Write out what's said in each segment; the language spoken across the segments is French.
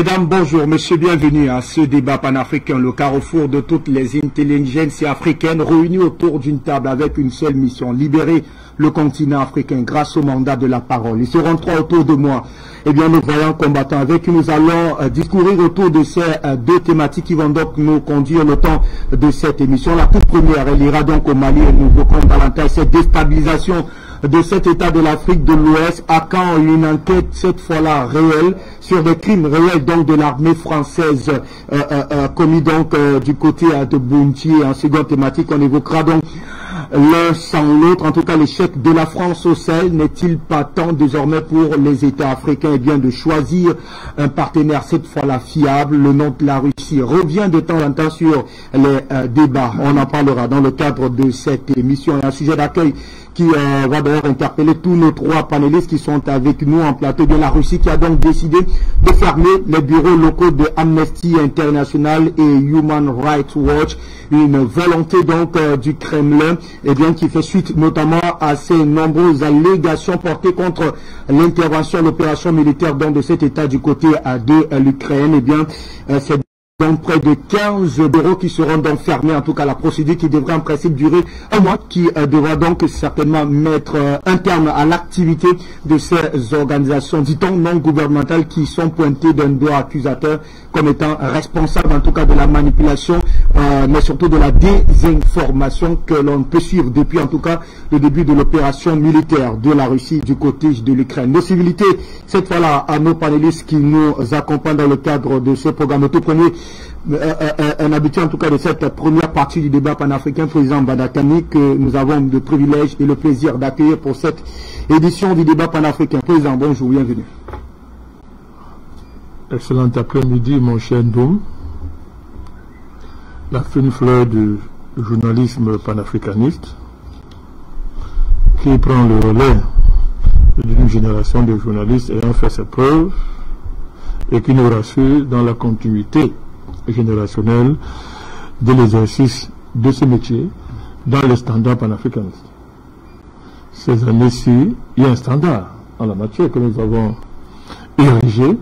Mesdames, bonjour, monsieur, bienvenue à ce débat panafricain, le carrefour de toutes les intelligences africaines réunies autour d'une table avec une seule mission, libérer le continent africain grâce au mandat de la parole. Ils seront trois autour de moi. Eh bien, nous voyons combattants avec qui nous allons euh, discourir autour de ces euh, deux thématiques qui vont donc nous conduire le temps de cette émission. La toute première, elle ira donc au Mali et nous évoquons davantage cette déstabilisation de cet État de l'Afrique de l'Ouest à quand une enquête cette fois-là réelle sur des crimes réels donc de l'armée française euh, euh, euh, commis donc du côté de Bounty. En seconde thématique, on évoquera donc l'un sans l'autre. En tout cas, l'échec de la France au Sahel n'est-il pas temps désormais pour les États africains eh bien, de choisir un partenaire cette fois-là fiable Le nom de la Russie? Revient de temps en temps sur les débats. On en parlera dans le cadre de cette émission. Un sujet d'accueil qui euh, va d'ailleurs interpeller tous nos trois panélistes qui sont avec nous en plateau de la Russie qui a donc décidé de fermer les bureaux locaux de Amnesty International et Human Rights Watch. Une volonté donc euh, du Kremlin et eh bien, qui fait suite notamment à ces nombreuses allégations portées contre l'intervention, l'opération militaire donc, de cet État du côté euh, de l'Ukraine. Eh bien, cette donc près de 15 bureaux qui seront donc fermés, en tout cas la procédure qui devrait en principe durer un mois, qui euh, devra donc certainement mettre euh, un terme à l'activité de ces organisations, dit-on, non gouvernementales qui sont pointées d'un doigt accusateur comme étant responsables en tout cas de la manipulation, euh, mais surtout de la désinformation que l'on peut suivre depuis en tout cas le début de l'opération militaire de la Russie du côté de l'Ukraine. Nos civilités, cette fois-là, à nos panélistes qui nous accompagnent dans le cadre de ce programme. Tout euh, euh, euh, un habitué en tout cas de cette première partie du débat panafricain, président Badakani, que nous avons le privilège et le plaisir d'accueillir pour cette édition du débat panafricain. Président, bonjour, bienvenue. Excellent après-midi, mon cher Doum. La fine fleur du journalisme panafricaniste qui prend le relais d'une génération de journalistes ayant fait ses preuves et qui nous rassure dans la continuité générationnel de l'exercice de ce métier dans les standards panafricanistes. Ces années-ci, il y a un standard en la matière que nous avons érigé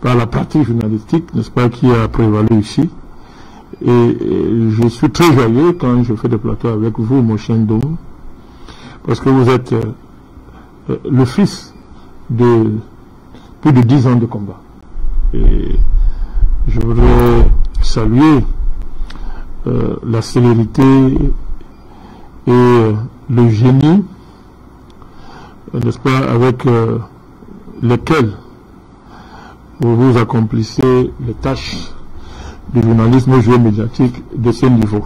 par la pratique journalistique, n'est-ce pas, qui a prévalu ici. Et, je suis très joyeux quand je fais des plateaux avec vous, mon chien d'homme, parce que vous êtes euh, euh, le fils de plus de dix ans de combat. Et je voudrais saluer euh, la célérité et euh, le génie, n'est-ce pas, avec euh, lesquels vous, vous accomplissez les tâches du journalisme géomédiatique de ce niveau.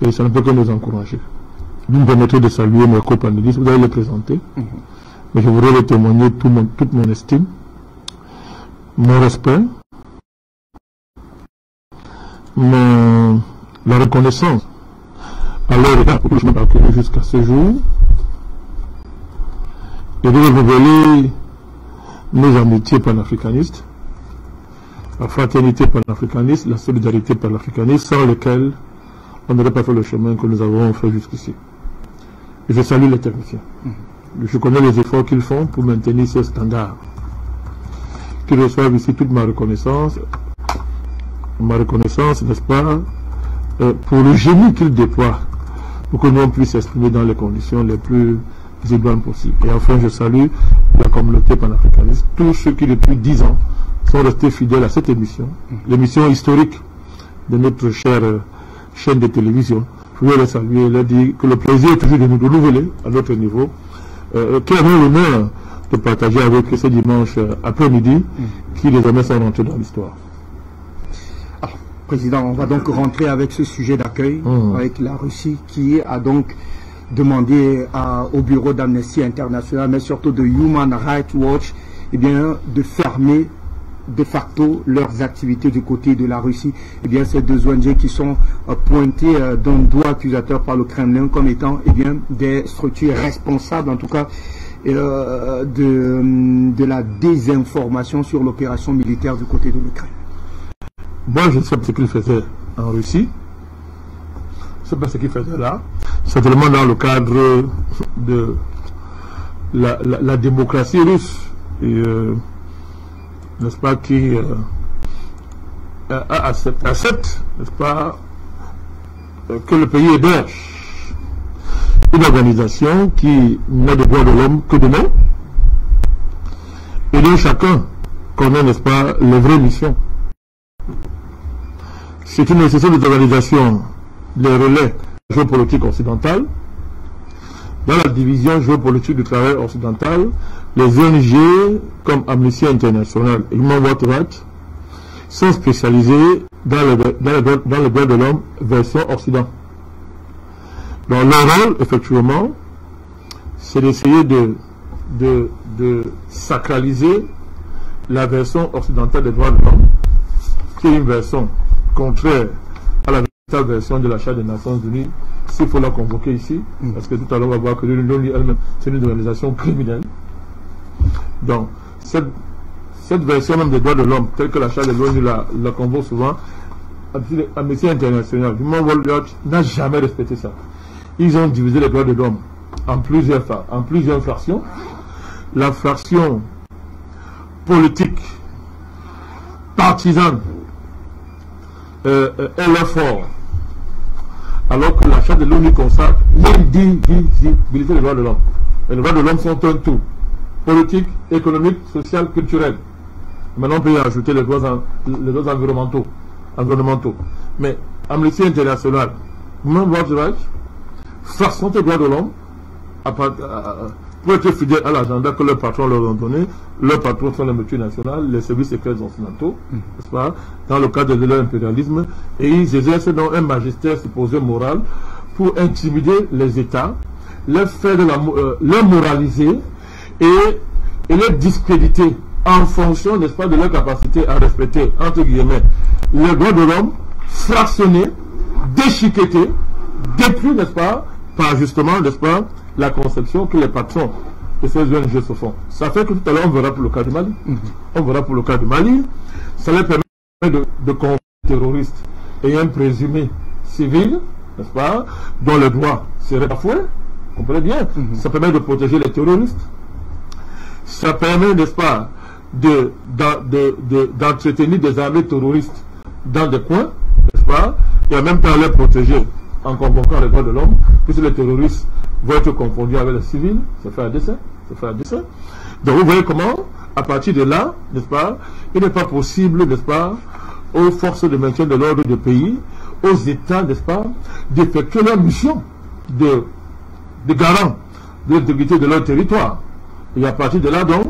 Et ça ne peut que nous encourager. Vous me permettrez de saluer mes copanélistes, vous allez les présenter, mm-hmm. mais je voudrais les témoigner toute mon estime, mon respect, mais la reconnaissance à égard pour je parcouru jusqu'à ce jour et de révéler nos amitiés panafricanistes, la fraternité panafricaniste, la solidarité panafricaniste, sans lesquelles on n'aurait pas fait le chemin que nous avons fait jusqu'ici. Je salue les techniciens. Mm-hmm. Je connais les efforts qu'ils font pour maintenir ce standard. Qu'ils reçoivent ici toute ma reconnaissance ma reconnaissance, n'est-ce pas, euh, pour le génie qu'il déploie pour que nous puisse s'exprimer dans les conditions les plus idoines possibles. Et enfin, je salue la communauté panafricaniste, tous ceux qui depuis dix ans sont restés fidèles à cette émission, l'émission historique de notre chère euh, chaîne de télévision. Je voulais les saluer leur dire que le plaisir est toujours de nous renouveler à notre niveau. Euh, qui avons l'honneur de partager avec eux ce dimanche après-midi, qui désormais sont rentrés dans l'histoire. Président, on va donc rentrer avec ce sujet d'accueil, mmh. avec la Russie qui a donc demandé au bureau d'Amnesty International, mais surtout de Human Rights Watch, eh bien, de fermer de facto leurs activités du côté de la Russie. Eh bien, ces deux ONG qui sont euh, pointées euh, d'un doigt accusateur par le Kremlin comme étant eh bien, des structures responsables, en tout cas, euh, de, de la désinformation sur l'opération militaire du côté de l'Ukraine. Moi, je sais pas ce qu'il faisait en Russie. Je ne sais pas ce qu'il faisait là. Certainement dans le cadre de la, démocratie russe. Euh, n'est-ce pas, qui euh, accepte, n'est-ce pas, que le pays héberge une organisation qui n'a de droits de l'homme que de nom, et dont chacun connaît, n'est-ce pas, les vraies missions. C'est une nécessité des relais géopolitiques occidentales. Dans la division géopolitique du travail occidental, les ONG comme Amnesty International et Human Rights Watch sont spécialisés dans le, dans le droit de l'homme version Occident. Donc leur rôle, effectivement, c'est d'essayer de, de, sacraliser la version occidentale des droits de l'homme, qui est une version contraire à la véritable version de la Charte des Nations Unies, s'il faut la convoquer ici, mm. parce que tout à l'heure on va voir que l'ONU elle-même, c'est une organisation criminelle. Donc, cette, cette version même des droits de l'homme, telle que la Charte de l'ONU la, la convoque souvent, Amnesty International, Human World Watch n'a jamais respecté ça ils ont divisé les droits de l'homme en plusieurs, en plusieurs fractions. La fraction politique, partisane, euh, euh, est le fort. Alors que la charte de l'ONU consacre l'indivisibilité des droits de l'homme. Les droits de l'homme sont un tout. Politique, économique, social, culturel. Maintenant, on peut y ajouter les droits, les droits environnementaux, environnementaux. Mais Amnesty International, Human Rights façon des droits de l'homme pour être fidèles à l'agenda que leurs patrons leur ont donné. Leurs patrons sont les multinationales, les services secrets occidentaux, mm. n'est-ce pas, dans le cadre de leur impérialisme, et ils exercent donc un magistère supposé moral pour intimider les États, les faire de la, euh, les moraliser et, et les discréditer en fonction, n'est-ce pas, de leur capacité à respecter, entre guillemets, les droits de l'homme, fractionnés, déchiquetés, depuis, n'est-ce pas, par justement, n'est-ce pas, la conception que les patrons de ces ONG se font. Ça fait que tout à l'heure, on verra pour le cas du Mali. Mhm. On verra pour le cas du Mali. Ça leur permet de, de combattre les terroristes et un présumé civil, n'est-ce pas, dont le droit serait bafoué. Vous comprenez bien? Mhm. Ça permet de protéger les terroristes. Ça permet, n'est-ce pas, d'entretenir de, des armées terroristes dans des coins, n'est-ce pas, et en même temps les protéger en convoquant les droits de l'homme, puisque les terroristes vont être confondus avec les civils, c'est fait un dessin, c'est fait un dessin. Donc vous voyez comment, à partir de là, n'est-ce pas, il n'est pas possible, n'est-ce pas, aux forces de maintien de l'ordre du pays, aux États, n'est-ce pas, d'effectuer leur mission de, de garant de l'intégrité de leur territoire. Et à partir de là, donc,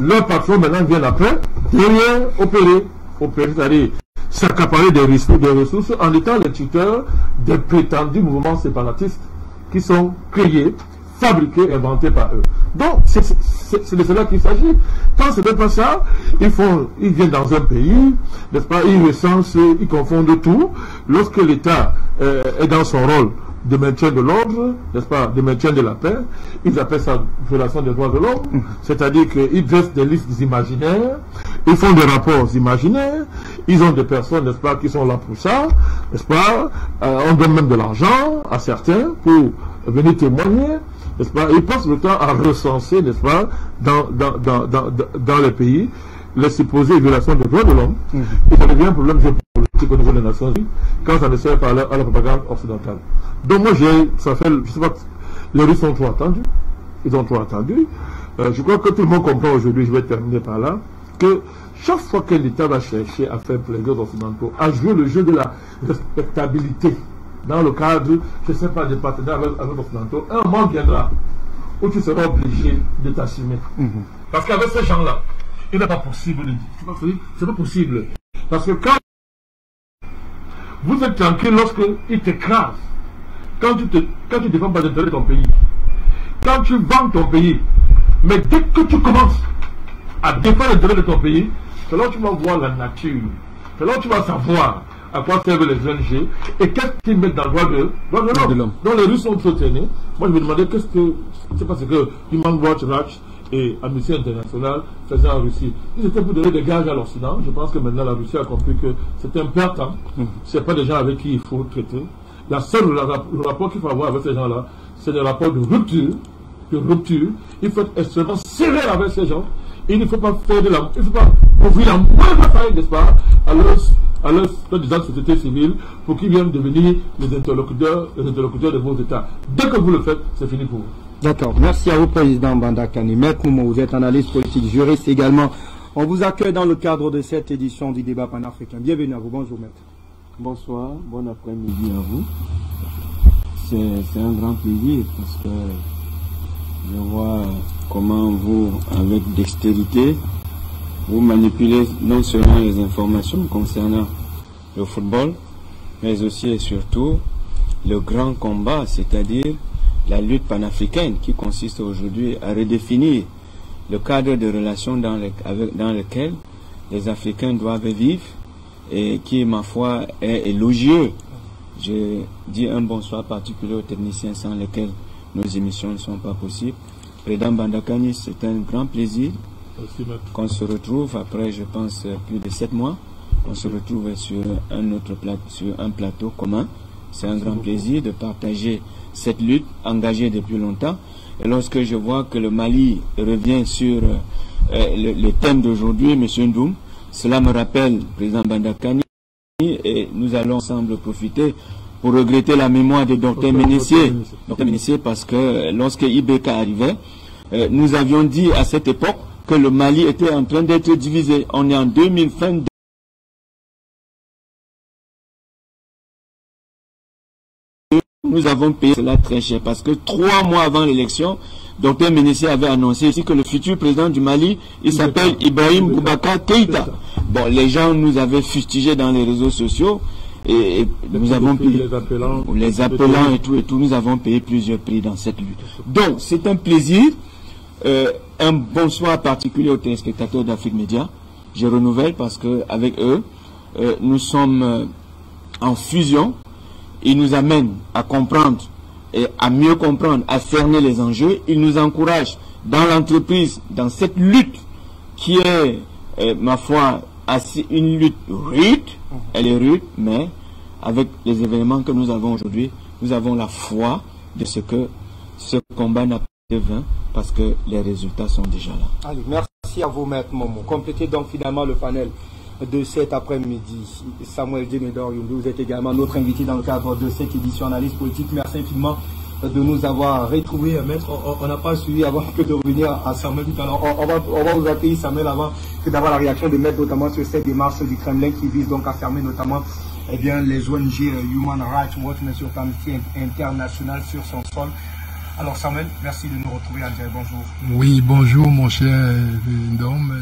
leurs patrons maintenant viennent après, derrière opérer, opérer, c'est-à-dire s'accaparer des ressources, en étant les tuteurs des prétendus mouvements séparatistes qui sont créés, fabriqués, inventés par eux. Donc, c'est de cela qu'il s'agit. Quand ce n'est pas ça, ils, font, ils viennent dans un pays, n'est-ce pas, ils recensent, ils confondent tout. Lorsque l'État euh, est dans son rôle de maintien de l'ordre, n'est-ce pas, de maintien de la paix. Ils appellent ça violation des droits de l'homme. Mm. C'est-à-dire qu'ils dressent des listes imaginaires, ils font des rapports imaginaires, ils ont des personnes, n'est-ce pas, qui sont là pour ça, n'est-ce pas. Euh, on donne même de l'argent à certains pour venir témoigner, n'est-ce pas. Ils passent le temps à recenser, n'est-ce pas, dans, dans, dans, dans, dans les pays, les supposées violations des droits de l'homme. Mm. Et ça devient un problème au niveau des Nations Unies quand ça ne sert pas à la, propagande occidentale. Donc moi, j'ai, ça fait, je sais pas, les Russes ont trop attendu. Ils ont trop attendu. Euh, je crois que tout le monde comprend aujourd'hui, je vais terminer par là, que chaque fois que l'État va chercher à faire plaisir aux Occidentaux, à jouer le jeu de la respectabilité dans le cadre, je ne sais pas, des partenaires avec, les Occidentaux, un moment viendra où tu seras obligé de t'assumer. Mhm. Parce qu'avec ces gens-là, il n'est pas possible de dire. C'est pas possible. Parce que quand vous êtes tranquille lorsqu'ils t'écrasent. Quand tu ne quand tu défends pas l'intérêt de ton pays. Quand tu vends ton pays. Mais dès que tu commences à défendre l'intérêt de ton pays, c'est là où tu vas voir la nature. C'est là où tu vas savoir à quoi servent les ONG et qu'est-ce qu'ils mettent dans le droit de, l'homme. Donc les Russes sont entretenus. Moi je me demandais qu'est-ce que c'est parce que Human Rights Watch et Amnesty International faisaient en Russie. Ils étaient pour donner des gages à l'Occident. Je pense que maintenant la Russie a compris que c'est un perdant. Hum. Ce pas des gens avec qui il faut traiter. La seule, le rapport qu'il faut avoir avec ces gens-là, c'est le rapport de rupture. De rupture. Il faut être extrêmement sévère avec ces gens. il ne faut pas faire de la, il faut pas ouvrir la moindre faille, n'est-ce pas, à leurs, à leurs, société civile pour qu'ils viennent devenir les interlocuteurs, les interlocuteurs de vos États. Dès que vous le faites, c'est fini pour vous. D'accord. Merci à vous, Président Bandakani. Maître vous êtes analyste politique, juriste également. On vous accueille dans le cadre de cette édition du débat panafricain. Bienvenue à vous. Bonjour, Maître. Bonsoir. Bon après-midi à vous. C'est un grand plaisir parce que je vois comment vous, avec dextérité, vous manipulez non seulement les informations concernant le football, mais aussi et surtout le grand combat, c'est-à-dire la lutte panafricaine qui consiste aujourd'hui à redéfinir le cadre de relations dans, dans lequel les Africains doivent vivre et qui, ma foi, est élogieux. Je dis un bonsoir particulier aux techniciens sans lesquels nos émissions ne sont pas possibles. Président Bandakani, c'est un grand plaisir qu'on se retrouve après, je pense, plus de sept mois. On se retrouve sur un autre plateau, sur un plateau commun. C'est un grand plaisir de partager cette lutte engagée depuis longtemps. Et lorsque je vois que le Mali revient sur euh, le, thème d'aujourd'hui, M. Ndoum, cela me rappelle président Bandakani et nous allons ensemble profiter pour regretter la mémoire de Dr Ménissier. Dr Ménissier parce que lorsque IBK arrivait, euh, nous avions dit à cette époque que le Mali était en train d'être divisé. On est en 2022. Nous avons payé cela très cher parce que trois mois avant l'élection, Dr Ménissier avait annoncé ici que le futur président du Mali, il s'appelle Ibrahim Boubacar Keïta. Bon, les gens nous avaient fustigé dans les réseaux sociaux et, nous avons payé les appelants, les appelants et tout et tout, nous avons payé plusieurs prix dans cette lutte. Donc, c'est un plaisir, euh, un bonsoir particulier aux téléspectateurs d'Afrique Média. Je renouvelle parce que avec eux, euh, nous sommes euh, en fusion. Ils nous amènent à comprendre et à mieux comprendre, à cerner les enjeux. Ils nous encouragent dans l'entreprise, dans cette lutte qui est, ma foi, une lutte rude. Elle est rude, mais avec les événements que nous avons aujourd'hui, nous avons la foi de ce que ce combat n'a pas été vain parce que les résultats sont déjà là. Allez, merci à vous, Maître Momo. Complétez donc finalement le panel de cet après-midi. Samuel Djemedor vous êtes également notre invité dans le cadre de cette édition analyse politique. Merci infiniment de nous avoir retrouvés, maître. On n'a pas suivi avant que de revenir à Samuel tout à l'heure. On, va, on va vous accueillir, Samuel, avant que d'avoir la réaction de maître, notamment sur cette démarche du Kremlin qui vise donc à fermer notamment eh bien, les ONG euh, Human Rights Watch, mais sur Amnesty International sur son sol. Alors Samuel, merci de nous retrouver en Bonjour. Oui, bonjour mon cher Ndom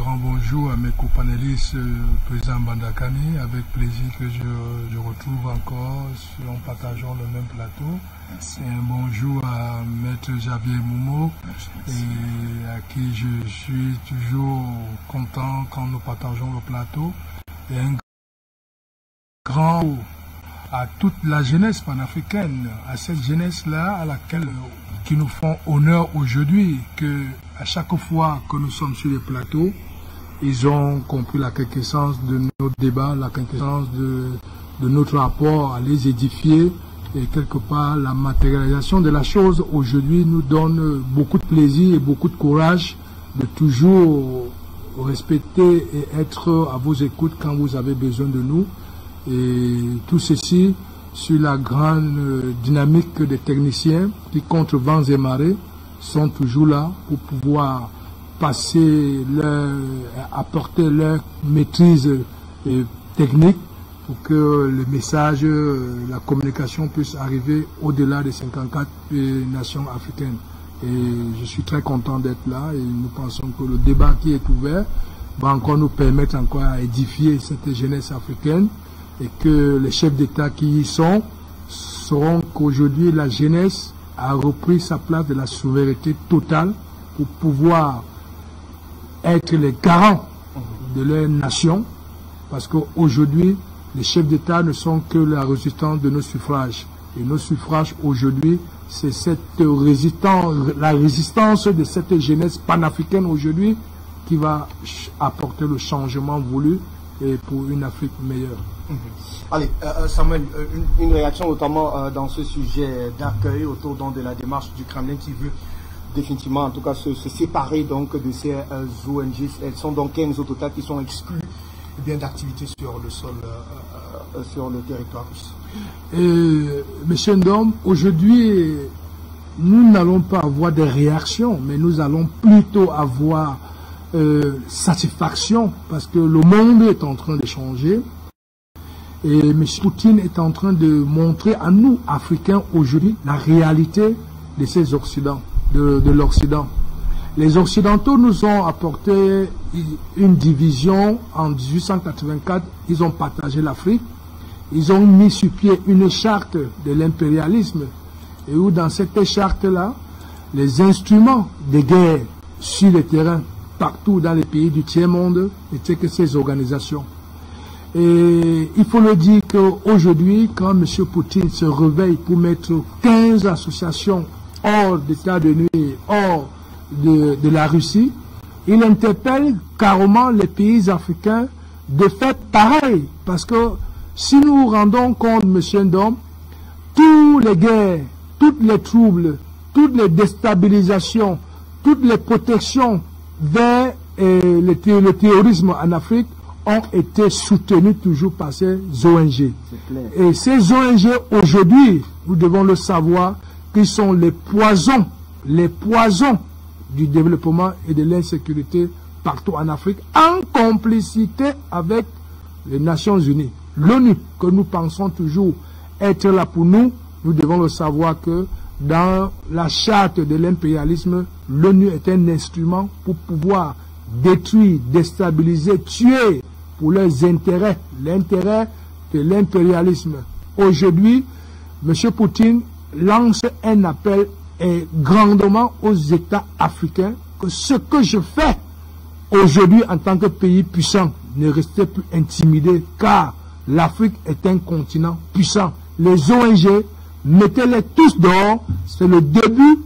grand bonjour à mes copanélistes, euh, président Bandakani. Avec plaisir que je, retrouve encore en partageant le même plateau. Et un bonjour à Maître Javier Moumo, et à qui je suis toujours content quand nous partageons le plateau. Et un grand à toute la jeunesse panafricaine, à cette jeunesse-là à laquelle qui nous font honneur aujourd'hui, que à chaque fois que nous sommes sur les plateaux, ils ont compris la quintessence de notre débat, la quintessence de, de notre rapport à les édifier. Et quelque part, la matérialisation de la chose aujourd'hui nous donne beaucoup de plaisir et beaucoup de courage de toujours respecter et être à vos écoutes quand vous avez besoin de nous. Et tout ceci sur la grande dynamique des techniciens qui, contre vents et marées, sont toujours là pour pouvoir passer leur, apporter leur maîtrise euh, technique pour que le message, euh, la communication puisse arriver au-delà des 54 euh, nations africaines. Et je suis très content d'être là et nous pensons que le débat qui est ouvert va encore nous permettre encore à édifier cette jeunesse africaine et que les chefs d'État qui y sont sauront qu'aujourd'hui la jeunesse a repris sa place de la souveraineté totale pour pouvoir être les garants de leur nation, parce qu'aujourd'hui, les chefs d'État ne sont que la résistance de nos suffrages. Et nos suffrages aujourd'hui, c'est la résistance de cette jeunesse panafricaine aujourd'hui qui va apporter le changement voulu pour une Afrique meilleure. Mhm. Allez, euh, euh, Samuel, euh, une, réaction notamment dans ce sujet d'accueil autour de la démarche du Kremlin qui veut définitivement, en tout cas, se, séparer donc de ces ONG. Elles sont donc 15 au total qui sont exclues eh bien d'activités sur le sol, sur le territoire russe. Monsieur Ndom, aujourd'hui, nous n'allons pas avoir des réactions, mais nous allons plutôt avoir satisfaction parce que le monde est en train de changer. Et M. Poutine est en train de montrer à nous, Africains, aujourd'hui, la réalité de ces Occidents, de, de l'Occident. Les Occidentaux nous ont apporté une division en 1884. Ils ont partagé l'Afrique. Ils ont mis sur pied une charte de l'impérialisme et où dans cette charte-là, les instruments de guerre sur le terrain, partout dans les pays du tiers-monde, étaient que ces organisations. Et il faut le dire qu'aujourd'hui, quand M. Poutine se réveille pour mettre 15 associations hors d'état de nuit, hors de, la Russie, il interpelle carrément les pays africains de faire pareil. Parce que si nous rendons compte, M. Ndom, tous les guerres toutes les troubles, toutes les déstabilisations, toutes les protections vers euh, le, terrorisme en Afrique ont été soutenues toujours par ces ONG. Et ces ONG, aujourd'hui, nous devons le savoir, qu'ils sont les poisons, les poisons du développement et de l'insécurité partout en Afrique, en complicité avec les Nations Unies. L'ONU, que nous pensons toujours être là pour nous, nous devons le savoir que dans la charte de l'impérialisme, l'ONU est un instrument pour pouvoir détruire, déstabiliser, tuer pour leurs intérêts, l'intérêt de l'impérialisme. Aujourd'hui, M. Poutine lance un appel et grandement aux États africains que ce que je fais aujourd'hui en tant que pays puissant ne restez plus intimidé car l'Afrique est un continent puissant. Les ONG mettez-les tous dehors, c'est le début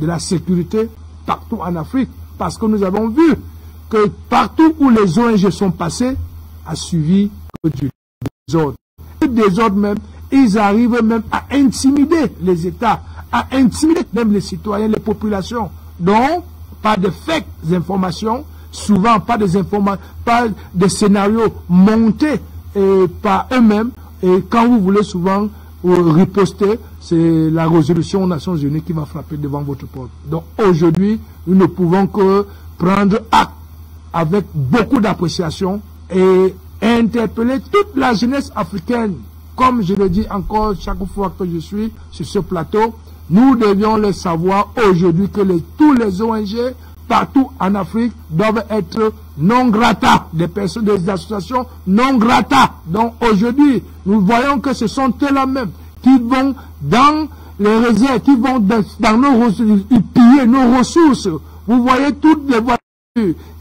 de la sécurité partout en Afrique. Parce que nous avons vu que partout où les ONG sont passés, a suivi du désordre. Et désordre même, ils arrivent même à intimider les États, à intimider même les citoyens, les populations. Donc, pas de fake informations, souvent pas des informations, pas de scénarios montés par eux-mêmes. Et quand vous voulez souvent riposter, c'est la résolution aux Nations Unies qui va frapper devant votre porte. Donc aujourd'hui, nous ne pouvons que prendre acte avec beaucoup d'appréciation et interpeller toute la jeunesse africaine. Comme je le dis encore chaque fois que je suis sur ce plateau, nous devions le savoir aujourd'hui que tous les ONG partout en Afrique doivent être non grata, des personnes, des associations non grata. Donc aujourd'hui, nous voyons que ce sont eux-là même qui vont dans les réserves, qui vont dans, nos ressources, piller nos ressources. Vous voyez toutes les voitures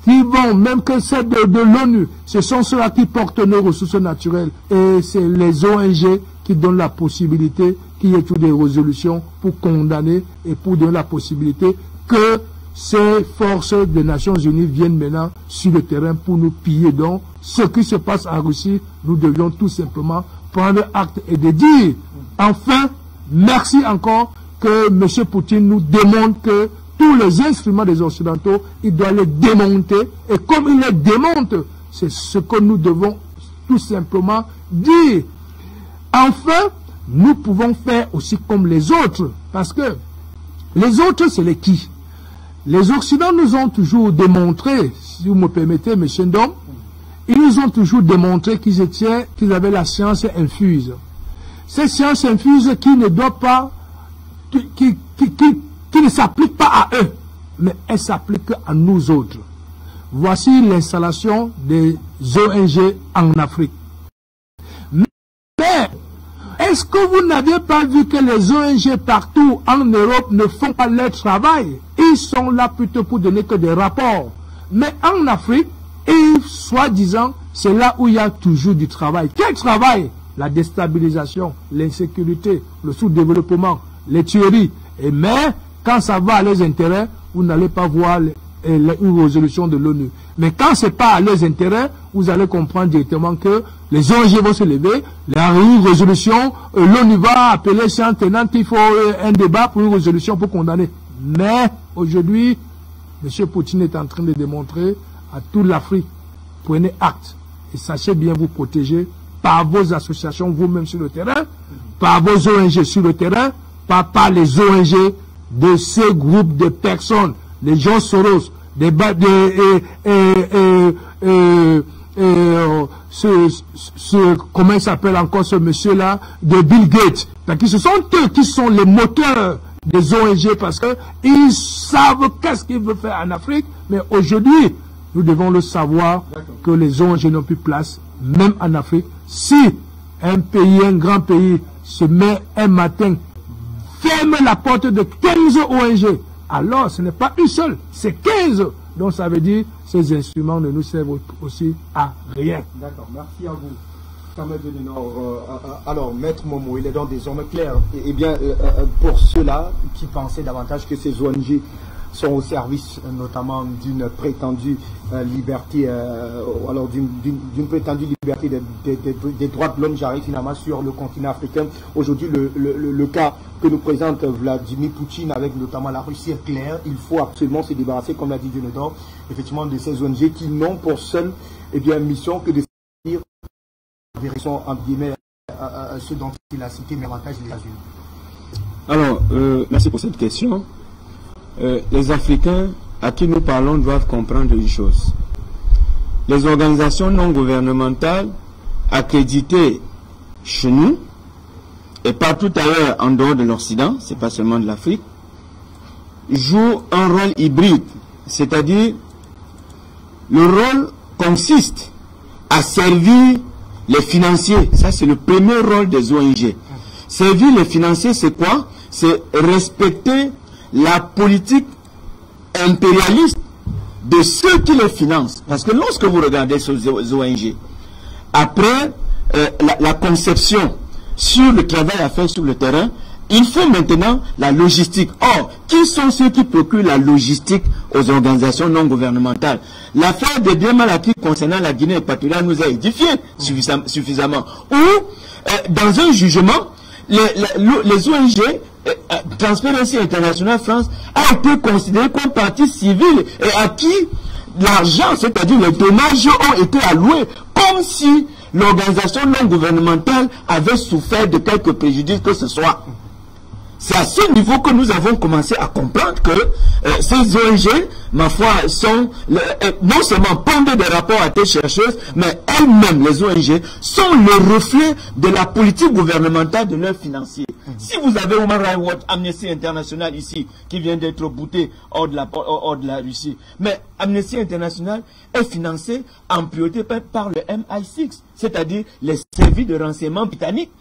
qui vont, même que celles de, l'ONU, ce sont ceux-là qui portent nos ressources naturelles. Et c'est les ONG qui donnent la possibilité qu'il y ait toutes des résolutions pour condamner et pour donner la possibilité que ces forces des Nations Unies viennent maintenant sur le terrain pour nous piller. Donc, ce qui se passe en Russie, nous devions tout simplement prendre acte et de dire, enfin, merci encore que M. Poutine nous démontre que tous les instruments des Occidentaux, il doit les démonter. Et comme il les démonte, c'est ce que nous devons tout simplement dire. Enfin, nous pouvons faire aussi comme les autres. Parce que les autres, c'est les qui? Les Occidentaux nous ont toujours démontré, si vous me permettez, M. Ndom, ils nous ont toujours démontré qu'ils étaient, qu'ils avaient la science infuse. Cette science infuse qui ne doit pas, qui, qui ne s'applique pas à eux, mais elle s'applique à nous autres. Voici l'installation des ONG en Afrique. Mais est-ce que vous n'avez pas vu que les ONG partout en Europe ne font pas leur travail? Ils sont là plutôt pour donner que des rapports. Mais en Afrique, et soi-disant, c'est là où il y a toujours du travail. Quel travail? La déstabilisation, l'insécurité, le sous-développement, les tueries. Et mais, quand ça va à leurs intérêts, vous n'allez pas voir une résolution de l'ONU. Mais quand ce n'est pas à leurs intérêts, vous allez comprendre directement que les ONG vont se lever, il y a une résolution, l'ONU va appeler tenant qu'il faut euh, un débat pour une résolution pour condamner. Mais aujourd'hui, M. Poutine est en train de démontrer à toute l'Afrique, prenez acte et sachez bien vous protéger par vos associations vous-même sur le terrain, par vos ONG sur le terrain, pas par les ONG de ces groupes de personnes, les gens Soros, des de, ce, ce, comment s'appelle encore ce monsieur-là, de Bill Gates. Parce que ce sont eux qui sont les moteurs des ONG parce qu'ils savent qu'est-ce qu'ils veulent faire en Afrique. Mais aujourd'hui, nous devons le savoir que les ONG n'ont plus place, même en Afrique. Si un pays, un grand pays, se met un matin, ferme la porte de 15 ONG, alors ce n'est pas une seule, c'est 15. Donc ça veut dire que ces instruments ne nous servent aussi à rien. D'accord, merci à vous. Euh, alors, Maître Momo, il est donc désormais clair. Et, eh bien, euh, euh, pour ceux-là qui pensaient davantage que ces ONG sont au service notamment d'une prétendue liberté, alors d'une prétendue liberté des, droits de l'homme, j'arrive finalement sur le continent africain. Aujourd'hui, le, cas que nous présente Vladimir Poutine avec notamment la Russie est clair. Il faut absolument se débarrasser, comme l'a dit Dionedor, effectivement, de ces ONG qui n'ont pour seule eh bien, mission que de servir en guillemets, ce dont il a cité, mais avantages des États-Unis. Alors, euh, merci pour cette question. Euh, les Africains à qui nous parlons doivent comprendre une chose. Les organisations non gouvernementales accréditées chez nous et partout ailleurs en dehors de l'Occident, c'est pas seulement de l'Afrique, jouent un rôle hybride, c'est-à-dire le rôle consiste à servir les financiers. Ça, c'est le premier rôle des ONG. Servir les financiers, c'est quoi? C'est respecter la politique impérialiste de ceux qui les financent. Parce que lorsque vous regardez ces ONG, après euh, la, conception sur le travail à faire sur le terrain, il faut maintenant la logistique. Or, qui sont ceux qui procurent la logistique aux organisations non gouvernementales? L'affaire des biens mal acquis concernant la Guinée équatoriale nous a édifié suffisamment. Ou, euh, dans un jugement, les, ONG Transparency International France a été considéré comme partie civile et à qui l'argent, c'est-à-dire les dommages ont été alloués comme si l'organisation non gouvernementale avait souffert de quelque préjudice que ce soit. C'est à ce niveau que nous avons commencé à comprendre que euh, ces ONG, ma foi, sont euh, non seulement pendent des rapports à tes chercheuses, mais elles-mêmes, les ONG, sont le reflet de la politique gouvernementale de leurs financiers. Si vous avez Human Rights Amnesty International ici, qui vient d'être bouté hors de, la, hors de la Russie, mais Amnesty International est financé en priorité par le MI6, c'est-à-dire les services de renseignement britanniques.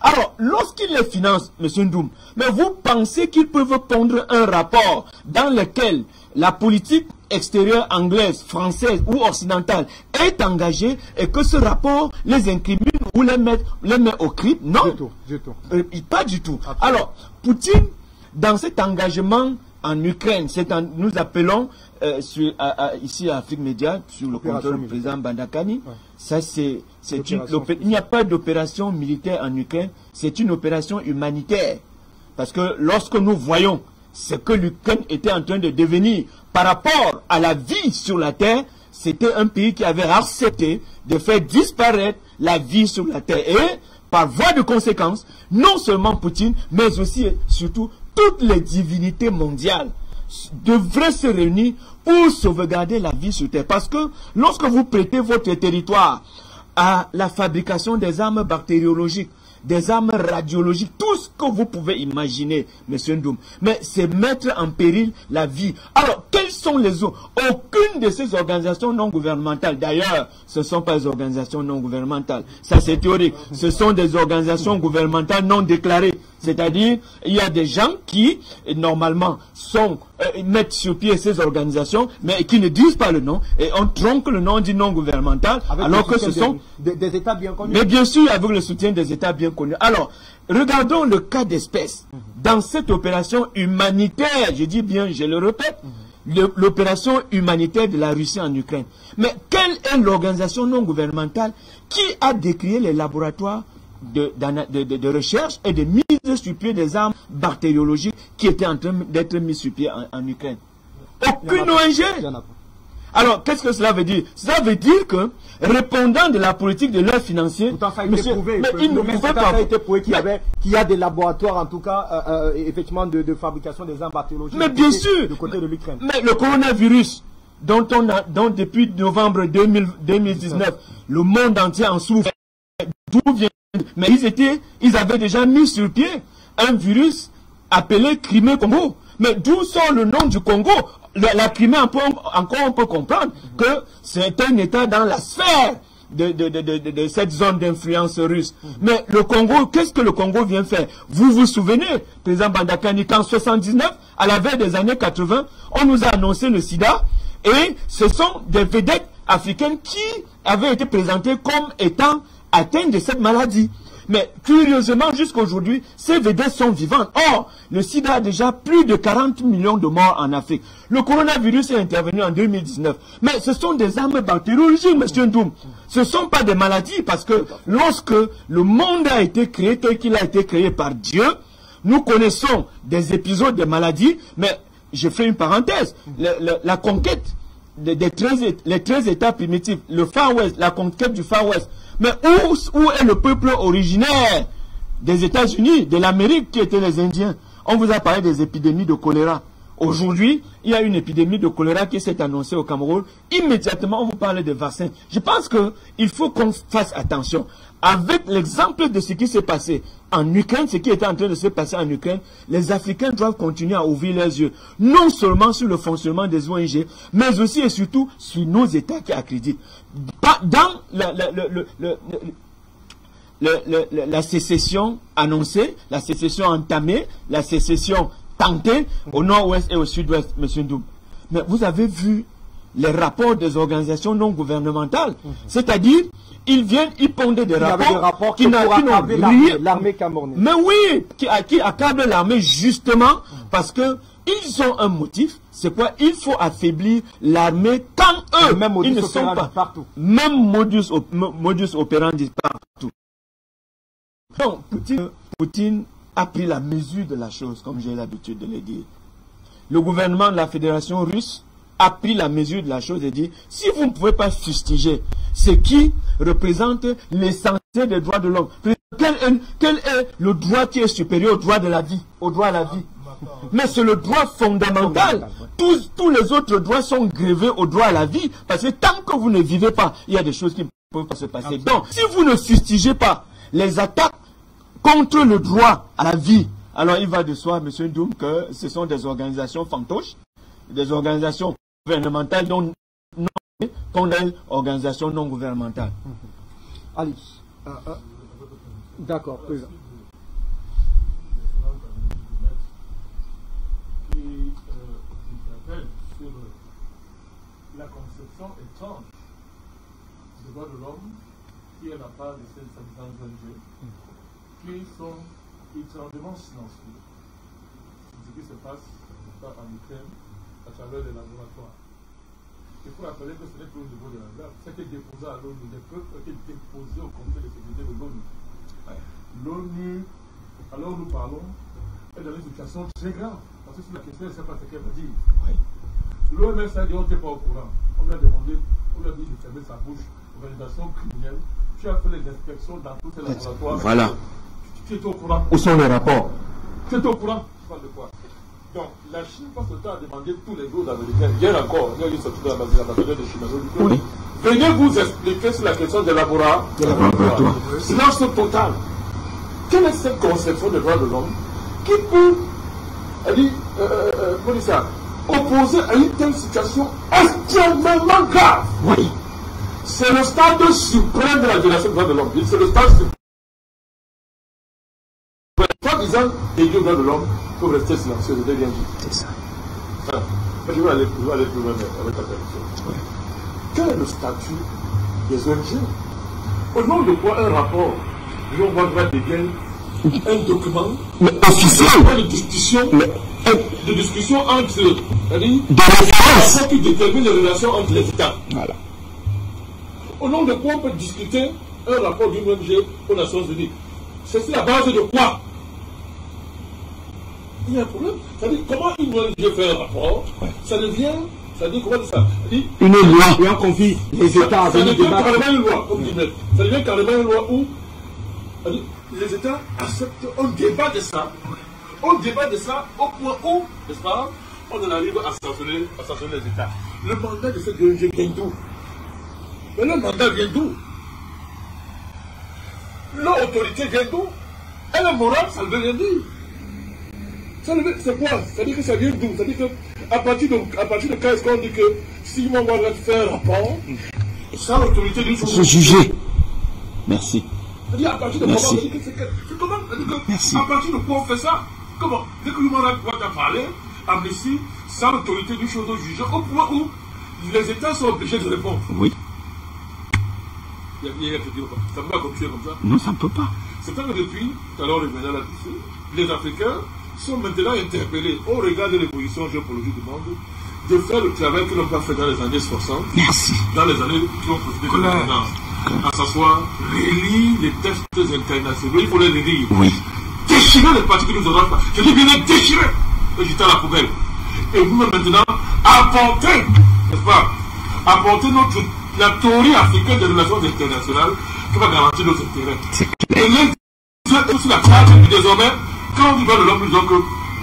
Alors, lorsqu'ils les financent, M. Ndoum, mais vous pensez qu'ils peuvent pondre un rapport dans lequel la politique extérieure anglaise, française ou occidentale est engagée et que ce rapport les incrimine ou les met, les met au crime Non, du tout, du tout. Euh, pas du tout. Alors, Poutine, dans cet engagement en Ukraine, nous appelons euh, ici à Afrique Média, sur le contrôle du président Bandakani, ça c'est, il n'y a pas d'opération militaire en Ukraine, c'est une opération humanitaire. Parce que lorsque nous voyons ce que l'Ukraine était en train de devenir par rapport à la vie sur la terre, c'était un pays qui avait accepté de faire disparaître la vie sur la terre. Et par voie de conséquence, non seulement Poutine, mais aussi et surtout toutes les divinités mondiales devraient se réunir pour sauvegarder la vie sur terre. Parce que lorsque vous prêtez votre territoire à la fabrication des armes bactériologiques, des armes radiologiques, tout ce que vous pouvez imaginer, Monsieur Ndoum. Mais c'est mettre en péril la vie. Alors, quelles sont les autres Aucune de ces organisations non gouvernementales, d'ailleurs, ce ne sont pas des organisations non gouvernementales. Ça, c'est théorique. Ce sont des organisations gouvernementales non déclarées. C'est-à-dire, il y a des gens qui, normalement, sont, euh, mettent sur pied ces organisations, mais qui ne disent pas le nom, et on tronque le nom du non gouvernemental, alors que ce sont des, États bien connus. Mais bien sûr, avec le soutien des États bien Alors, regardons le cas d'espèce. Dans cette opération humanitaire, je dis bien, je le répète, l'opération humanitaire de la Russie en Ukraine. Mais quelle est l'organisation non gouvernementale qui a décrié les laboratoires de, de, recherche et de mise sur pied des armes bactériologiques qui étaient en train d'être mises sur pied en, en Ukraine? Aucune ONG. Alors, qu'est-ce que cela veut dire? Cela veut dire que, répondant de la politique de l'aide financière, Pourtant, ça a été prouvé. mais il ne pouvait ça pas. a été prouvé qu'il y, avait, qu'il y a des laboratoires, en tout cas, euh, euh, effectivement, de, de fabrication des armes bactériologiques. Mais bien sûr. Du côté de l'Ukraine. Mais le coronavirus, dont on a, dont depuis novembre 2000 2019, le monde entier en souffre. D'où vient? Mais ils étaient, ils avaient déjà mis sur pied un virus appelé Crimée-Congo. Mais d'où sort le nom du Congo? La, Crimée, encore on peut comprendre que c'est un État dans la sphère de, de- de cette zone d'influence russe. Mais le Congo, qu'est-ce que le Congo vient faire? Vous vous souvenez, président Bandakani, qu'en 79, à la veille des années 80, on nous a annoncé le sida et ce sont des vedettes africaines qui avaient été présentées comme étant atteintes de cette maladie. Mais curieusement, jusqu'à aujourd'hui, ces vedettes sont vivantes. Or, le sida a déjà plus de 40 millions de morts en Afrique. Le coronavirus est intervenu en 2019. Mais ce sont des armes bactériologiques, monsieur Ndoum. Ce ne sont pas des maladies parce que lorsque le monde a été créé tel qu'il a été créé par Dieu, nous connaissons des épisodes de maladies, mais je fais une parenthèse. La conquête des, des 13, é- les 13 États primitifs, le Far West, la conquête du Far West. Mais où, est le peuple originaire des États-Unis, de l'Amérique, qui étaient les Indiens? On vous a parlé des épidémies de choléra. Aujourd'hui, il y a une épidémie de choléra qui s'est annoncée au Cameroun. Immédiatement, on vous parle de vaccins. Je pense qu'il faut qu'on fasse attention. Avec l'exemple de ce qui s'est passé en Ukraine, ce qui était en train de se passer en Ukraine, les Africains doivent continuer à ouvrir leurs yeux, non seulement sur le fonctionnement des ONG, mais aussi et surtout sur nos États qui accréditent. Dans le- le- le- la sécession annoncée, la sécession entamée, la sécession tentée au nord-ouest et au sud-ouest, M. Ndoum. Mais vous avez vu les rapports des organisations non gouvernementales. C'est-à-dire, ils viennent y pondent des Il rapports, des rapports qui n'ont l'armée- camerounaise. mais oui, qui, qui accable l'armée justement parce que ils ont un motif, c'est quoi? Il faut affaiblir l'armée quand eux, même ils ne sont pas partout. Même modus, op- modus operandi partout. Donc, Poutine, Poutine a pris la mesure de la chose, comme j'ai l'habitude de le dire. Le gouvernement de la Fédération russe a pris la mesure de la chose et dit, si vous ne pouvez pas fustiger ce qui représente l'essentiel des droits de l'homme, quel est, quel est le droit qui est supérieur au droit de la vie, au droit à la vie mais c'est le droit fondamental. Tous, tous les autres droits sont grevés au droit à la vie. Parce que tant que vous ne vivez pas, il y a des choses qui ne peuvent pas se passer. Donc, si vous ne fustigez pas les attaques contre le droit à la vie, alors il va de soi, M. Doum, que ce sont des organisations fantoches, des organisations gouvernementales dont non, qu'on est organisations non gouvernementales. Ali. euh, euh, D'accord, président. Qui euh, interpelle sur la conception étrange des droits de l'homme qui est la part de ces ONG qui sont étrangement silencieux ce qui se passe en Ukraine à travers les laboratoires. Il faut rappeler que ce n'est plus au niveau de la qui est déposé à l'ONU, les preuves été déposées au Conseil de sécurité de l'ONU. L'ONU, alors nous parlons, est dans une situation très grave. Parce que la question, elle ne sait pas ce qu'elle va dire. L'OMS a dit on n'était pas au courant. On lui a demandé, on lui a dit de fermer sa bouche. Organisation criminelle. Tu as fait les inspections dans tous ces laboratoires. Voilà. Tu, étais au courant. Où sont les rapports? Tu étais au courant. Tu parles de quoi? Donc, la Chine passe le temps à demander tous les jours d'Américains. Hier encore, il y a eu sorti de la l'ambassadeur de Chine. dit, Venez vous expliquer sur la question des laboratoires. laboratoires. Silence total. Quelle est cette conception des droits de l'homme qui peut, elle dit, euh, euh, euh, opposer à une telle situation extrêmement grave Oui. C'est le stade suprême de la violation des droits de l'homme. C'est le stade suprême. Toi, disant, les droits de l'homme peuvent rester silencieux, je rien dit. C'est ça. Enfin, je vais aller, je vais aller plus loin avec ta permission. Quel est le statut des ONG Au nom de quoi un rapport, disons, on va devienne un document Mais officiel de discussion, Mais de discussion entre, de référence qui déterminent les relations entre les États. Voilà. Au nom de quoi on peut discuter un rapport d'une ONG aux Nations Unies? C'est la base de quoi? Il y a un problème. C'est-à-dire, comment une ONG fait un rapport Ça devient. Ça dit comment ça? Une loi. Et on confie les États à Ça devient carrément une loi, comme dit Maître. Ça devient carrément une loi où les États acceptent, on débat de ça. On débat de ça au point où, n'est-ce pas, on en arrive à sanctionner, à sanctionner les États. Le mandat de cette ONG vient d'où? Mais le mandat vient d'où? L'autorité vient d'où? Elle est morale, ça ne veut rien dire. Ça C'est quoi? C'est-à-dire que ça vient d'où? C'est-à-dire que à partir de, à partir de quand est-ce qu'on dit que si on va faire un rapport, ça l'autorité du Se juger. Merci. C'est-à-dire à partir de Merci. c'est que- que- comment que Merci. À partir de quoi on fait ça Comment Dès que l'humain Rights a parlé, Amnesty, sans l'autorité du chose juger, au point où les États sont obligés de répondre. Oui. Il y a- il y a- Ça ne peut pas continuer comme ça. Non, ça ne peut pas. C'est que depuis, tout à l'heure, on revenait là-dessus, les Africains sont maintenant interpellés au regard de l'évolution géopolitique du monde de faire le travail qu'ils n'ont pas fait dans les années 60, Merci. dans les années qui ont précédé. À s'asseoir, relire les textes internationaux, il faut les relire. Oui. Déchirer les parties qui nous ont pas. Je dis bien les déchirer et jeter à la poubelle. Et vous maintenant, apporter, n'est-ce pas, apporter notre, la théorie africaine des relations internationales qui va garantir nos intérêts. C'est Et les sur la table, et désormais, quand on dit vers le l'homme, disons que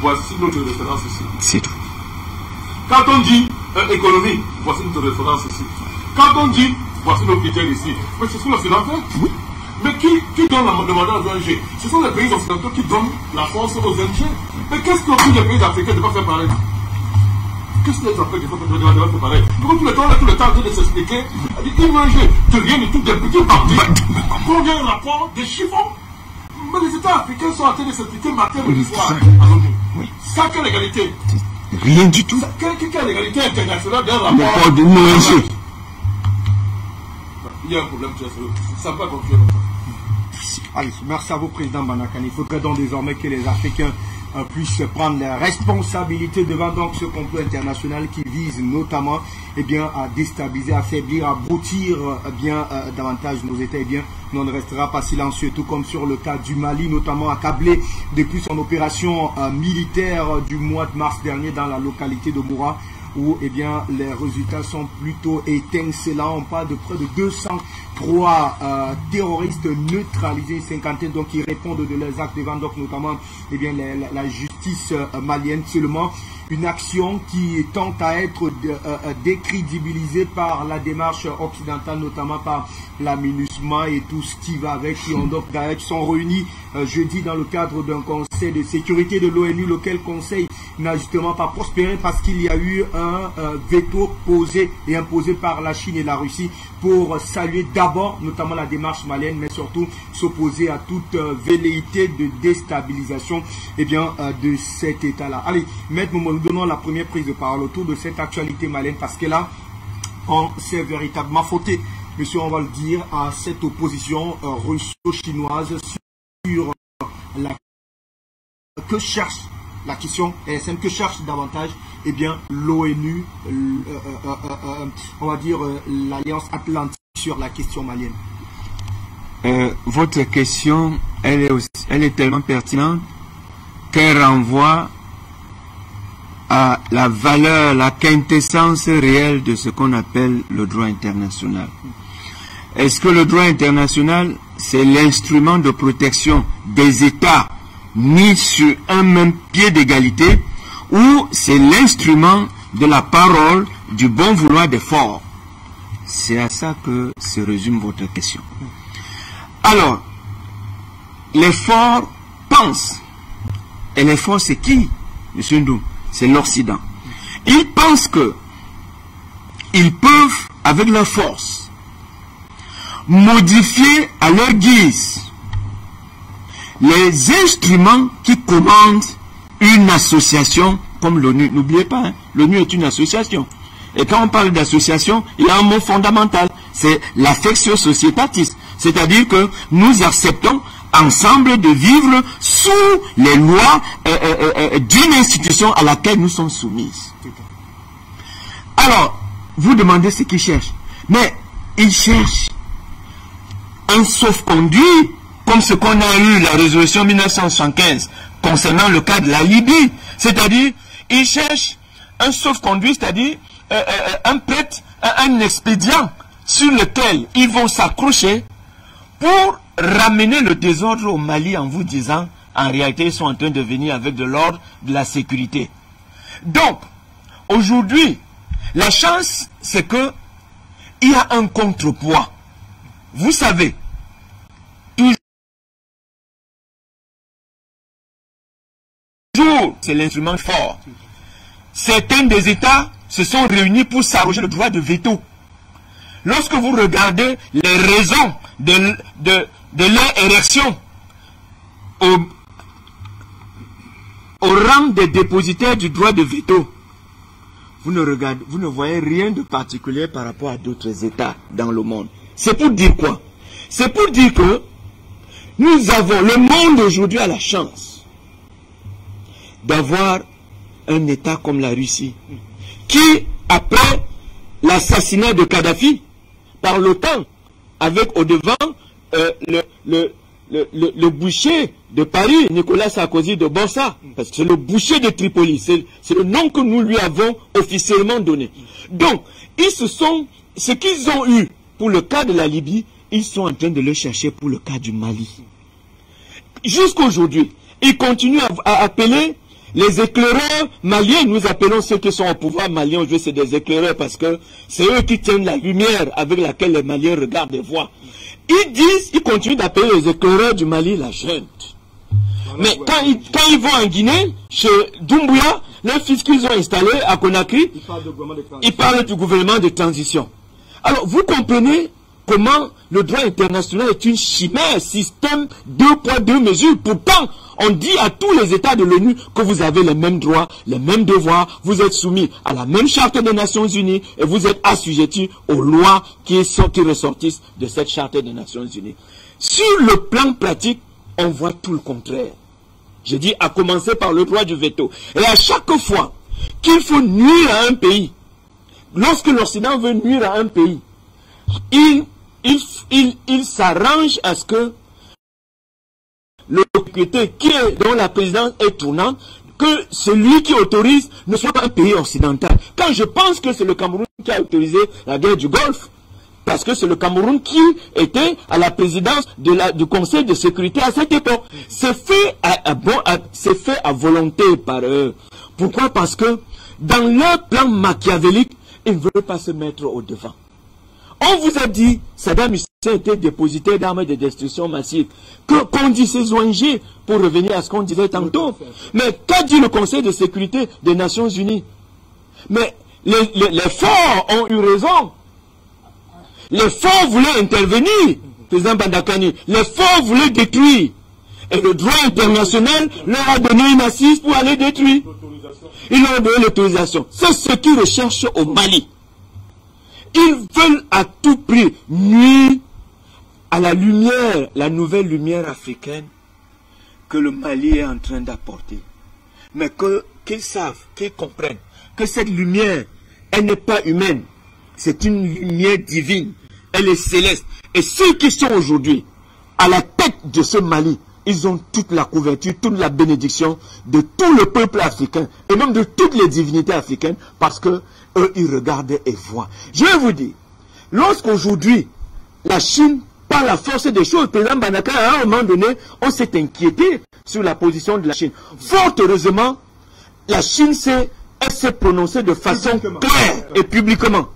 voici notre référence ici. C'est tout. Quand on dit euh, économie, voici notre référence ici. Quand on dit voici nos critères ici, mais ce sont les occidentaux. Mais qui, qui donne la- le mandat aux ONG Ce sont les pays occidentaux qui donnent la force aux ONG. Mais qu'est-ce qu'ont pris les pays africains de ne pas faire pareil? Qu'est-ce que les Africains ne pas faire pareil? Pourquoi tout le temps, tout le temps, en train de s'expliquer dit de rien du tout, des petits partis. Combien de rapports, des chiffres Mais les États africains sont en train de s'expliquer matin et soir. Oui. Sans quelle égalité? Rien du tout. quelle quelle- quelle égalité internationale d'un rapport? Il y a un problème, tu sais, ça ne va pas continuer merci à vous, Président Banakan. Il faudrait donc désormais que les Africains euh, puissent prendre la responsabilité devant donc ce complot international qui vise notamment eh bien, à déstabiliser, affaiblir, abrutir euh, bien euh, davantage nos États. Eh on ne restera pas silencieux, tout comme sur le cas du Mali, notamment accablé depuis son opération militaire du mois de mars dernier dans la localité de Moura où eh bien, les résultats sont plutôt étincelants. On parle de près de 203 euh, terroristes neutralisés, cinquantaine donc qui répondent de leurs actes devant donc notamment eh bien, la justice euh, malienne. Seulement une action qui tente à être euh, euh, décrédibilisée par la démarche occidentale, notamment par la MINUSMA et tout ce qui va avec, qui ont donc sont réunis euh, jeudi dans le cadre d'un conseil de sécurité de l'ONU, lequel conseil n'a justement pas prospéré parce qu'il y a eu un veto posé et imposé par la Chine et la Russie pour saluer d'abord notamment la démarche malienne, mais surtout s'opposer à toute euh, velléité de déstabilisation eh bien, euh, de cet État-là. Allez, Maître nous donnons la première prise de parole autour de cette actualité malienne parce que là, on s'est véritablement fauté, monsieur, on va le dire, à cette opposition euh, russo-chinoise sur la que cherche la question est simple, que cherche davantage eh bien l'ONU, euh, euh, euh, on va dire l'Alliance Atlantique sur la question malienne. Votre question, elle est, elle est tellement pertinente qu'elle renvoie à la valeur, la quintessence réelle de ce qu'on appelle le droit international. Est-ce que le droit international, c'est l'instrument de protection des États mis sur un même pied d'égalité ou c'est l'instrument de la parole du bon vouloir des forts C'est à ça que se résume votre question. Alors, les forts pensent. Et les forts, c'est qui, M. Ndou C'est l'Occident. Ils pensent que ils peuvent, avec leur force, modifier à leur guise les instruments qui commandent une association comme l'ONU. N'oubliez pas, hein, l'ONU est une association. Et quand on parle d'association, il y a un mot fondamental, c'est l'affectio societatis. C'est-à-dire que nous acceptons ensemble de vivre sous les lois euh, euh, euh, d'une institution à laquelle nous sommes soumises. Alors, vous demandez ce qu'ils cherchent. Mais ils cherchent un sauf-conduit comme ce qu'on a eu la résolution 1975 concernant le cas de la Libye. C'est-à-dire, ils cherchent un sauf-conduit, c'est-à-dire euh, euh, euh, un prêtre, un, un expédient sur lequel ils vont s'accrocher pour ramener le désordre au Mali en vous disant, en réalité, ils sont en train de venir avec de l'ordre, de la sécurité. Donc, aujourd'hui, la chance, c'est que il y a un contrepoids. Vous savez, c'est l'instrument fort. Certains des États se sont réunis pour s'arroger le droit de veto. Lorsque vous regardez les raisons de, leur érection au, rang des dépositaires du droit de veto, vous ne, regardez, vous ne voyez rien de particulier par rapport à d'autres États dans le monde. C'est pour dire quoi? C'est pour dire que nous avons, le monde aujourd'hui a la chance d'avoir un État comme la Russie, qui, après l'assassinat de Kadhafi par l'OTAN, avec au devant euh, le, boucher de Paris, Nicolas Sarkozy de Bossa, parce que c'est le boucher de Tripoli, c'est le nom que nous lui avons officiellement donné. Donc, ils se sont, ce qu'ils ont eu pour le cas de la Libye, ils sont en train de le chercher pour le cas du Mali. Jusqu'aujourd'hui, ils continuent à appeler les éclaireurs maliens, nous appelons ceux qui sont au pouvoir malien aujourd'hui, c'est des éclaireurs parce que c'est eux qui tiennent la lumière avec laquelle les Maliens regardent et voient. Ils disent, ils continuent d'appeler les éclaireurs du Mali la junte. Mais quand ils, quand ils vont en Guinée, chez Doumbouya, le fils qu'ils ont installé à Conakry, ils parlent du gouvernement de transition. Alors, vous comprenez comment le droit international est une chimère, système deux poids, deux mesures. Pourtant, on dit à tous les États de l'ONU que vous avez les mêmes droits, les mêmes devoirs, vous êtes soumis à la même charte des Nations Unies et vous êtes assujettis aux lois qui, sont, qui ressortissent de cette charte des Nations Unies. Sur le plan pratique, on voit tout le contraire. Je dis à commencer par le droit du veto. Et à chaque fois qu'il faut nuire à un pays, lorsque l'Occident veut nuire à un pays, il, il, il, il s'arrange à ce que le propriétaire qui est, dont la présidence est tournante, que celui qui autorise ne soit pas un pays occidental. Quand je pense que c'est le Cameroun qui a autorisé la guerre du Golfe, parce que c'est le Cameroun qui était à la présidence du Conseil de sécurité à cette époque. C'est fait à volonté par eux. Pourquoi? Parce que dans leur plan machiavélique, ils ne veulent pas se mettre au devant. On vous a dit, Saddam Hussein était dépositaire d'armes de destruction massive. Que qu'on dit ces ONG pour revenir à ce qu'on disait tantôt. Mais qu'a dit le Conseil de sécurité des Nations Unies? Mais les, les- les forts ont eu raison. Les forts voulaient intervenir, président Bandakani. Les forts voulaient détruire. Et le droit international leur a donné une assise pour aller détruire. Ils leur ont donné l'autorisation. C'est ce qu'ils recherchent au Mali. Ils veulent à tout prix nuire à la lumière, la nouvelle lumière africaine que le Mali est en train d'apporter. Mais qu'ils savent, qu'ils comprennent que cette lumière, elle n'est pas humaine. C'est une lumière divine. Elle est céleste. Et ceux qui sont aujourd'hui à la tête de ce Mali, ils ont toute la couverture, toute la bénédiction de tout le peuple africain et même de toutes les divinités africaines parce que eux, ils regardent et voient. Je vais vous dire, lorsqu'aujourd'hui, la Chine, par la force des choses, président Banaka, à un moment donné, on s'est inquiété sur la position de la Chine. Fort heureusement, la Chine s'est prononcée de façon claire et publiquement.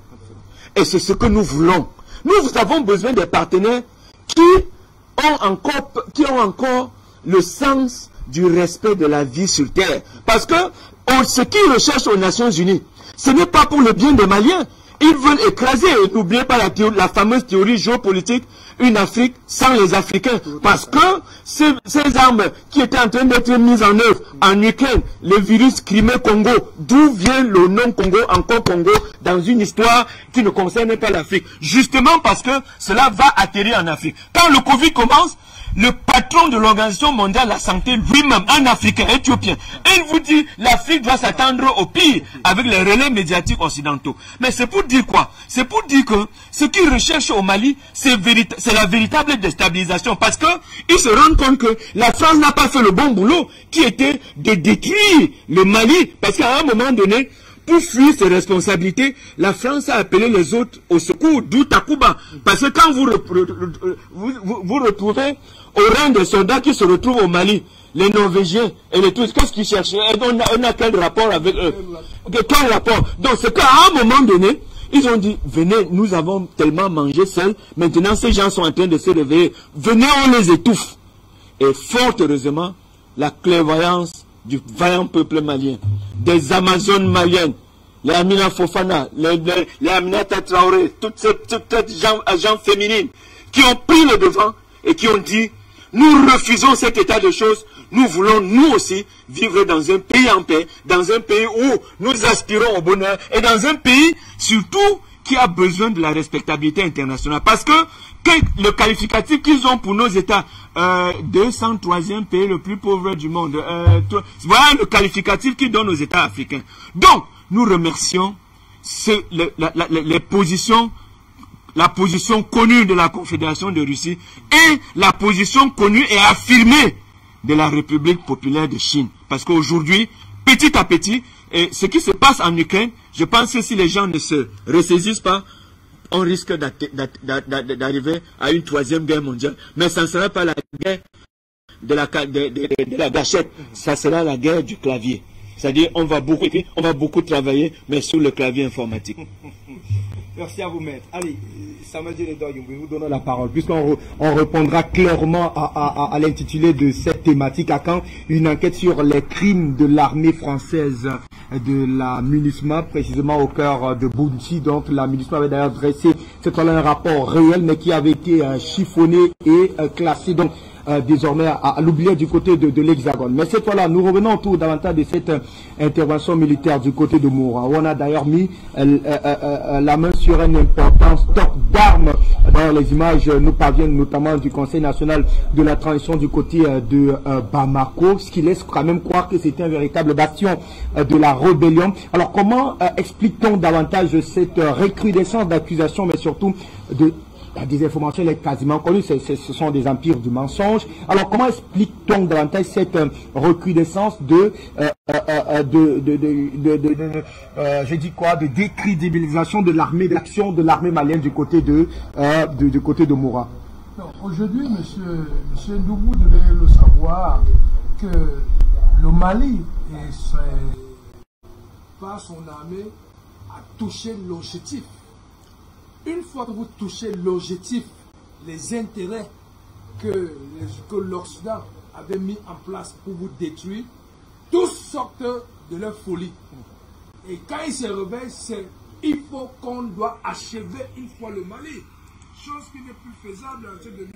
Et c'est ce que nous voulons. Nous avons besoin des partenaires qui encore, qui ont encore le sens du respect de la vie sur Terre. Parce que ce qu'ils recherchent aux Nations Unies, ce n'est pas pour le bien des Maliens. Ils veulent écraser, n'oubliez pas la fameuse théorie géopolitique, une Afrique sans les Africains. Parce que ces, armes qui étaient en train d'être mises en œuvre en Ukraine, le virus Crimée-Congo, d'où vient le nom Congo, encore Congo, dans une histoire qui ne concerne pas l'Afrique Justement parce que cela va atterrir en Afrique. Quand le Covid commence, le patron de l'Organisation mondiale de la santé lui-même, un Africain éthiopien, il vous dit l'Afrique doit s'attendre au pire avec les relais médiatiques occidentaux. Mais c'est pour dire quoi? C'est pour dire que ce qu'ils recherchent au Mali, c'est la véritable déstabilisation. Parce qu'ils se rendent compte que la France n'a pas fait le bon boulot, qui était de détruire le Mali. Parce qu'à un moment donné, pour fuir ses responsabilités, la France a appelé les autres au secours, d'où Takuba. Parce que quand vous, vous, vous retrouvez au rang des soldats qui se retrouvent au Mali, les Norvégiens et les tous, qu'est-ce qu'ils cherchent? On a, quel rapport avec eux? Quel rapport? Donc c'est qu'à un moment donné, ils ont dit, venez, nous avons tellement mangé seuls, maintenant ces gens sont en train de se réveiller, venez, on les étouffe. Et fort heureusement, la clairvoyance du vaillant peuple malien, des Amazones maliennes, les Amina Fofana, les, les, Aminata Traoré, toutes ces, toutes ces gens, féminines qui ont pris le devant et qui ont dit nous refusons cet état de choses. Nous voulons, nous aussi, vivre dans un pays en paix, dans un pays où nous aspirons au bonheur et dans un pays, surtout, qui a besoin de la respectabilité internationale. Parce que, le qualificatif qu'ils ont pour nos États, euh, 203e pays le plus pauvre du monde, euh, voilà le qualificatif qu'ils donnent aux États africains. Donc, nous remercions les positions la position connue de la Confédération de Russie et la position connue et affirmée de la République populaire de Chine. Parce qu'aujourd'hui, petit à petit, et ce qui se passe en Ukraine, je pense que si les gens ne se ressaisissent pas, on risque d'arriver à une troisième guerre mondiale. Mais ça ne sera pas la guerre de la, gâchette, ça sera la guerre du clavier. C'est-à-dire, on va beaucoup, on va beaucoup travailler, mais sur le clavier informatique. Merci à vous, maître. Allez, Samuel nous vous donnons la parole, puisqu'on on répondra clairement à, l'intitulé de cette thématique à quand une enquête sur les crimes de l'armée française de la MUNISMA, précisément au cœur de Bounty. Donc la MUNISMA avait d'ailleurs dressé c'est un rapport réel, mais qui avait été euh, chiffonné et euh, classé. Donc euh, désormais à, l'oublier du côté de, l'Hexagone. Mais cette fois-là, nous revenons autour davantage de cette euh, intervention militaire du côté de Moura, on a d'ailleurs mis euh, la main sur un important stock d'armes. Dans les images nous parviennent notamment du Conseil national de la transition du côté de Bamako, ce qui laisse quand même croire que c'était un véritable bastion de la rébellion. Alors comment explique-t-on davantage cette recrudescence d'accusations, mais surtout de la désinformation est quasiment connue, ce sont des empires du mensonge. Alors comment explique-t-on davantage cette euh, recrudescence de, euh, euh, de, de, de, quoi, de décrédibilisation de l'armée, d'action de l'armée malienne du côté de, du côté de Moura? Aujourd'hui, monsieur, monsieur devait le savoir que le Mali et par son armée a touché l'objectif une fois que vous touchez l'objectif, les intérêts que, que l'Occident avait mis en place pour vous détruire, tous sortent de leur folie. Et quand ils se réveillent, c'est il faut qu'on doit achever une fois le Mali. Chose qui n'est plus faisable en de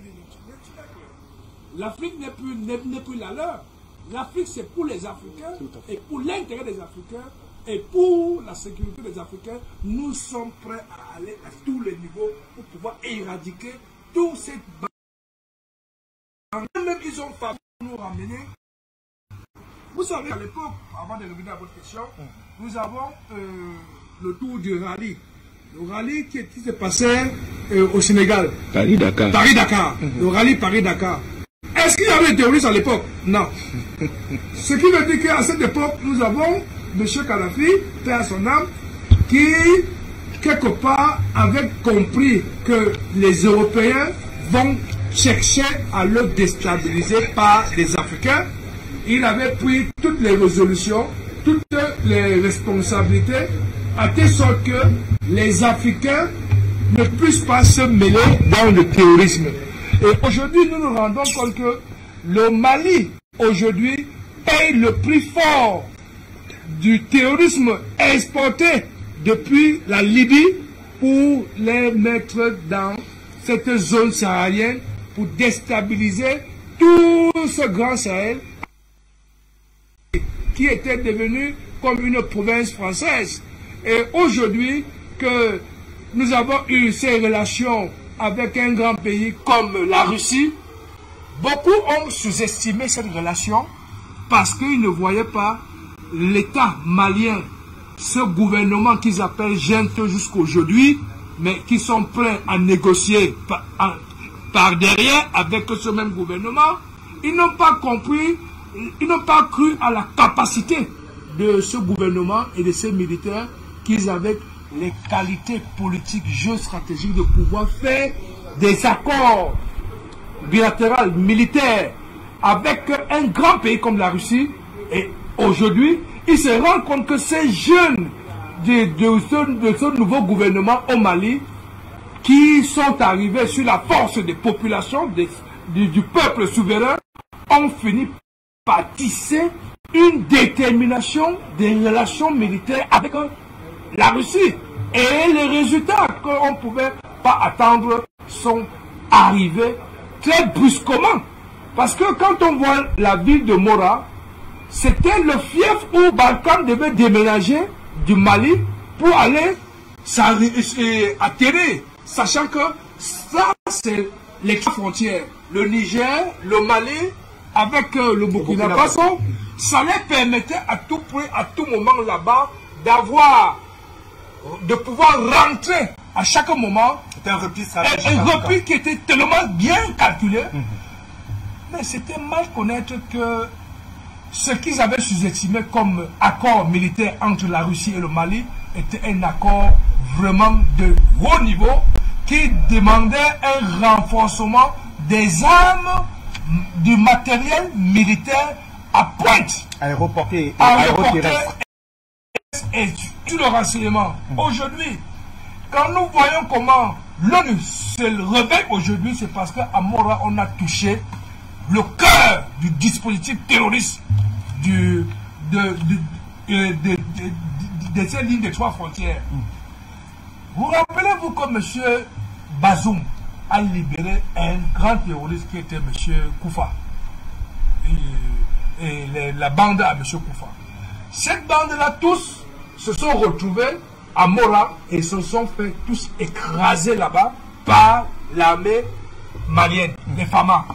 L'Afrique n'est plus, plus la leur. L'Afrique, c'est pour les Africains et pour l'intérêt des Africains et pour la sécurité des Africains, nous sommes prêts à aller à tous les niveaux pour pouvoir éradiquer tous ces Même ils ont pas nous ramener. Vous savez, à l'époque, avant de revenir à votre question, nous avons euh, le tour du rallye. Le rallye qui, s'est passé euh, au Sénégal. Paris-Dakar. Paris-Dakar. Le rallye Paris-Dakar. Est-ce qu'il y avait des terroristes à l'époque? Non. Ce qui veut dire qu'à cette époque, nous avons M. Kadhafi, père son âme, qui, quelque part, avait compris que les Européens vont chercher à le déstabiliser par les Africains. Il avait pris toutes les résolutions, toutes les responsabilités, à telle sorte que les Africains ne puissent pas se mêler dans le terrorisme. Et aujourd'hui, nous nous rendons compte que le Mali, aujourd'hui, paye le prix fort du terrorisme exporté depuis la Libye pour les mettre dans cette zone saharienne pour déstabiliser tout ce grand Sahel qui était devenu comme une province française. Et aujourd'hui que nous avons eu ces relations avec un grand pays comme la Russie, Beaucoup ont sous-estimé cette relation parce qu'ils ne voyaient pas l'État malien, ce gouvernement qu'ils appellent gente jusqu'aujourd'hui, mais qui sont prêts à négocier par, derrière avec ce même gouvernement, ils n'ont pas compris, ils n'ont pas cru à la capacité de ce gouvernement et de ces militaires qu'ils avaient les qualités politiques, géostratégiques de pouvoir faire des accords bilatéraux, militaires, avec un grand pays comme la Russie. Et aujourd'hui, ils se rendent compte que ces jeunes de, ce, nouveau gouvernement au Mali, qui sont arrivés sur la force des populations, du, du peuple souverain, ont fini par tisser une détermination des relations militaires avec la Russie. Et les résultats qu'on ne pouvait pas attendre sont arrivés très brusquement. Parce que quand on voit la ville de Mora, c'était le fief où Balkan devait déménager du Mali pour aller atterrir. Sachant que ça, c'est les frontières. Le Niger, le Mali, avec euh, le Burkina Faso, ça les permettait à tout point, à tout moment là-bas, d'avoir, de pouvoir rentrer à chaque moment. C'était un repli stratégique. Un, repli qui était tellement bien calculé. Mhm. Mais c'était mal connaître que ce qu'ils avaient sous-estimé comme accord militaire entre la Russie et le Mali était un accord vraiment de haut niveau qui demandait un renforcement des armes, du matériel militaire à pointe. Aéroporté et aéroterrestre. Et tout le renseignement. Aujourd'hui, quand nous voyons comment l'ONU se réveille aujourd'hui, c'est parce qu'à Mora, on a touché le cœur du dispositif terroriste de, ces lignes de trois frontières. Vous rappelez-vous que M. Bazoum a libéré un grand terroriste qui était M. Koufa et, la bande à M. Koufa. Cette bande-là, tous se sont retrouvés à Mora et se sont fait tous écraser là-bas par l'armée malienne, les FAMA.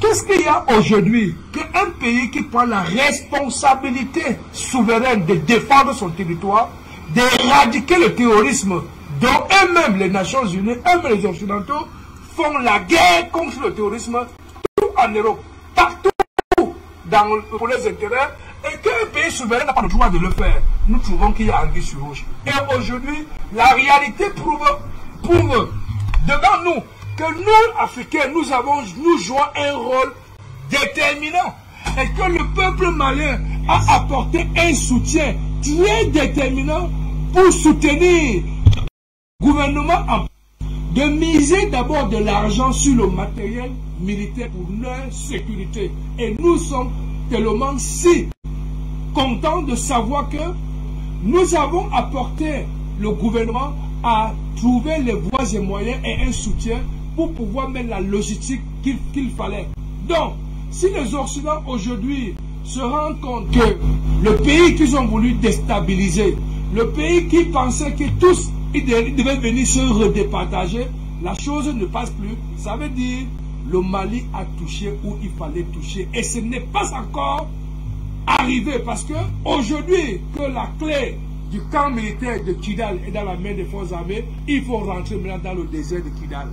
Qu'est-ce qu'il y a aujourd'hui qu'un pays qui prend la responsabilité souveraine de défendre son territoire, d'éradiquer le terrorisme dont eux-mêmes, les Nations Unies, eux-mêmes les Occidentaux, font la guerre contre le terrorisme tout en Europe, partout dans, pour les intérêts, et qu'un pays souverain n'a pas le droit de le faire. Nous trouvons qu'il y a anguille sur rouge. Et aujourd'hui, la réalité prouve, prouve devant nous que nous, Africains, nous avons, nous jouons un rôle déterminant et que le peuple malien a apporté un soutien très déterminant pour soutenir le gouvernement de miser d'abord de l'argent sur le matériel militaire pour leur sécurité. Et nous sommes tellement si contents de savoir que nous avons apporté le gouvernement à trouver les voies et moyens et un soutien pour pouvoir mettre la logistique qu'il fallait. Donc, si les Occidentaux aujourd'hui se rendent compte que le pays qu'ils ont voulu déstabiliser, le pays qui pensait que tous devaient venir se redépartager, la chose ne passe plus. Ça veut dire le Mali a touché où il fallait toucher. Et ce n'est pas encore arrivé parce que aujourd'hui que la clé du camp militaire de Kidal est dans la main des forces armées, il faut rentrer maintenant dans le désert de Kidal.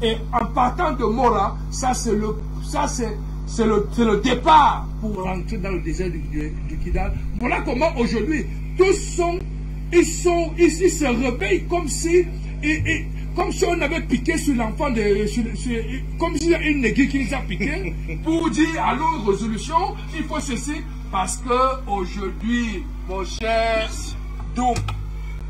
Et en partant de Mora, ça c'est le, ça c'est, c'est le, le, départ pour rentrer dans le désert du, du, Kidal. Voilà comment aujourd'hui, tous sont, ils sont, ici se réveillent comme si, et, comme si on avait piqué sur l'enfant de, comme si une aiguille qui les a piqué, pour dire, allons, résolution, il faut cesser, parce que aujourd'hui, mon cher Doum,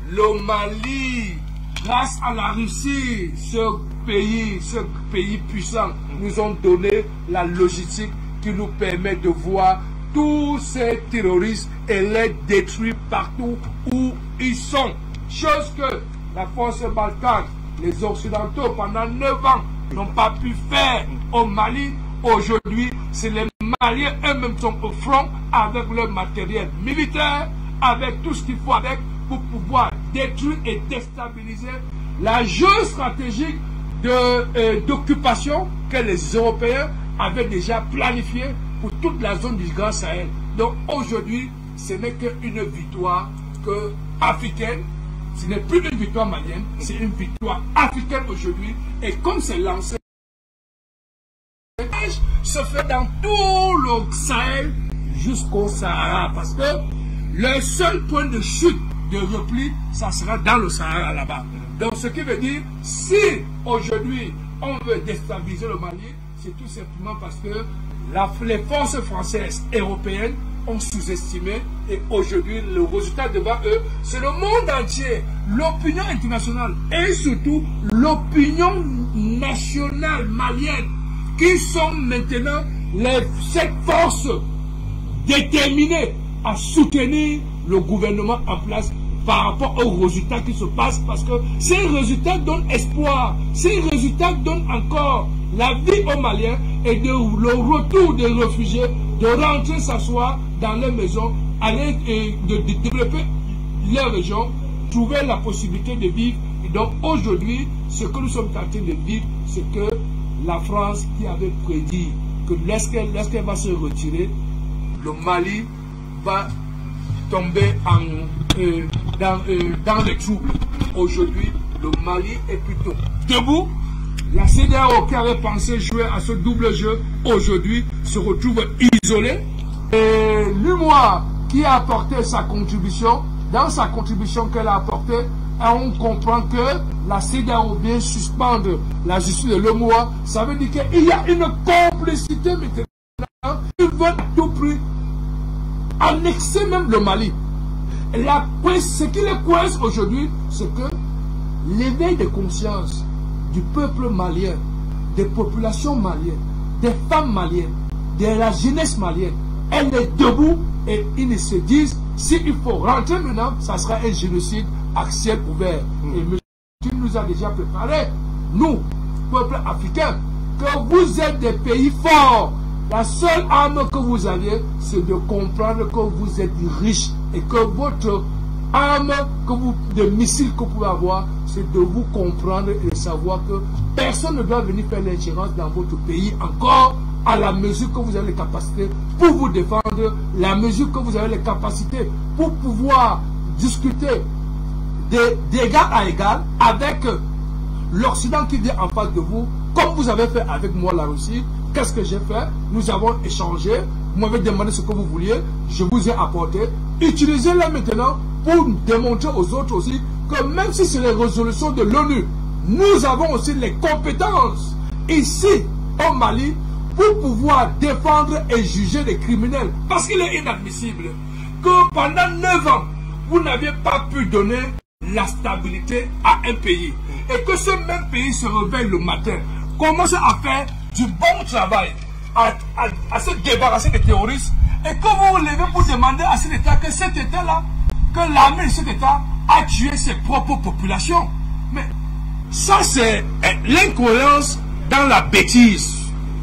le Mali, grâce à la Russie, ce pays, ce pays puissant, nous ont donné la logistique qui nous permet de voir tous ces terroristes et les détruire partout où ils sont. Chose que la force Balkan, les Occidentaux, pendant 9 ans, n'ont pas pu faire au Mali. Aujourd'hui, c'est les Maliens eux-mêmes sont au front avec leur matériel militaire, avec tout ce qu'il faut avec pour pouvoir détruire et déstabiliser la jeu stratégique euh, d'occupation que les Européens avait déjà planifié pour toute la zone du Grand Sahel. Donc aujourd'hui, ce n'est qu'une victoire que africaine. Ce n'est plus une victoire malienne, c'est une victoire africaine aujourd'hui. Et comme c'est lancé, se fait dans tout le Sahel jusqu'au Sahara. Parce que le seul point de chute, de repli, ça sera dans le Sahara là-bas. Donc ce qui veut dire, si aujourd'hui on veut déstabiliser le Mali, c'est tout simplement parce que les forces françaises européennes ont sous-estimé et aujourd'hui le résultat devant eux, c'est le monde entier, l'opinion internationale et surtout l'opinion nationale malienne qui sont maintenant les, cette force déterminée à soutenir le gouvernement en place par rapport aux résultats qui se passent parce que ces résultats donnent espoir, ces résultats donnent encore la vie aux Maliens et le retour des réfugiés de rentrer s'asseoir dans les maisons, aller et de, développer leur région, trouver la possibilité de vivre. Et donc aujourd'hui, ce que nous sommes en train de vivre, c'est que la France qui avait prédit que lorsqu'elle va se retirer, le Mali va tomber en, euh, dans, euh, dans. Aujourd'hui, le Mali est plutôt debout. La CDAO qui avait pensé jouer à ce double jeu, aujourd'hui, se retrouve isolée. Et l'UMOA qui a apporté sa contribution, dans sa contribution qu'elle a apportée, on comprend que la CEDAO vient suspendre la justice de l'UMOA. Ça veut dire qu'il y a une complicité maintenant. Ils veulent tout prix annexer même le Mali. La, ce qui les coince aujourd'hui, c'est que l'éveil de conscience du peuple malien, des populations maliennes, des femmes maliennes, de la jeunesse malienne, elle est debout et ils se disent, s'il faut rentrer maintenant, ça sera un génocide à ciel ouvert. Mm. Et M. nous a déjà préparé, nous, peuple africain, que vous êtes des pays forts. La seule arme que vous avez, c'est de comprendre que vous êtes riche et que votre arme que vous, de missiles que vous pouvez avoir, c'est de vous comprendre et de savoir que personne ne doit venir faire l'ingérence dans votre pays encore à la mesure que vous avez les capacités pour vous défendre, la mesure que vous avez les capacités pour pouvoir discuter d'égal à égal avec l'Occident qui vient en face de vous, comme vous avez fait avec moi la Russie. Qu'est-ce que j'ai fait? Nous avons échangé. Vous m'avez demandé ce que vous vouliez. Je vous ai apporté. Utilisez-le maintenant pour démontrer aux autres aussi que même si c'est les résolutions de l'ONU, nous avons aussi les compétences ici au Mali pour pouvoir défendre et juger les criminels. Parce qu'il est inadmissible que pendant 9 ans, vous n'aviez pas pu donner la stabilité à un pays. Et que ce même pays se réveille le matin, commence à faire du bon travail, à, se débarrasser des terroristes, et que vous vous levez pour demander à cet État que cet État-là, que l'armée de cet État a tué ses propres populations. Mais ça, c'est l'incohérence dans la bêtise.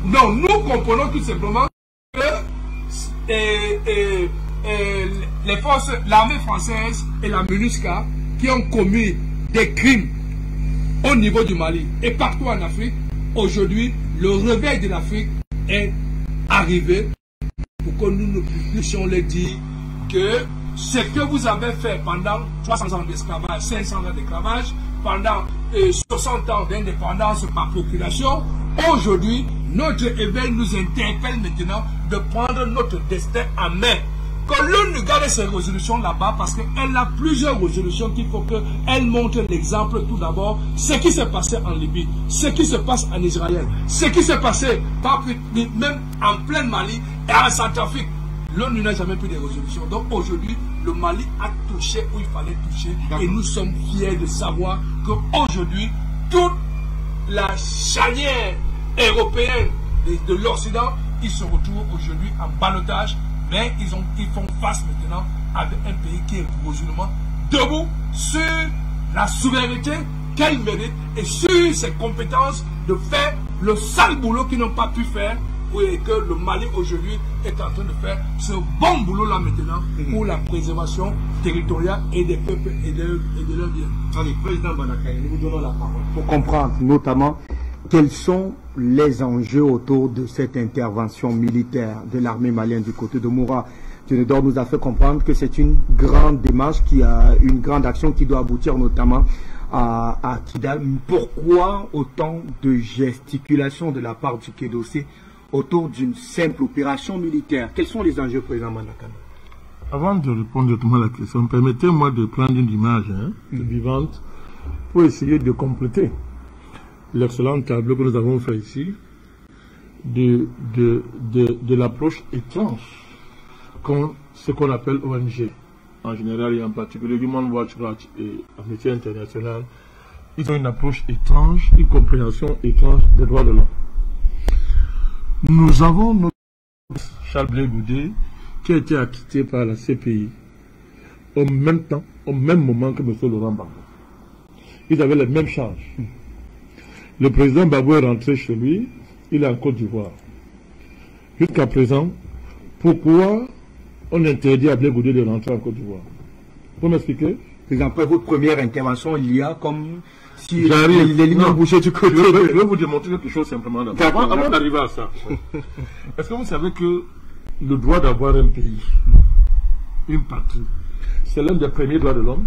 Non, nous comprenons tout simplement que les forces, l'armée française et la MINUSCA qui ont commis des crimes au niveau du Mali et partout en Afrique, aujourd'hui, le réveil de l'Afrique est arrivé pour que nous ne puissions les dire que ce que vous avez fait pendant 300 ans d'esclavage, 500 ans d'esclavage, pendant 60 ans d'indépendance par procuration, aujourd'hui, notre éveil nous interpelle maintenant de prendre notre destin en main. Que l'ONU garde ses résolutions là-bas parce qu'elle a plusieurs résolutions qu'il faut qu'elle montre l'exemple tout d'abord. Ce qui s'est passé en Libye, ce qui se passe en Israël, ce qui s'est passé même en plein Mali et en Centrafrique. L'ONU n'a jamais pris de résolutions. Donc aujourd'hui, le Mali a touché où il fallait toucher. Et nous sommes fiers de savoir qu'aujourd'hui, toute la charnière européenne de, l'Occident, ils se retrouvent aujourd'hui en balotage mais ils, ont, ils font face maintenant avec un pays qui est résolument debout sur la souveraineté qu'elle mérite et sur ses compétences de faire le sale boulot qu'ils n'ont pas pu faire et que le Mali aujourd'hui est en train de faire ce bon boulot là maintenant mhm. pour la préservation territoriale et des peuples et de, et de leurs biens. Allez, Président Banakaï, nous vous donnons la parole pour comprendre notamment quels sont les enjeux autour de cette intervention militaire de l'armée malienne du côté de Moura? Théodore nous a fait comprendre que c'est une grande démarche, qui a une grande action qui doit aboutir notamment à, à Kidal. Pourquoi autant de gesticulations de la part du Kédossé autour d'une simple opération militaire? Quels sont les enjeux présents, Manakana Avant de répondre directement à la question, permettez-moi de prendre une image hein, vivante pour essayer de compléter l'excellent tableau que nous avons fait ici de, de, de, l'approche étrange ce qu'on appelle ONG, en général et en particulier Human Watch Watch et Amnesty International. Ils ont une approche étrange, une compréhension étrange des droits de l'homme. Nous avons notre Charles Blé Goudé qui a été acquitté par la CPI au même temps, au même moment que M. Laurent Gbagbo. Ils avaient les mêmes charges. Le président Gbagbo est rentré chez lui, il est en Côte d'Ivoire. Jusqu'à présent, pourquoi on interdit à Goudé de rentrer en Côte d'Ivoire? Vous m'expliquer Président, après votre première intervention, il y a comme si J'arrive. les lignes bougé du côté Je vais, je vais vous démontrer quelque chose simplement. Avant, avant d'arriver à ça, est-ce que vous savez que le droit d'avoir un pays, une patrie, c'est l'un des premiers droits de l'homme?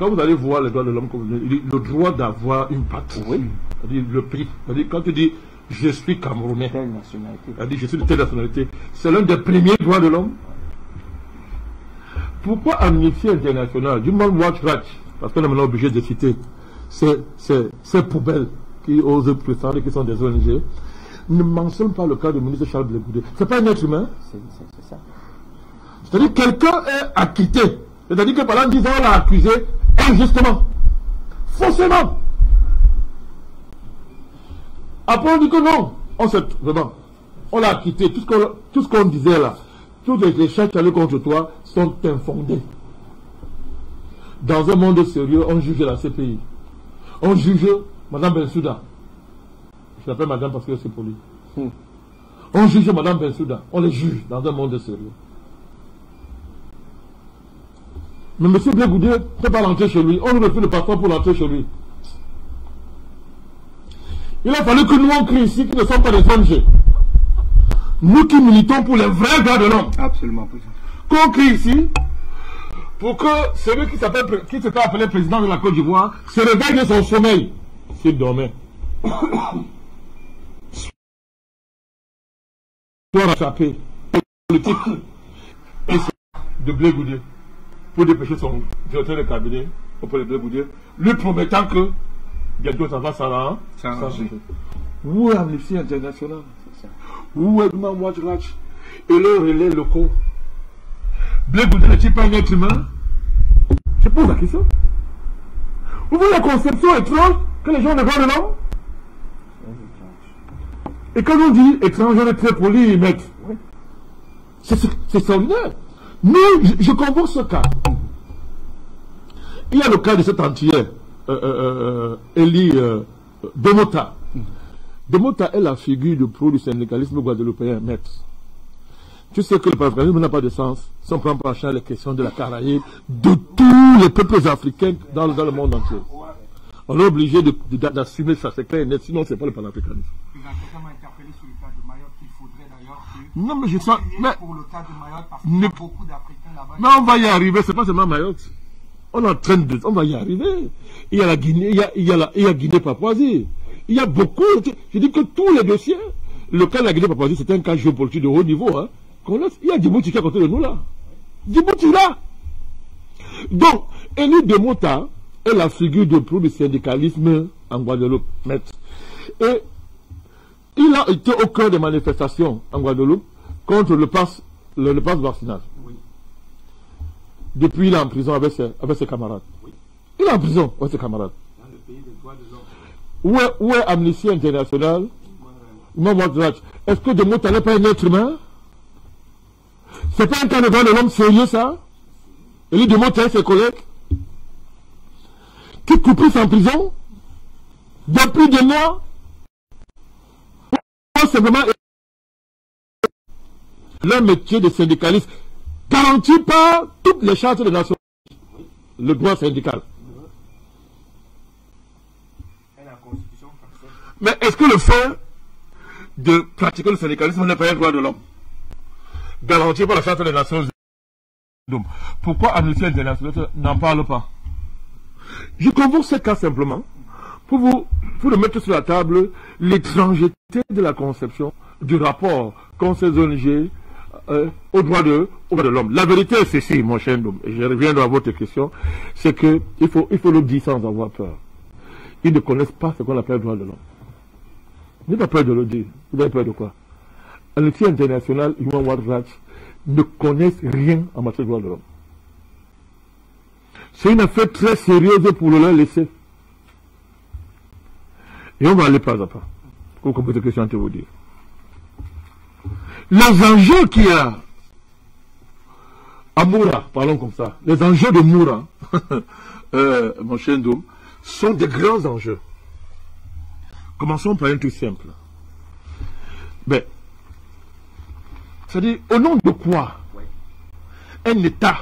Quand vous allez voir les droits de l'homme, le droit d'avoir une patrie, c'est-à-dire le pays, c'est-à-dire quand tu dis je suis Camerounais, c'est-à-dire je suis de telle nationalité, c'est l'un des premiers droits de l'homme. Pourquoi Amnesty International, Human Watch Watch, parce qu'on est maintenant obligé de citer ces, ces, ces poubelles qui osent prétendre qui sont des ONG, ne mentionne pas le cas du ministre Charles Blé Goudé. C'est pas un être humain. C'est-à-dire quelqu'un est acquitté. C'est-à-dire que pendant 10 ans, on l'a accusé injustement. Faussement. Après, on dit que non. On s'est vraiment. On l'a acquitté. Tout ce qu'on disait là, tous les qui allaient contre toi sont infondés. Dans un monde sérieux, on juge la CPI. On juge Madame Bensouda. Je l'appelle Madame parce que c'est poli. On juge Madame Bensouda. On les juge dans un monde sérieux. Mais M. Blé Goudé ne peut pas rentrer chez lui. On lui refuse le passeport pour rentrer chez lui. Il a fallu que nous on crie ici qui ne sont pas des ONG. Nous qui militons pour les vrais droits de l'homme. Absolument, président. Qu'on crie ici pour que celui qui s'appelle qui s'était appelé président de la Côte d'Ivoire se réveille de son sommeil. S'il dormait. Soit rattrapé politique et c'est de Blé pour dépêcher son directeur de cabinet auprès de Goudé, lui promettant que bientôt ça va s'arranger. S'arranger. Où est Amnesty International? Où est Human Watch Watch Et le relais locaux Blé Goudé n'est-il pas un être humain Je pose la question. Vous voyez la conception étrange que les gens ne voient de l'homme Et quand on dit étrange, on est très poli, maître. C'est c'est extraordinaire. Nous, je, je convoque ce cas. Il y a le cas de cet entier, euh, euh, euh, Elie Demota. Demota est la figure de pro du syndicalisme guadeloupéen, maître. Tu sais que le panafricanisme n'a pas de sens si on prend en charge les questions de la Caraïbe, de tous les peuples africains dans, le monde entier. On est obligé d'assumer ça, c'est clair et net, sinon c'est pas le panafricanisme. interpellé sur le cas de Mayotte, il faudrait d'ailleurs que Non, mais je sens. Mais, pour le cas de Mayotte, parce Ne- qu'il y a beaucoup d'Africains là-bas. mais on va y arriver, c'est pas seulement Mayotte. On est en train de. On va y arriver. Il y a la Guinée, il y a, il y a la il y a Guinée-Papouasie. Il y a beaucoup. Je dis que tous les dossiers, le cas de la Guinée-Papouasie, c'est un cas géopolitique de haut niveau. Hein. Il y a Djibouti qui est à côté de nous là. Djibouti là. Donc, Elie Demota est la figure de pro du syndicalisme en Guadeloupe, maître. Et il a été au cœur des manifestations en Guadeloupe contre le pass, le, le pass vaccinal. Depuis, il est en prison avec ses, avec ses camarades. Il est en prison avec ses camarades. Où est, où est Amnesty International? Est-ce que Demota n'est pas un être humain? C'est pas un cas de de l'homme sérieux, ça? Et lui Demota et ses collègues. Qui couplent en prison? Depuis des mois simplement leur métier de syndicaliste garanti par toutes les chartes des Nations Unies. Le droit syndical. Mais est-ce que le fait de pratiquer le syndicalisme n'est pas un droit de l'homme? Garanti par la Charte des Nations Unies. Pourquoi Amnesty International n'en parle pas? Je convoque ce cas simplement pour vous pour mettre sur la table l'étrangeté de la conception du rapport qu'ont ces ONG euh, aux droits de, de l'homme. La vérité, c'est ceci, mon cher homme, je reviens à votre question, c'est qu'il faut, il faut le dire sans avoir peur. Ils ne connaissent pas ce qu'on appelle le droit de l'homme. N'ayez pas peur de le dire. Vous avez peur de quoi? L'Amnesty International, Human Rights Watch, ne connaissent rien en matière de droits de l'homme. C'est une affaire très sérieuse pour le laisser. Et on va aller pas à pas. Pour que cette question, vous dire. Les enjeux qu'il y a à Moura, parlons comme ça, les enjeux de Moura, euh, mon cher Doum, sont des grands enjeux. Commençons par un tout simple. Ben, c'est-à-dire, au nom de quoi? Un État,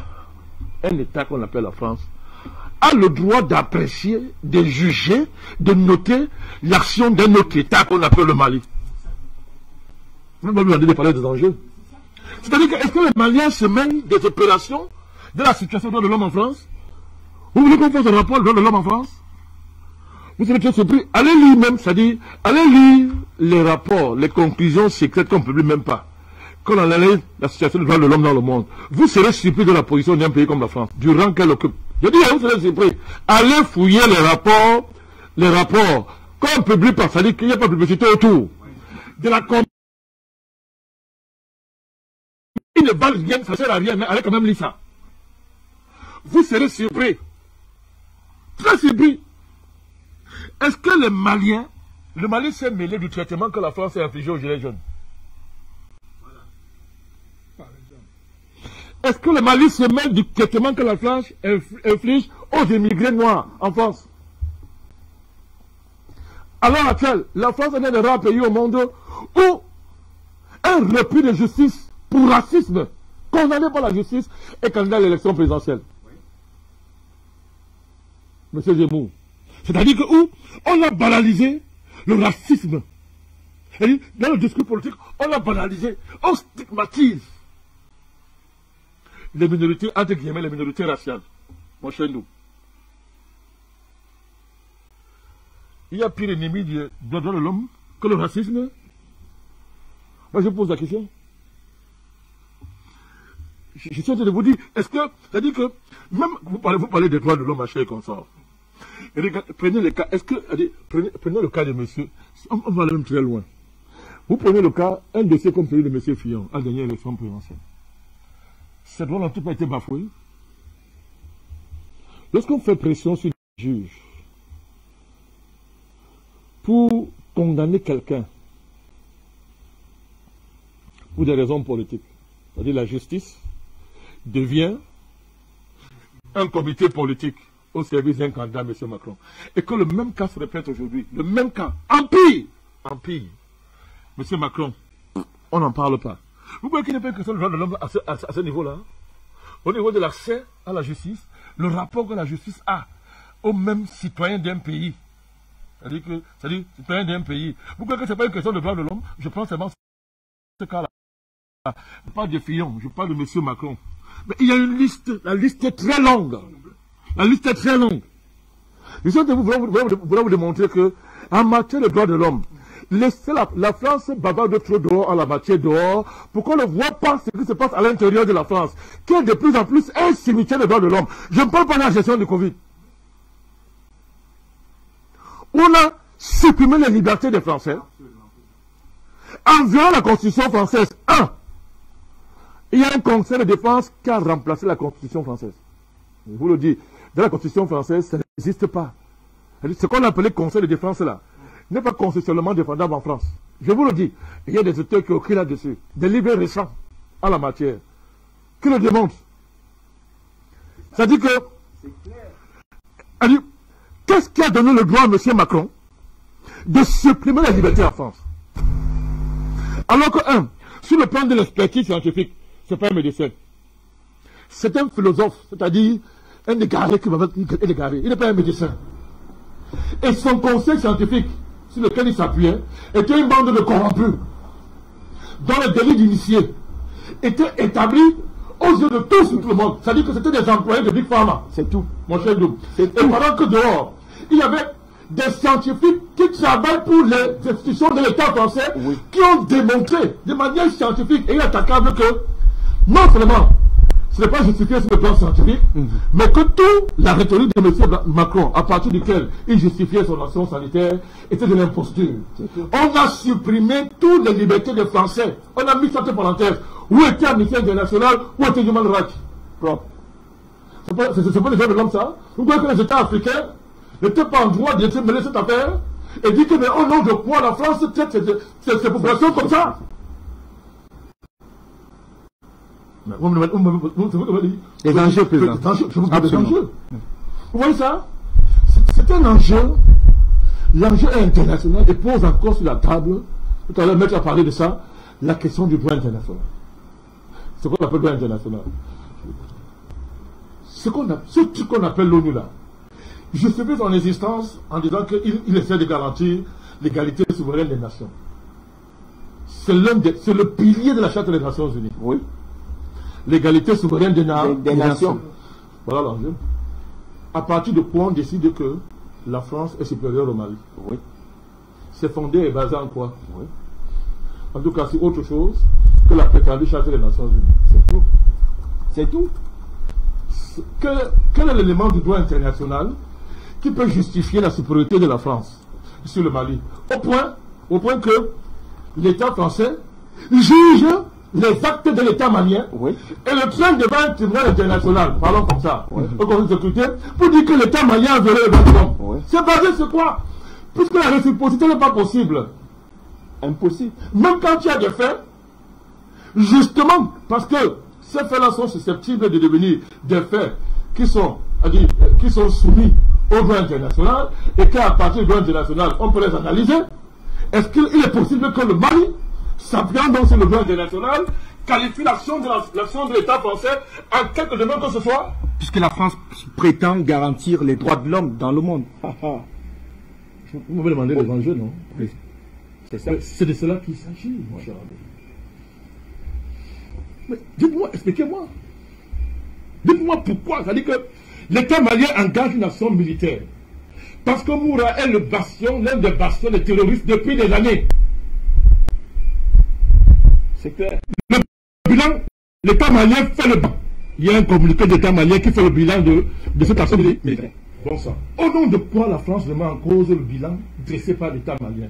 un État qu'on appelle la France, a le droit d'apprécier, de juger, de noter l'action d'un autre État qu'on appelle le Mali. Vous me demandez de parler des enjeux. C'est-à-dire que est-ce que les Maliens se mêlent des opérations de la situation de l'homme en France? Vous voulez qu'on fasse un rapport de l'homme en France? Vous serez très surpris. Allez lire même, c'est-à-dire, allez lire les rapports, les conclusions secrètes qu'on ne publie même pas. Quand on analyse la situation de l'homme dans le monde, vous serez surpris de la position d'un pays comme la France, du rang qu'elle occupe. Je dis, vous serez surpris. Allez fouiller les rapports, les rapports, qu'on publie pas, c'est-à-dire qu'il n'y a pas de publicité autour. De la ne valent rien, ça sert à rien, mais allez quand même lire ça. Vous serez surpris. Très surpris. Est-ce que les Maliens, le Mali s'est mêlé du traitement que la France a infligé aux Gilets jaunes? Est-ce que le Mali se mêle du traitement que la France inflige aux immigrés noirs en France? Alors actuelle, la France est un des rares pays au monde où un repris de justice pour racisme, condamné par la justice et candidat à l'élection présidentielle. Monsieur Zemmour. C'est-à-dire que où on a banalisé le racisme. Dans le discours politique, on a banalisé, on stigmatise les minorités, entre guillemets, les minorités raciales. Mon cher nous. Il y a pire ennemi de, de l'homme que le racisme. Moi, je pose la question je, suis en train de vous dire, est-ce que, c'est-à-dire que, même, vous parlez, vous parlez des droits de l'homme à cher consort. prenez le cas, est-ce que, prenez, prenez, le cas de monsieur, on, va aller même très loin. Vous prenez le cas, un dossier comme celui de monsieur Fillon, à la dernière élection présidentielle. Droits n'ont tout pas été bafoués. Lorsqu'on fait pression sur les juges pour condamner quelqu'un pour des raisons politiques, c'est-à-dire la justice, devient un comité politique au service d'un candidat, M. Macron. Et que le même cas se répète aujourd'hui. Le même cas. Empire Empire. M. Macron, on n'en parle pas. Vous voyez qu'il n'est pas question de droit de l'homme à ce, niveau-là Au niveau de l'accès à la justice, le rapport que la justice a aux mêmes citoyens d'un pays. C'est-à-dire que, citoyens d'un pays. Vous voyez que ce n'est pas une question de droit de l'homme Je prends seulement ce cas-là. Je parle de Fillon, je parle de M. Macron. Mais il y a une liste, la liste est très longue. La liste est très longue. Je suis vous, démontrer que, matière de droits de l'homme, laissez la, la France bavarde trop dehors en la matière dehors pour qu'on ne voit pas ce qui se passe à l'intérieur de la France, qui est de plus en plus un cimetière de droits de l'homme. Je ne parle pas de la gestion du Covid. On a supprimé les libertés des Français en violant la Constitution française. Un, il y a un conseil de défense qui a remplacé la Constitution française. Je vous le dis, dans la Constitution française, ça n'existe pas. Ce qu'on appelait conseil de défense là, n'est pas constitutionnellement défendable en France. Je vous le dis, il y a des auteurs qui ont écrit là-dessus, des livres récents en la matière, qui le démontrent. Dit que, qu'est-ce qui a donné le droit à M. Macron de supprimer la liberté en France? Alors que, un, sur le plan de l'expertise scientifique, ce n'est pas un médecin. C'est un philosophe, c'est-à-dire un égaré qui va être égaré. Il n'est pas un médecin. Et son conseil scientifique, sur lequel il s'appuyait était une bande de corrompus dont le délit d'initié était établi aux yeux de tous tout le monde. C'est-à-dire que c'était des employés de Big Pharma. C'est tout. Mon cher Doum. Et pendant que dehors, il y avait des scientifiques qui travaillent pour les institutions de l'État français qui ont démontré de manière scientifique et inattaquable que non seulement ce n'est pas justifié sur le plan scientifique, mais que toute la rhétorique de M. Macron, à partir duquel il justifiait son action sanitaire, était de l'imposture. On a supprimé toutes les libertés des Français. On a mis ça entre parenthèses. Où était Amnesty International? Où était Human Rights? Propre. C'est pas, les gens de l'homme ça Vous voyez que les États africains n'étaient pas en droit de mêler cette affaire et dit que mais au nom de quoi la France traite ces populations comme ça Mais vous me- vous me- vous me- vous me- vous me dites- Les enjeux, enjeux, je vous parle des Absolument. enjeux. Vous voyez ça? C'est- un enjeu. L'enjeu international et pose encore sur la table, tout à l'heure, maître a parlé de ça, la question du droit international. C'est quoi qu'on appelle le droit international? Ce qu'on a- ce truc qu'on appelle l'ONU là, justifie son existence en disant qu'il il essaie de garantir l'égalité souveraine des nations. C'est l'un c'est le pilier de la Charte des Nations Unies. Oui. L'égalité souveraine des, na- Des- des nations. Voilà l'enjeu. À partir de quoi on décide que la France est supérieure au Mali Oui. C'est fondé et basé en quoi? Oui. En tout cas, c'est autre chose que la prétendue Charte des Nations Unies. C'est tout. C'est tout. quel, quel est l'élément du droit international qui peut justifier la supériorité de la France sur le Mali? Au point, au point que l'État français juge les actes de l'État malien Oui. et le train devant un tribunal international, parlons comme ça, au Conseil de sécurité, pour dire que l'État malien a violé les droits. Oui. C'est basé sur quoi? Puisque la réciprocité n'est pas possible. Impossible. Même quand il y a des faits, justement parce que ces faits-là sont susceptibles de devenir des faits qui sont, dire, qui sont soumis au droit international et qu'à partir du droit international, on peut les analyser. Est-ce qu'il il est possible que le Mali, s'appuyant donc sur le droit international, qualifie l'action de de l'État français en quelque domaine que ce soit Puisque la France prétend garantir les droits de l'homme dans le monde. Vous m'avez demandé les enjeux, non? C'est ça. Mais C'est de cela qu'il s'agit, mon cher ami. Mais dites-moi, expliquez-moi. Dites-moi pourquoi. C'est-à-dire que l'État malien engage une action militaire. Parce que Moura est le bastion, l'un des bastions des terroristes depuis des années. C'est clair. Le bilan, l'État malien fait le bilan. Il y a un communiqué d'État malien qui fait le bilan de, de cette action militaire. Bon sang. Au nom de quoi la France remet en cause le bilan dressé par l'État malien?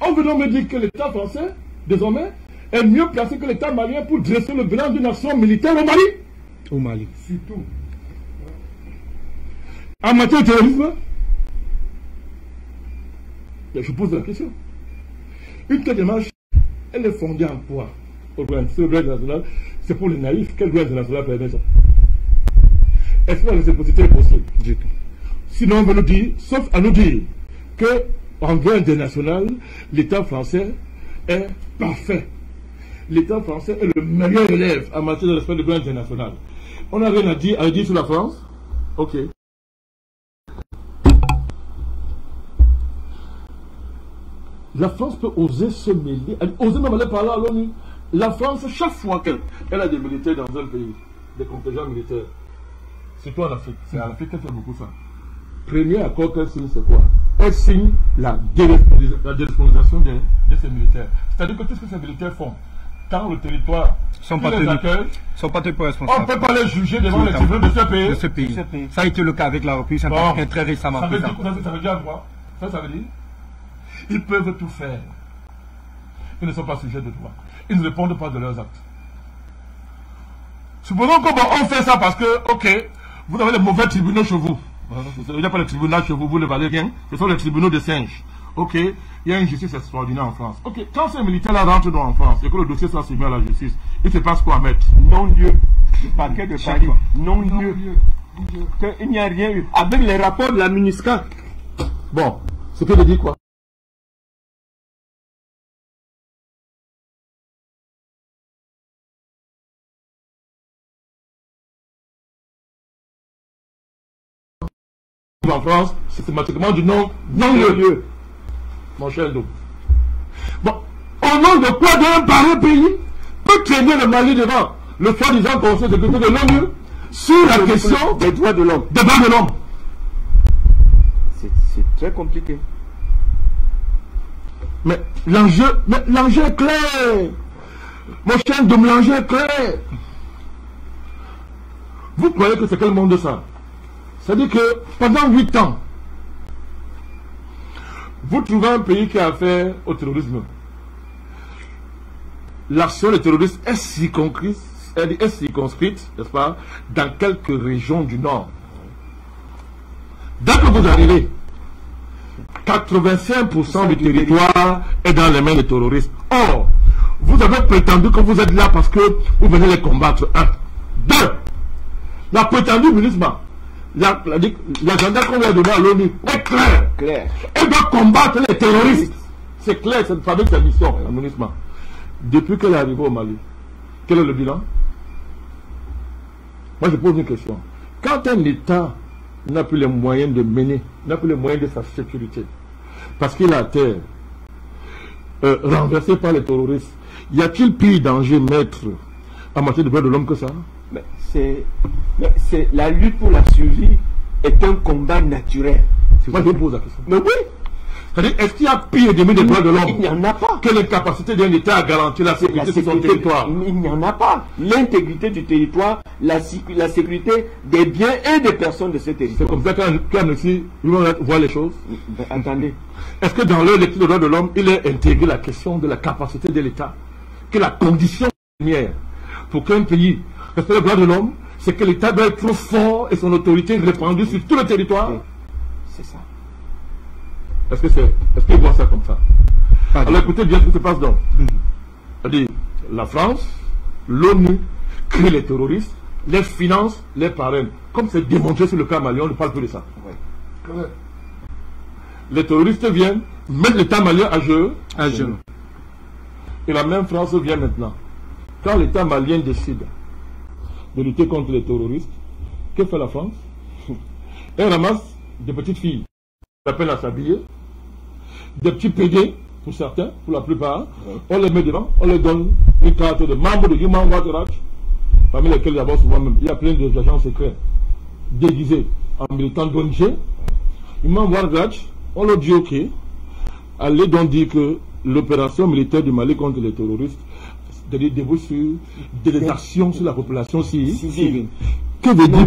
On veut donc me dire que l'État français, désormais, est mieux placé que l'État malien pour dresser le bilan d'une action militaire au Mali Au Mali. Surtout. En matière de terrorisme, je pose la question. Une telle démarche, elle est fondée en quoi? Au droit international C'est pour les naïfs. Quel droit international permet ça Est-ce réciprocité est possible Du tout. Sinon, on va nous dire, sauf à nous dire que en droit international, l'État français est parfait. L'État français est le meilleur élève en matière de respect du droit international. On n'a rien à dire, à dire sur la France? Ok. La France peut oser se mêler, oser même aller parler à l'ONU. La France, chaque fois qu'elle elle a des militaires dans un pays, des contingents militaires, surtout en Afrique, c'est en Afrique qu'elle fait beaucoup ça premier accord qu'elle signe, c'est quoi? Elle signe la, la délocalisation de, de ces militaires. C'est-à-dire que tout ce que ces militaires font, quand le territoire Sont pas les tenus. sont pas très peu on ne responsables peut pas les juger devant les tribunaux de ce pays. de ce pays. ce pays. Ça a été le cas avec la République centrafricaine très récemment. Ça veut, dire, ça, ça veut dire quoi? Ça, ça veut dire ils peuvent tout faire. Ils ne sont pas sujets de droit. Ils ne répondent pas de leurs actes. Supposons qu'on on fait ça parce que, ok, vous avez les mauvais tribunaux chez vous. Ce n'est pas les tribunaux chez vous, vous ne valez rien. Ce sont les tribunaux de singes. Ok, il y a une justice extraordinaire en France. Ok, quand ces militaires-là rentrent dans en France et que le dossier soit soumis à la justice, il se passe quoi, maître? Non-lieu. Le parquet de Paris. Non-lieu. Que Il n'y a rien eu. Avec les rapports de la MINUSCA. Bon, ce que je dis quoi? En France, systématiquement du non, non lieu. mon cher Dou. Bon, au nom de quoi d'un pareil pays peut traîner le Mali devant le soi-disant Conseil de sécurité de l'ONU sur la question des droits de l'homme. des droits de l'homme C'est très compliqué. Mais l'enjeu, mais l'enjeu est clair. Mon cher Dom, l'enjeu est clair. Vous croyez que c'est quel monde ça? C'est-à-dire que pendant huit ans, vous trouvez un pays qui a affaire au terrorisme. L'action des terroristes est circonscrite, est n'est-ce pas, dans quelques régions du Nord. Dès que vous arrivez, 85% du territoire est dans les mains des terroristes. Or, vous avez prétendu que vous êtes là parce que vous venez les combattre. Un. Deux. La prétendue la- l'agenda qu'on lui a donné à l'ONU est clair. Clair. Elle doit combattre les terroristes. C'est clair, c'est avec sa mission, la MINUSMA. Depuis qu'elle est arrivée au Mali, quel est le bilan? Moi, je pose une question. Quand un État n'a plus les moyens de mener, n'a plus les moyens de sa sécurité, parce qu'il a terre, euh, renversé par les terroristes, y a-t-il pire danger, maître, en matière de droits de l'homme que ça? C'est, c'est la lutte pour la survie est un combat naturel. Moi, je vous pose la question. Mais oui, C'est-à-dire, est-ce qu'il y a pire ennemi des droits de il l'homme n'y en a pas. que les capacités d'un État à garantir la La sécurité de son territoire? il n'y en a pas. L'intégrité du territoire, la, sécu- la sécurité des biens et des personnes de ce C'est territoire. comme ça aussi voit les choses. Ben, attendez, Est-ce que dans leur lecture des droits de l'homme, il est intégré la question de la capacité de l'État Que la condition première pour qu'un pays respecte les droits de l'homme, c'est que l'État doit être fort et son autorité répandue sur tout le territoire c'est ça. Est-ce que c'est, est-ce qu'ils voient ça comme ça? Alors écoutez bien ce qui se passe donc. C'est-à-dire, la France, l'ONU crée les terroristes, les finance, les parraine. Comme c'est démontré sur le cas malien, on ne parle plus de ça. Les terroristes viennent, mettent l'État malien à jeu, À genoux. et la même France vient maintenant. Quand l'État malien décide de lutter contre les terroristes, que fait la France? Elle ramasse des petites filles, peine à s'habiller, des petits PD, pour certains, pour la plupart, on les met devant, on leur donne une carte de membre de Human Rights Watch, parmi lesquels d'abord souvent même, il y a plein d'agents secrets déguisés en militants d'ONG. Human Rights Watch, on leur dit ok, allez donc dire que l'opération militaire du Mali contre les terroristes c'est-à-dire débouche sur des actions sur la population civile. Civile. Que veut, dire,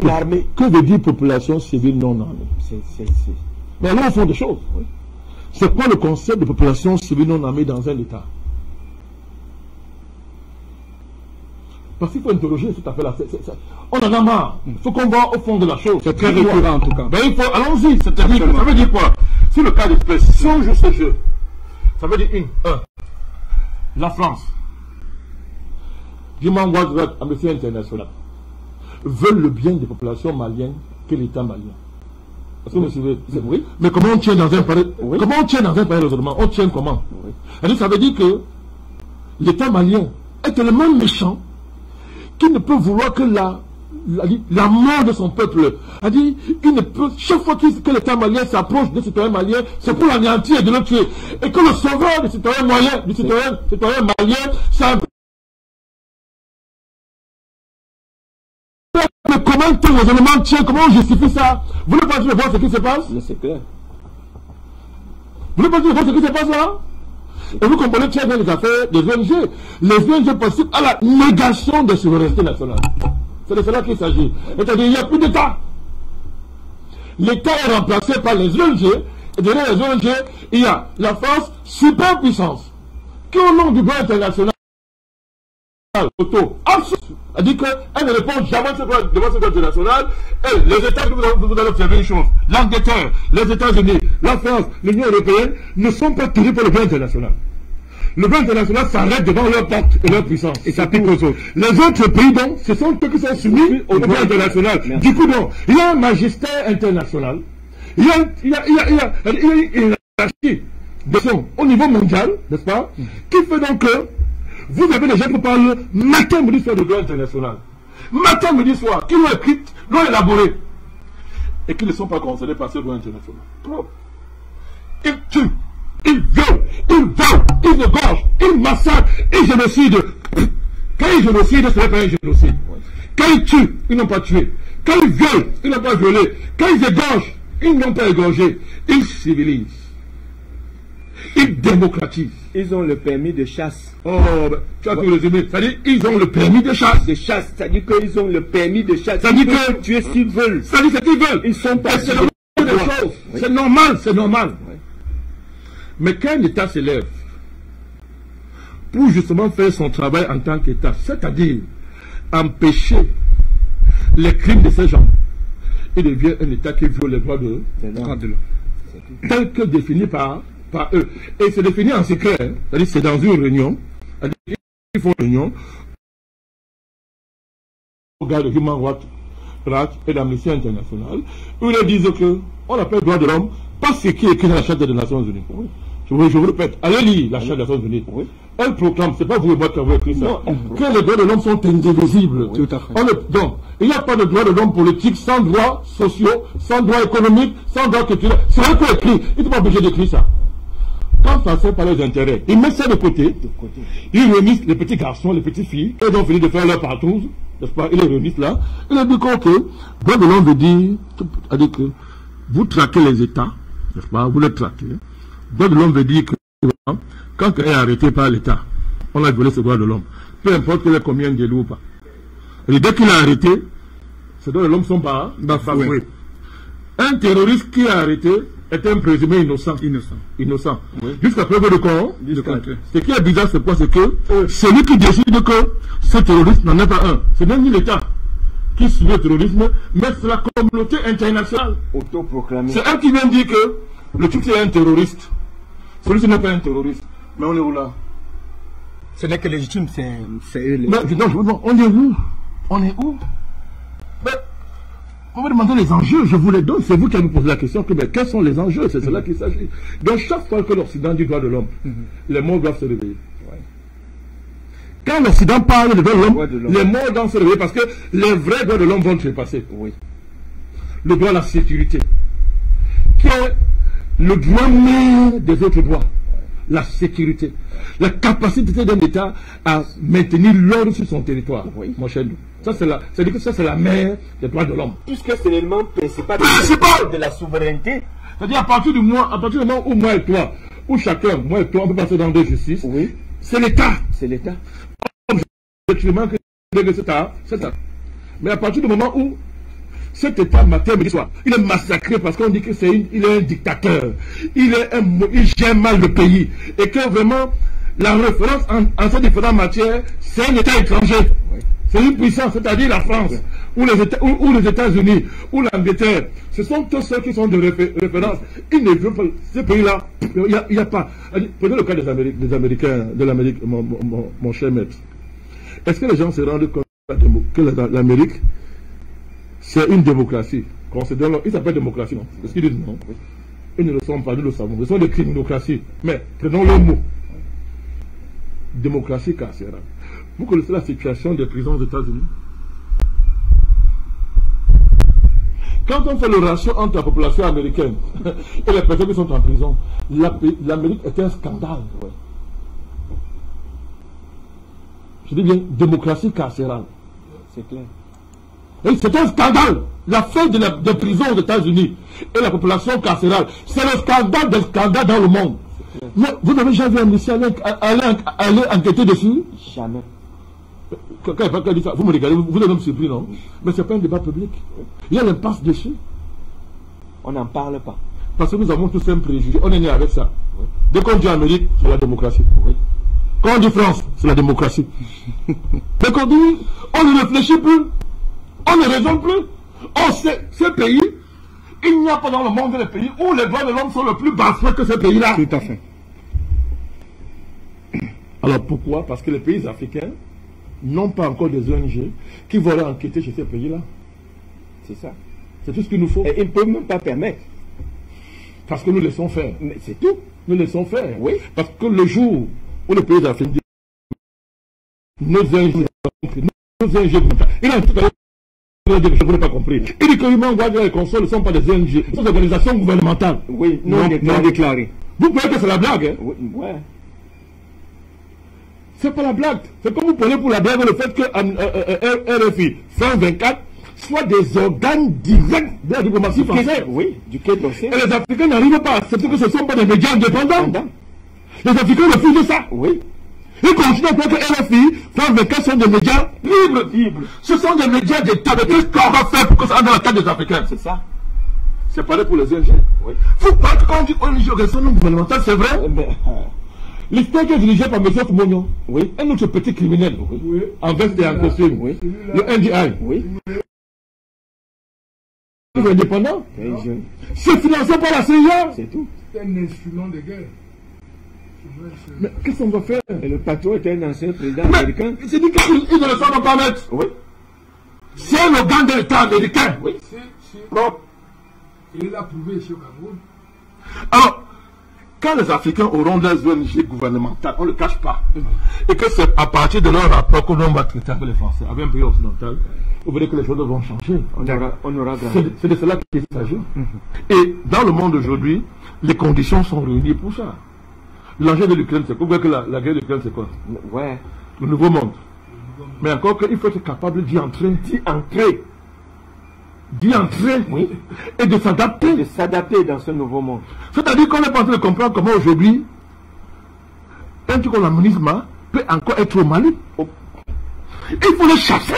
que veut dire population civile non armée? Mais là, on fait des choses. C'est quoi le concept de population civile non armée dans un État? Parce qu'il faut interroger affaire-là. C'est- c'est- c'est- On en a marre. Il faut qu'on va au fond de la chose. C'est très récurrent en tout cas. Ben, il faut, allons-y, ça veut dire quoi? Sur le cas d'espèce, si on joue ce jeu, ça veut dire une, un, la France, Human Rights Watch, Amnesty International, veulent le bien des populations maliennes que l'État malien. Est-ce que vous suivez Oui. Mais comment on tient dans un pareil, comment on tient dans un pareil raisonnement? On tient comment? Ça veut dire que l'État malien est tellement méchant qu'il ne peut vouloir que la, la, la mort de son peuple. A dit, il ne peut, chaque fois qu'il- que l'État malien s'approche des citoyens maliens, c'est pour l'anéantir et de le tuer. Et que le sauveur des citoyens maliens, du citoyen, citoyen malien, c'est comment tel raisonnement tient Comment on justifie ça Vous ne pensez pas voir ce qui se passe mais c'est clair. Vous ne pensez pas voir ce qui se passe là Et vous comprenez très bien les affaires des ONG. Les ONG participent à la négation de souveraineté nationale. C'est de cela qu'il s'agit. C'est-à-dire qu'il n'y a plus d'État. L'État est remplacé par les ONG. Et derrière les ONG, il y a la France, superpuissance, qui au nom du droit international, auto, dit qu'elle ne répond jamais devant ce droit international. Et les États, allez, vous allez observer une chose, l'Angleterre, les États-Unis, la France, l'Union européenne ne sont pas tenus par le droit international. Le droit international s'arrête devant leur porte et leur puissance. Et s'applique aux autres. Les autres pays, donc, ce sont ceux qui sont soumis au droit international. Du coup, donc, il y a un magistère international. Il y a, il y a, il y a, il y une hiérarchie au niveau mondial, n'est-ce pas, qui fait donc que vous avez des gens qui parlent matin, midi, soir de droit international. Matin, midi, soir, qui l'ont écrit, l'ont élaboré, et qui ne sont pas concernés par ce droit international. Ils tuent ils violent, ils volent, ils égorgent, ils massacrent, ils génocident. Quand ils génocident, ce n'est pas un génocide. Quand ils tuent, ils n'ont pas tué. Quand ils violent, ils n'ont pas violé. Quand ils égorgent, ils n'ont pas égorgé. Ils civilisent. Ils démocratisent. Ils ont le permis de chasse. Oh, ben, tu as tout résumé. C'est-à-dire, ils ont le permis de chasse. De chasse, c'est-à-dire qu'ils ont le permis de chasse. Ça dit que- tuer s'ils veulent. C'est-à-dire, c'est qu'ils veulent. Ils sont pas C'est. Oui. C'est normal, c'est normal. Oui. Mais quand un État s'élève pour justement faire son travail en tant qu'État, c'est-à-dire empêcher les crimes de ces gens, il devient un État qui viole les droits normal. de l'homme. Tel que défini par, par eux. Et c'est défini en secret. hein. C'est-à-dire c'est dans une réunion. C'est-à-dire qu'ils font une réunion. Au gars de Human Rights et d'Amnesty International, où ils disent que on appelle droit de l'homme pas ce qui est écrit dans la Charte des Nations Unies. Je, vous, je vous répète, allez lire la Charte des Nations Unies. Oui. Elle proclame, c'est pas vous et moi qui avons écrit ça, Non, que les droits de l'homme sont indivisibles. Tout à fait. On ne- donc, il n'y a pas de droits de l'homme politique sans droits sociaux, sans droits économiques, sans droits culturels. C'est eux qui écrit. Ils ne sont pas obligés d'écrire ça. Quand ça fait par les intérêts, ils mettent ça de côté. Ils réunissent les petits garçons, les petites filles. Ils ont fini de faire leur partouze, n'est-ce pas? Ils les réunissent là. Ils leur disent que droit de l'homme veut dire, que vous traquez les États, n'est-ce pas? Vous les traquez. Droit de l'homme veut dire que quand quelqu'un est arrêté par l'État, on a violé ce droit de l'homme. Peu importe qu'il ait combien de ou pas. Et dès qu'il est arrêté, ces droits de l'homme sont pas bafoués. Un terroriste qui est arrêté est un présumé innocent. Innocent. Innocent. Jusqu'à preuve de que- Ce qui est bizarre, c'est quoi? C'est que celui qui décide que ce terroriste n'en est pas un, c'est même l'État qui suit le terrorisme, mais c'est la communauté internationale. Autoproclamé. C'est elle qui vient dire que le type est un terroriste. Celui-ci n'est pas un terroriste. Mais on est où là? Ce n'est que légitime, c'est c'est eux les. Mais non, demande, on est où? On est où? Mais, on va demander les enjeux, je vous les donne. C'est vous qui me posez la question, que, mais quels sont les enjeux? C'est cela qu'il s'agit. Donc chaque fois que l'Occident dit droit de l'homme, les morts doivent se réveiller. Quand l'Occident parle de droits de l'homme, les morts doivent se réveiller parce que les vrais droits de l'homme vont trépasser. Oui. Le droit à la sécurité, qui est le droit des autres droits. La sécurité. La capacité d'un État à maintenir l'ordre sur son territoire. Oui. Mon cher. Ça, c'est la, c'est-à-dire que ça, c'est la mère des droits de l'homme. Puisque c'est l'élément principal de, la souveraineté. C'est-à-dire, à partir du moment, à partir du moment où moi et toi, où chacun, moi et toi, on peut passer dans deux justices, Oui. c'est l'État. C'est l'État. Effectivement, que c'est ça, c'est ça. Mais à partir du moment où cet État matin, midi, soir, il est massacré parce qu'on dit que c'est il est un dictateur, il est un, il gère mal le pays, et que vraiment la référence en, en ces différentes matières, c'est un État étranger. C'est une puissance, c'est-à-dire la France, ou les États- ou- ou les États-Unis, ou l'Angleterre. Ce sont tous ceux qui sont de réfé- référence. Ils ne veulent pas, ces pays-là, il n'y a, pas. Prenez le cas des, Américains, des Américains, de l'Amérique, mon, mon- mon- mon cher maître. Est-ce que les gens se rendent compte que l'Amérique, c'est une démocratie Ils s'appellent démocratie, non? Est-ce qu'ils disent non? Ils ne le sont pas, nous le savons. Ce sont des criminocraties. Mais prenons le mot. Démocratie carcérale. Vous connaissez la situation des prisons aux États-Unis? Quand on fait le ratio entre la population américaine et les personnes qui sont en prison, la- l'Amérique est un scandale. ouais. Je dis bien démocratie carcérale. C'est clair. C'est un scandale. La fin de la- des prisons aux États-Unis et la population carcérale, c'est le scandale des scandales dans le monde. Mais vous n'avez jamais vu un monsieur aller, aller, aller enquêter dessus? Jamais. Quand quand dit ça, vous me regardez, vous, vous êtes même surpris, non? Mais ce n'est pas un débat public. Il y a l'impasse dessus. On n'en parle pas. Parce que nous avons tous un préjugé. On est né avec ça. Dès qu'on dit Amérique, c'est la démocratie. Quand on dit France, c'est la démocratie. Dès qu'on dit, on ne réfléchit plus. On ne raisonne plus. On sait, ce pays, il n'y a pas dans le monde des pays où les droits de l'homme sont le plus bafoués que ce pays-là. Tout à fait. Alors pourquoi? Parce que les pays africains n'ont pas encore des ONG qui vont enquêter chez ces pays-là. C'est ça. C'est tout ce qu'il nous faut. Et ils ne peuvent même pas permettre. Parce que nous laissons faire. Mais c'est tout. Nous laissons faire. Oui. Parce que le jour où les pays africains disent nos ONG, nos ONG, tout à je n'ai pas compris. Il dit que Human Rights et Console ne sont pas des ONG, ce sont des organisations gouvernementales. Oui, non, Non, déclaré. non déclaré. Vous croyez que c'est la blague hein? Oui, ouais. C'est pas la blague. C'est comme vous prenez pour la blague le fait que euh, euh, euh, RFI 124 soit des organes directs de la diplomatie française. Oui, du Quai d'Orsay. Et les Africains n'arrivent pas à accepter que ce ne sont pas des médias indépendants. Les Africains refusent ça. Oui. Ils continuent à que RFI, 124 sont des médias libres. Ce sont des médias d'État. Mais qu'est-ce qu'on va faire pour que ça entre dans la tête des Africains C'est ça. C'est pareil pour les ONG. Oui. Vous parlez quand on dit ONG, organisation non gouvernementale, c'est vrai? Mais, euh, L'histoire qui est dirigée par M. Mognon, oui. un autre petit criminel, Oui. en veste et en costume, Oui. le NDI, Oui. je- c'est financé par la CIA. C'est tout. C'est un instrument de guerre. Mais qu'est-ce qu'on va faire? Et le patron était un ancien président Mais américain. c'est dit qu'ils ils ne le savent pas mettre. Oui. C'est l'organe de l'État américain. Oui. Bon. Il l'a prouvé ici au Cameroun. Alors, quand les Africains auront des ONG gouvernementales, on ne le cache pas, et que c'est à partir de leur rapport que l'on va traiter avec les Français, avec un pays occidental, vous verrez que les choses vont changer. On aura, on aura C'est grandi. de- c'est de cela qu'il s'agit. Et dans le monde aujourd'hui, les conditions sont réunies pour ça. L'enjeu de l'Ukraine, c'est quoi Vous voyez que la, la guerre de l'Ukraine, c'est quoi Ouais. Le nouveau monde. Mais encore qu'il faut être capable d'y entrer, d'y entrer, d'y entrer, Oui. et de s'adapter. De s'adapter dans ce nouveau monde. C'est-à-dire qu'on est en train de comprendre comment aujourd'hui, un truc comme l'amonisme peut encore être au Mali. Il faut le chasser.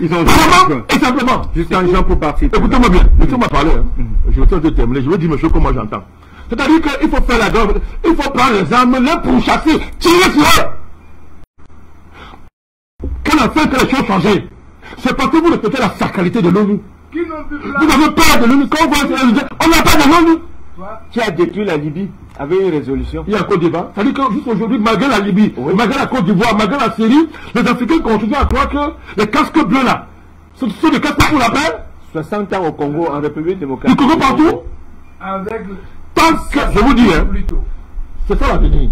Ils ont Vraiment et simplement. jusqu'à Jean pour partir. Écoutez-moi bien, laissez-moi parler. hein. Je vais de terminer. Je vais dire monsieur comment j'entends. C'est-à-dire qu'il faut faire la guerre. Il faut prendre les armes, les pourchasser, tirer sur eux. Quelle a fait que les choses changent C'est parce que vous respectez la sacralité de l'ONU. Vous place, avez peur de l'ONU. Quand vous voyez on n'a pas de l'ONU. toi, Qui a détruit la Libye avec une résolution? Il y a un Côte d'Ivoire. C'est-à-dire que juste aujourd'hui, malgré la Libye, Oui. malgré la Côte d'Ivoire, malgré la Syrie, les Africains continuent à croire que les casques bleus là, ce sont des casques pour la paix. 60 ans au Congo, en République Du démocratique. Congo du partout. avec le- Tant que, je vous dis, hein, c'est ça l'avenir.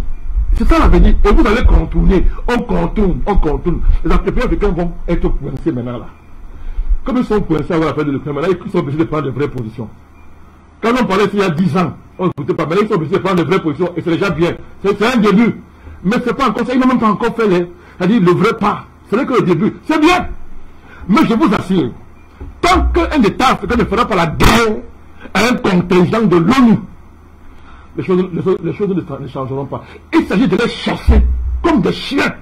C'est ça l'avenir. Et vous allez contourner. On contourne, on contourne. Les Africains africains vont être coincés maintenant là. Comme ils sont coincés à la fin de l'Ukraine, maintenant ils sont obligés de prendre de vraies positions. Quand on parlait il y a 10 ans, on n'écoutait pas. Maintenant ils sont obligés de prendre de vraies positions et c'est déjà bien. C'est c'est un début. Mais c'est pas encore ça. Ils n'ont même pas encore fait les, c'est-à-dire le vrai pas. Ce n'est que le début. C'est bien. Mais je vous assure, tant qu'un État africain ne fera pas la guerre à un contingent de l'ONU, les choses, les choses- les choses ne, ne changeront pas. Il s'agit de les chasser comme des chiens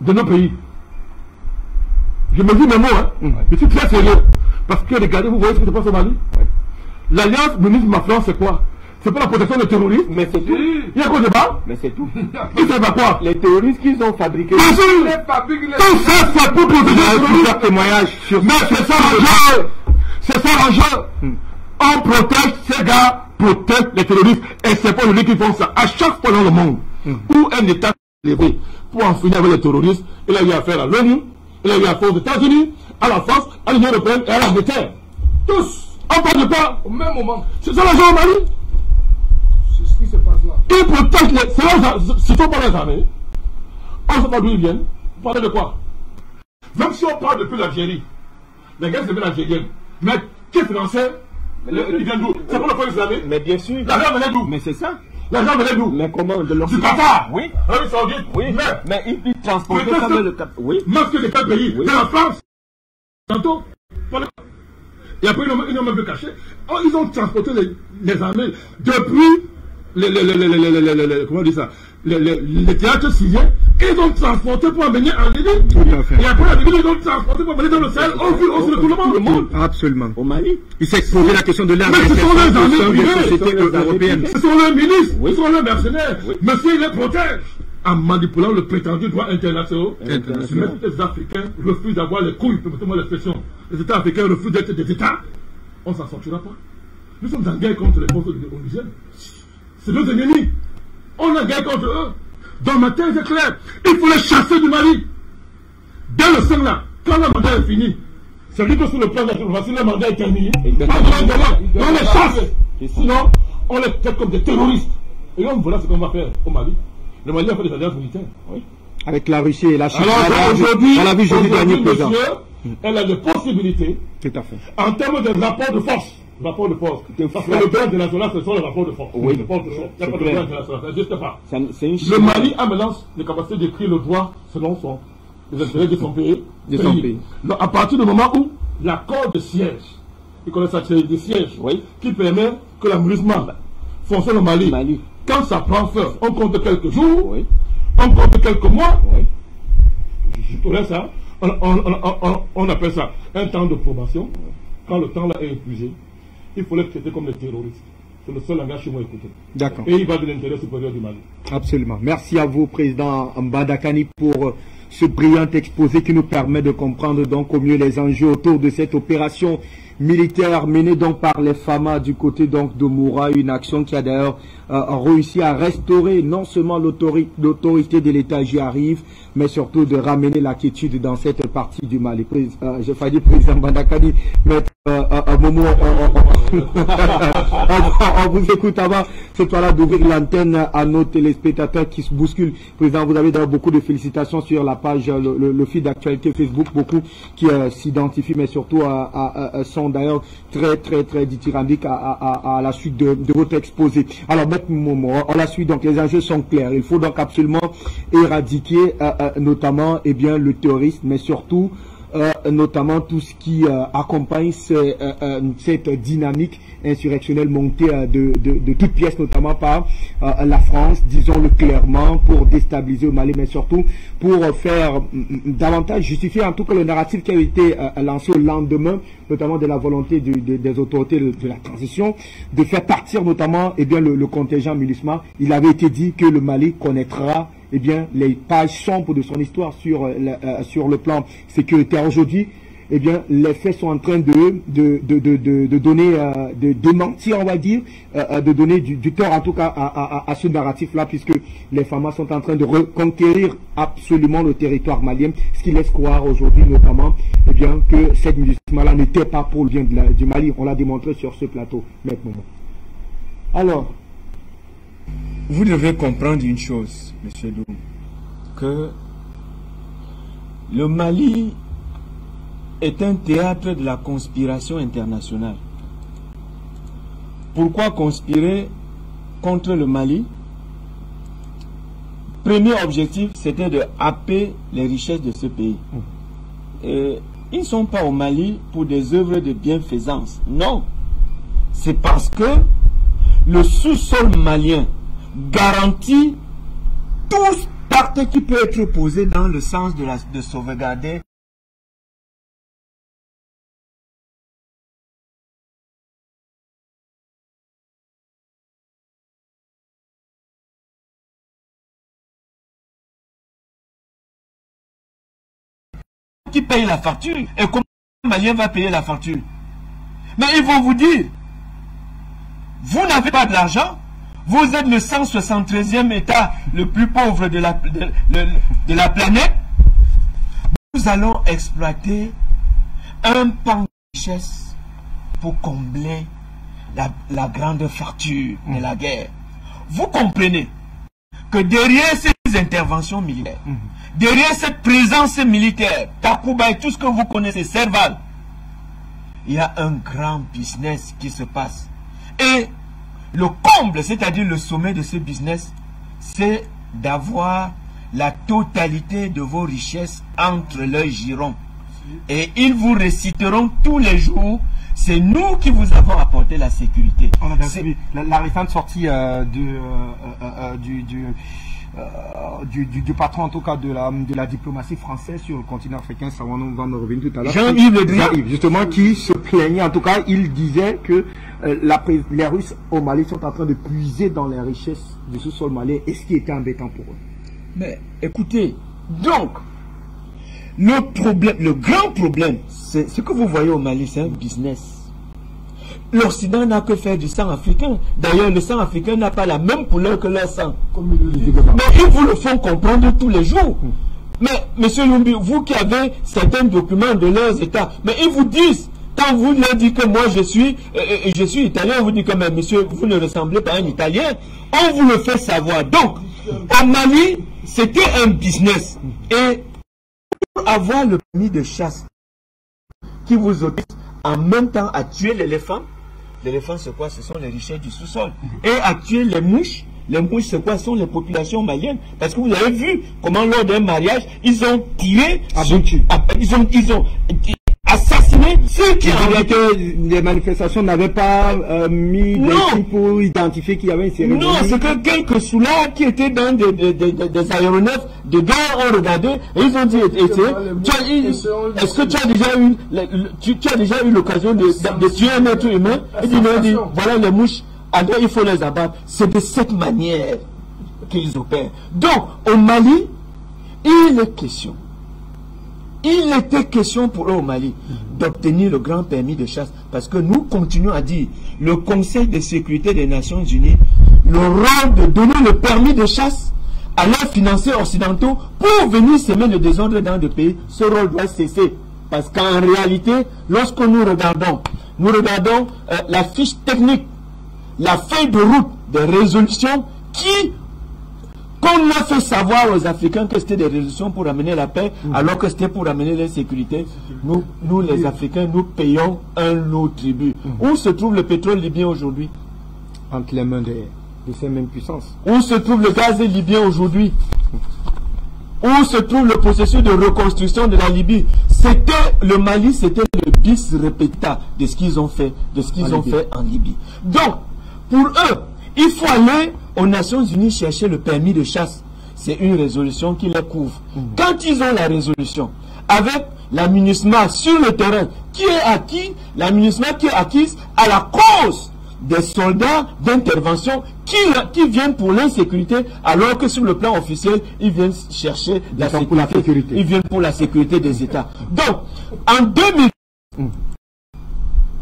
de nos pays. Je me dis mes mots, hein. Je suis très sérieux. Parce que regardez, vous voyez ce qui se passe au Mali L'alliance MINUSMA-France, c'est quoi? C'est pas la protection des terroristes? Mais c'est tout. Il y a quoi de bas Mais c'est tout. Il servent à quoi? Les terroristes qu'ils ont fabriqués. Bien sûr Les fabriques, les- Tout ça, c'est pour protéger les terroristes témoignage sur Mais c'est ça l'enjeu C'est ça l'enjeu On protège ces gars, protège les terroristes. Et c'est pas les qui font ça. À chaque fois dans le monde où un État est levé pour en finir avec les terroristes, il a eu affaire à l'ONU, il a eu affaire aux États-Unis, à la France, à l'Union Européenne et à l'Angleterre. Tous On parle de quoi? Au même moment, C'est ça l'enjeu au Mali? C'est ce qui se passe là. Ils protègent les. C'est ne sont pas les armées. On ne sait pas d'où ils viennent. Vous parlez de quoi? Même si on parle depuis l'Algérie, la guerre c'est bien algérienne. Mais qui finançait le- Il vient d'où C'est pour le point islamique Mais bien sûr. L'argent venait d'où Mais c'est ça. L'argent venait d'où Mais comment De Du l'Occident Qatar Oui. Saoudite Oui. Mais, Mais ils, ils transportaient Mais ça le Cap. Oui. même que de quel pays. De la France Tantôt. Et après, ils n'ont même plus caché. Oh, ils ont transporté les, les armées depuis les, les, les, les, les, les, les, les- les- comment on dit ça les, les, les théâtres syriens. Ils ont transporté pour amener en fait. Et après, la Libye, ils ont transporté pour amener dans le Sahel au vu au vu de tout le monde. Absolument. Au Mali. Il s'est posé la question de l'air Mais ce sont les armées privées. Ce sont les ministres, ce sont les mercenaires. Monsieur, il les protège. En manipulant le prétendu droit international, International. Les Africains refusent d'avoir les couilles, permettez-moi l'expression. Les États africains refusent d'être des États. On ne s'en sortira pas. Nous sommes en guerre contre les forces onusiennes. C'est nos ennemis. On en guerre contre eux. Dans ma thèse est claire. Il faut les chasser du Mali. Dès le sein là, quand le mandat est fini, ça veut dire que sur le plan de la diplomatie, le mandat est terminé. On les chasse. Sinon, on les traite comme des terroristes. Et donc voilà ce qu'on va faire au Mali. Le Mali a fait des alliances militaires. Avec la Russie et la Chine. Alors aujourd'hui, on l'a vu jeudi aujourd'hui, dernier, président. monsieur, elle a des possibilités Tout à fait. en termes de rapport de force. Rapport de force. Que Parce que frappe- le droit international, ce sont les rapports de force. Oui. De force. Il n'y a C'est pas de. Ça n'existe pas. Ça- C'est une Le. Mali a maintenant les capacités d'écrire le droit selon son, les intérêts de son pays. De son pays. Donc, à partir du moment où l'accord de siège, ils connaissent ça, c'est des sièges, Oui. qui permet que l'aménagement fonctionne au Mali. Mali. Quand ça prend fin, on compte quelques jours, Oui. on compte quelques mois, Oui. je connais ça, on, on- on- on- on appelle ça un temps de probation. Quand le temps là est épuisé, il faut les traiter comme des terroristes. C'est le seul langage chez moi écouté. D'accord. Et il va de l'intérêt supérieur du Mali. Absolument. Merci à vous, Président Mbadakani, pour euh, ce brillant exposé qui nous permet de comprendre donc au mieux les enjeux autour de cette opération militaire menée donc par les FAMA du côté donc de Moura, une action qui a d'ailleurs euh, réussi à restaurer non seulement l'autori- l'autorité de l'État, j'y arrive, mais surtout de ramener la quiétude dans cette partie du Mali. Euh, J'ai failli dire Président Mbadakani, mais euh, euh, un moment, on, vous écoute avant cette fois-là d'ouvrir l'antenne à nos téléspectateurs qui se bousculent. Président, vous avez d'ailleurs beaucoup de félicitations sur la page, euh, le, feed d'actualité Facebook, beaucoup qui euh, s'identifient, mais surtout à- à- sont d'ailleurs très, très, très dithyrambiques à, à- à- à la suite de, votre exposé. Alors, Maître Momo, on la suite, donc les enjeux sont clairs. Il faut donc absolument éradiquer euh, euh, notamment eh bien, le terrorisme, mais surtout notamment tout ce qui euh, accompagne euh, euh, cette dynamique insurrectionnelle montée euh, de, de, toutes pièces, notamment par euh, la France, disons-le clairement, pour déstabiliser le Mali, mais surtout pour euh, faire mm, mm, davantage justifier en tout cas le narratif qui a été euh, lancé au lendemain, notamment de la volonté des autorités de, la transition, de faire partir notamment eh bien, le, le contingent MINUSMA. Il avait été dit que le Mali connaîtra eh bien, les pages sombres de son histoire sur, euh, euh, sur le plan sécuritaire. Aujourd'hui, eh bien, les faits sont en train de, de, donner, euh, de démentir, on va dire, de donner du, tort, en tout cas, à, à, ce narratif-là, puisque les FAMA sont en train de reconquérir absolument le territoire malien, ce qui laisse croire aujourd'hui, notamment, eh bien, que cette musulmane-là n'était pas pour le bien du Mali. On l'a démontré sur ce plateau, maintenant. Alors, vous devez comprendre une chose, Monsieur Doum, que le Mali est un théâtre de la conspiration internationale. Pourquoi conspirer contre le Mali? Premier objectif, c'était de happer les richesses de ce pays. Ils ne sont pas au Mali pour des œuvres de bienfaisance. Non. C'est parce que le sous-sol malien garantit tout acte qui peut être posé dans le sens de, la, de sauvegarder qui paye la facture et comment le Malien va payer la facture. Mais ils vont vous dire, vous n'avez pas de l'argent, vous êtes le 173e État le plus pauvre de la, de, de- de la planète, nous allons exploiter un pan de richesse pour combler la, la grande facture de la guerre. Vous comprenez que derrière ces interventions militaires, derrière cette présence militaire, Takuba et tout ce que vous connaissez, Serval, il y a un grand business qui se passe. Et le comble, c'est-à-dire le sommet de ce business, c'est d'avoir la totalité de vos richesses entre leurs girons. Et ils vous réciteront tous les jours, c'est nous qui vous avons apporté la sécurité. On a bien C'est- suivi la, la récente sortie euh, du, euh, euh, euh, du, du, euh, du, du- du patron, en tout cas, de la, de la diplomatie française sur le continent africain, ça on va en revenir tout à l'heure. Jean-Yves Le Drian. Justement, qui se plaignait, en tout cas, il disait que euh, la, les Russes au Mali sont en train de puiser dans les richesses du sous-sol malien, et ce qui était embêtant pour eux. Mais écoutez, donc, le problème, le grand problème, c'est ce que vous voyez au Mali, c'est un business. L'Occident n'a que faire du sang africain. D'ailleurs, le sang africain n'a pas la même couleur que leur sang. Mais ils vous le font comprendre tous les jours. Mais, monsieur Lumbi, vous qui avez certains documents de leurs États, mais ils vous disent, quand vous leur dites que moi je suis, euh, euh, je suis italien, on vous dit que mais monsieur, vous ne ressemblez pas à un italien. On vous le fait savoir. Donc, au Mali, c'était un business. Et pour avoir le permis de chasse qui vous autorise en même temps à tuer l'éléphant, L'éléphant, c'est quoi? Ce sont les richesses du sous-sol. Et actuellement, les mouches, les mouches, c'est quoi? Ce sont les populations maliennes. Parce que vous avez vu comment lors d'un mariage, ils ont. Ah, ils ont, ils ont ceux qui que les manifestations n'avaient pas euh, mis Non. pour identifier qu'il y avait une cérémonie. Non, c'est que quelques sous-là qui étaient dans des, des, des, des- aéronefs de guerre ont regardé et ils ont dit, est-ce que tu as déjà eu, le- le- tu, tu as déjà eu l'occasion de, de, de tuer un être humain? Et dit, non, il dit, voilà les mouches, alors il faut les abattre. C'est de cette manière qu'ils opèrent. Donc, au Mali, il est question il était question pour eux au Mali d'obtenir le grand permis de chasse parce que nous continuons à dire le Conseil de sécurité des Nations Unies le rôle de donner le permis de chasse à leurs financiers occidentaux pour venir semer le désordre dans le pays, ce rôle doit cesser. Parce qu'en réalité, lorsque nous regardons, nous regardons euh, la fiche technique, la feuille de route des résolutions qui qu'on a fait savoir aux Africains que c'était des résolutions pour amener la paix, alors que c'était pour amener la sécurité. Nous, nous, les Africains, nous payons un lourd tribut. Où se trouve le pétrole libyen aujourd'hui? Entre les mains de, de ces mêmes puissances. Où se trouve le gaz libyen aujourd'hui? Où se trouve le processus de reconstruction de la Libye? C'était le Mali, c'était le bis repeta de ce qu'ils ont fait, de ce qu'ils ont Libye. fait en Libye. Donc, pour eux, il faut aller aux Nations Unies chercher le permis de chasse. C'est une résolution qui les couvre. Quand ils ont la résolution, avec la MINUSMA sur le terrain, qui est acquis, la MINUSMA qui est acquise à la cause des soldats d'intervention qui, qui viennent pour l'insécurité, alors que sur le plan officiel, ils viennent chercher la sont pour la sécurité. Ils viennent pour la sécurité des États. Donc, en 2000,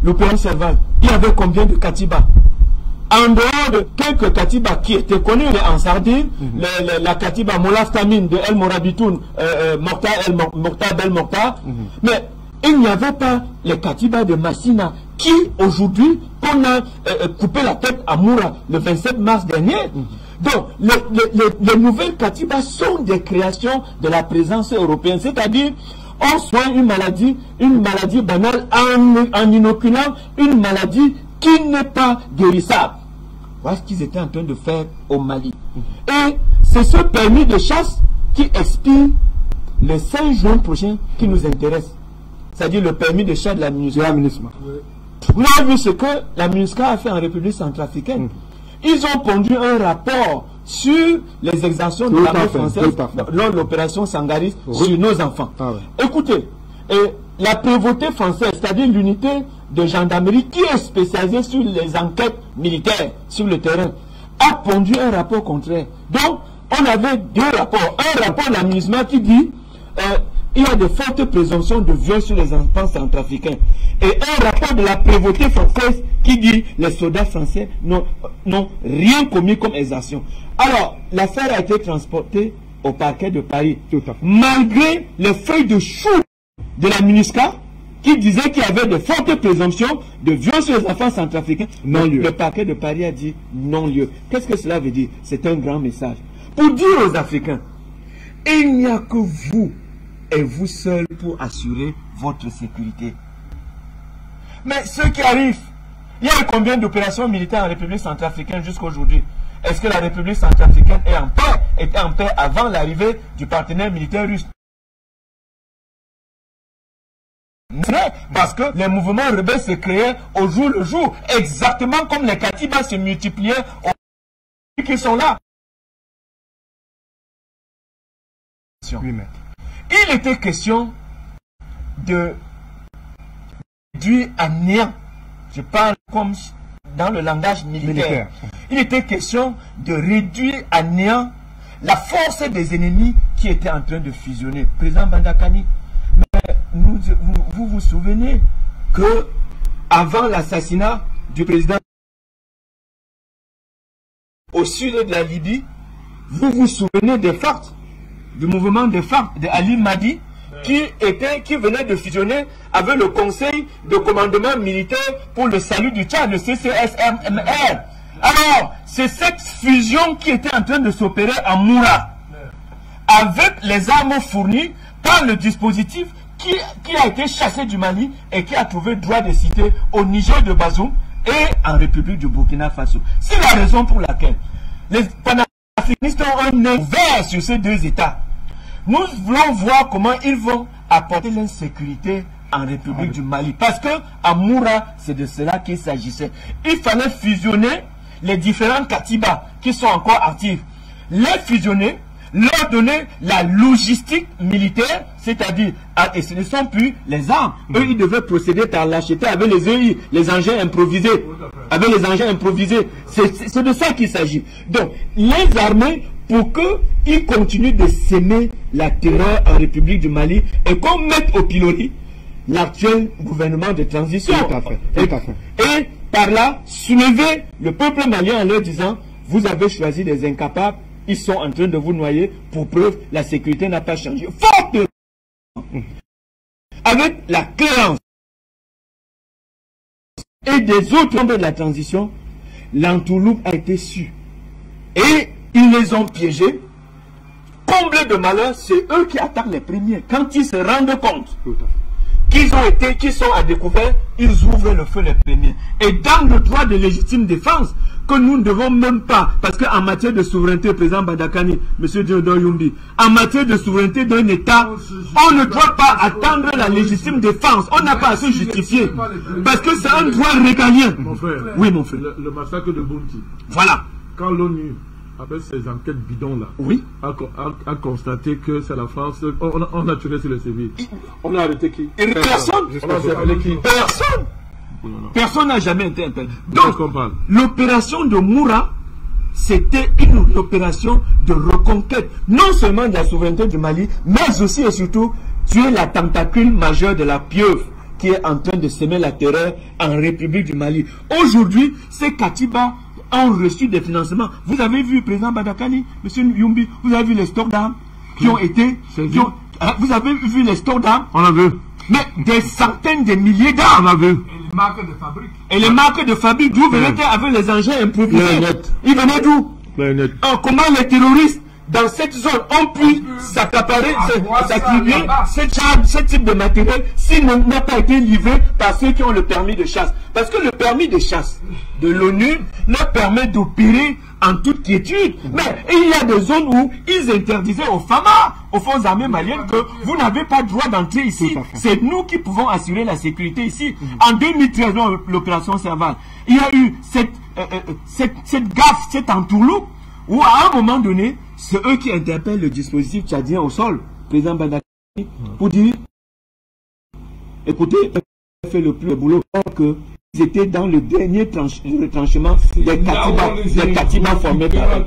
l'opération Serval, il y avait combien de Katiba? En dehors de quelques Katiba qui étaient connus les Ansardine, le- le- la Katiba Molaf Tamine de El Morabitoun, euh, euh, Mokhtar El Mo- Mokhtar Bel Mokhtar, mais il n'y avait pas les Katiba de Massina qui aujourd'hui, qu'on a euh, euh, coupé la tête à Moura le 27 mars dernier. Donc, les, les- les- les nouvelles Katiba sont des créations de la présence européenne, c'est-à-dire on soigne une maladie, une maladie banale en, en inoculant une maladie qui n'est pas guérissable. Voilà ce qu'ils étaient en train de faire au Mali. Et c'est ce permis de chasse qui expire le 5 juin prochain qui nous intéresse. C'est-à-dire le permis de chasse de la MINUSCA. Nous avons vu ce que la MINUSCA a fait en République centrafricaine. Ils ont pondu un rapport sur les exactions de l'armée française lors de l'opération Sangaris sur nos enfants. Ah ouais. Écoutez, et la prévôté française, c'est-à-dire l'unité de gendarmerie qui est spécialisée sur les enquêtes militaires sur le terrain, a pondu un rapport contraire. Donc, on avait deux rapports. Un rapport de la MINUSMA qui dit euh, il y a de fortes présomptions de viol sur les enfants centrafricains. Et un rapport de la prévôté française qui dit les soldats français n'ont n'ont rien commis comme exaction. Alors, l'affaire a été transportée au parquet de Paris. Tout à fait. Malgré les feuilles de chou de la MINUSCA qui disait qu'il y avait de fortes présomptions de viol sur les enfants centrafricains. Non lieu. Le parquet de Paris a dit non lieu. Qu'est-ce que cela veut dire? C'est un grand message. Pour dire aux Africains, il n'y a que vous et vous seul pour assurer votre sécurité. Mais ce qui arrive, il y a combien d'opérations militaires en République centrafricaine jusqu'à aujourd'hui Est-ce que la République centrafricaine est en paix Était en paix avant l'arrivée du partenaire militaire russe? Parce que les mouvements rebelles se créaient au jour le jour, exactement comme les Katibas se multipliaient au qui sont là. Oui. Il était question de réduire à néant. Je parle comme dans le langage militaire. Militaire. Il était question de réduire à néant la force des ennemis qui étaient en train de fusionner. Président Bandakani, vous, vous souvenez que avant l'assassinat du président au sud de la Libye, vous vous souvenez des FARC, du mouvement des FARC, de Ali Madi, qui, était, qui venait de fusionner avec le Conseil de commandement militaire pour le salut du Tchad, le CCSMR. Alors, c'est cette fusion qui était en train de s'opérer à Moura, avec les armes fournies par le dispositif qui, a été chassé du Mali et qui a trouvé droit de cité au Niger de Bazoum et en République du Burkina Faso. C'est la raison pour laquelle les panafricanistes ont un œil vert sur ces deux États. Nous voulons voir comment ils vont apporter l'insécurité en République du Mali. Parce que à Moura, c'est de cela qu'il s'agissait. Il fallait fusionner les différents Katiba qui sont encore actifs. Les fusionner, leur donner la logistique militaire, c'est-à-dire, ah, et ce ne sont plus les armes. Eux, ils devaient procéder par l'acheter avec les EI, les engins improvisés. Avec les engins improvisés. C'est de ça qu'il s'agit. Donc, les armées, pour qu'ils continuent de s'aimer la terreur en République du Mali et qu'on mette au pilori l'actuel gouvernement de transition. Tout à fait. Tout à fait. Et par là, soulever le peuple malien en leur disant, vous avez choisi des incapables, ils sont en train de vous noyer. Pour preuve, la sécurité n'a pas changé. Fort de... Avec la clairance et des autres membres de la transition, l'entouloupe a été su. Et ils les ont piégés. Comble de malheur, c'est eux qui attaquent les premiers. Quand ils se rendent compte qu'ils ont été, qu'ils sont à découvert, ils ouvrent le feu les premiers. Et dans le droit de légitime défense, que nous ne devons même pas, parce qu'en matière de souveraineté, président Badakani, M. Diodor Yumbi, en matière de souveraineté d'un État, on ne doit pas attendre la légitime défense. On n'a pas à se justifier. Parce que c'est un droit régalien. Mon frère, Oui, mon frère. le, le massacre de Bounty, Voilà. quand l'ONU, avec ses enquêtes bidons-là, Oui. a, co- a- a constaté que c'est la France, on, a- on a tiré sur les civils. On a arrêté qui? Et personne, On a appelé qui? Personne, personne n'a jamais été interpellé. Donc, l'opération de Moura, c'était une opération de reconquête, non seulement de la souveraineté du Mali, mais aussi et surtout tuer la tentacule majeure de la pieuvre qui est en train de semer la terreur en République du Mali. Aujourd'hui, ces Katiba ont reçu des financements. Vous avez vu, président Badakani, monsieur Yumbi, vous avez vu les stocks d'armes qui ont été... C'est qui ont- hein, vous avez vu les stocks d'armes On a vu. Mais des centaines de milliers d'armes a vu. Les marques de fabrique. et les marques de fabrique d'où venaient avec les engins improvisés. Ils venaient d'où. Oh, Comment les terroristes dans cette zone ont pu s'accaparer, s'attribuer ce, type de matériel s'il n'a pas été livré par ceux qui ont le permis de chasse Parce que le permis de chasse de l'ONU leur permet d'opérer en toute quiétude. Mais il y a des zones où ils interdisaient aux FAMA, aux forces armées maliennes, que vous n'avez pas droit d'entrer ici. C'est nous qui pouvons assurer la sécurité ici. En 2013, dans l'opération Serval, il y a eu cette, euh, euh, cette, cette gaffe, cette entourloupe, où à un moment donné, c'est eux qui interpellent le dispositif tchadien au sol, président Badaki, pour dire, écoutez, fait le plus le boulot, que ils étaient dans le dernier tranche- retranchement des Katiba, des Katiba formés par.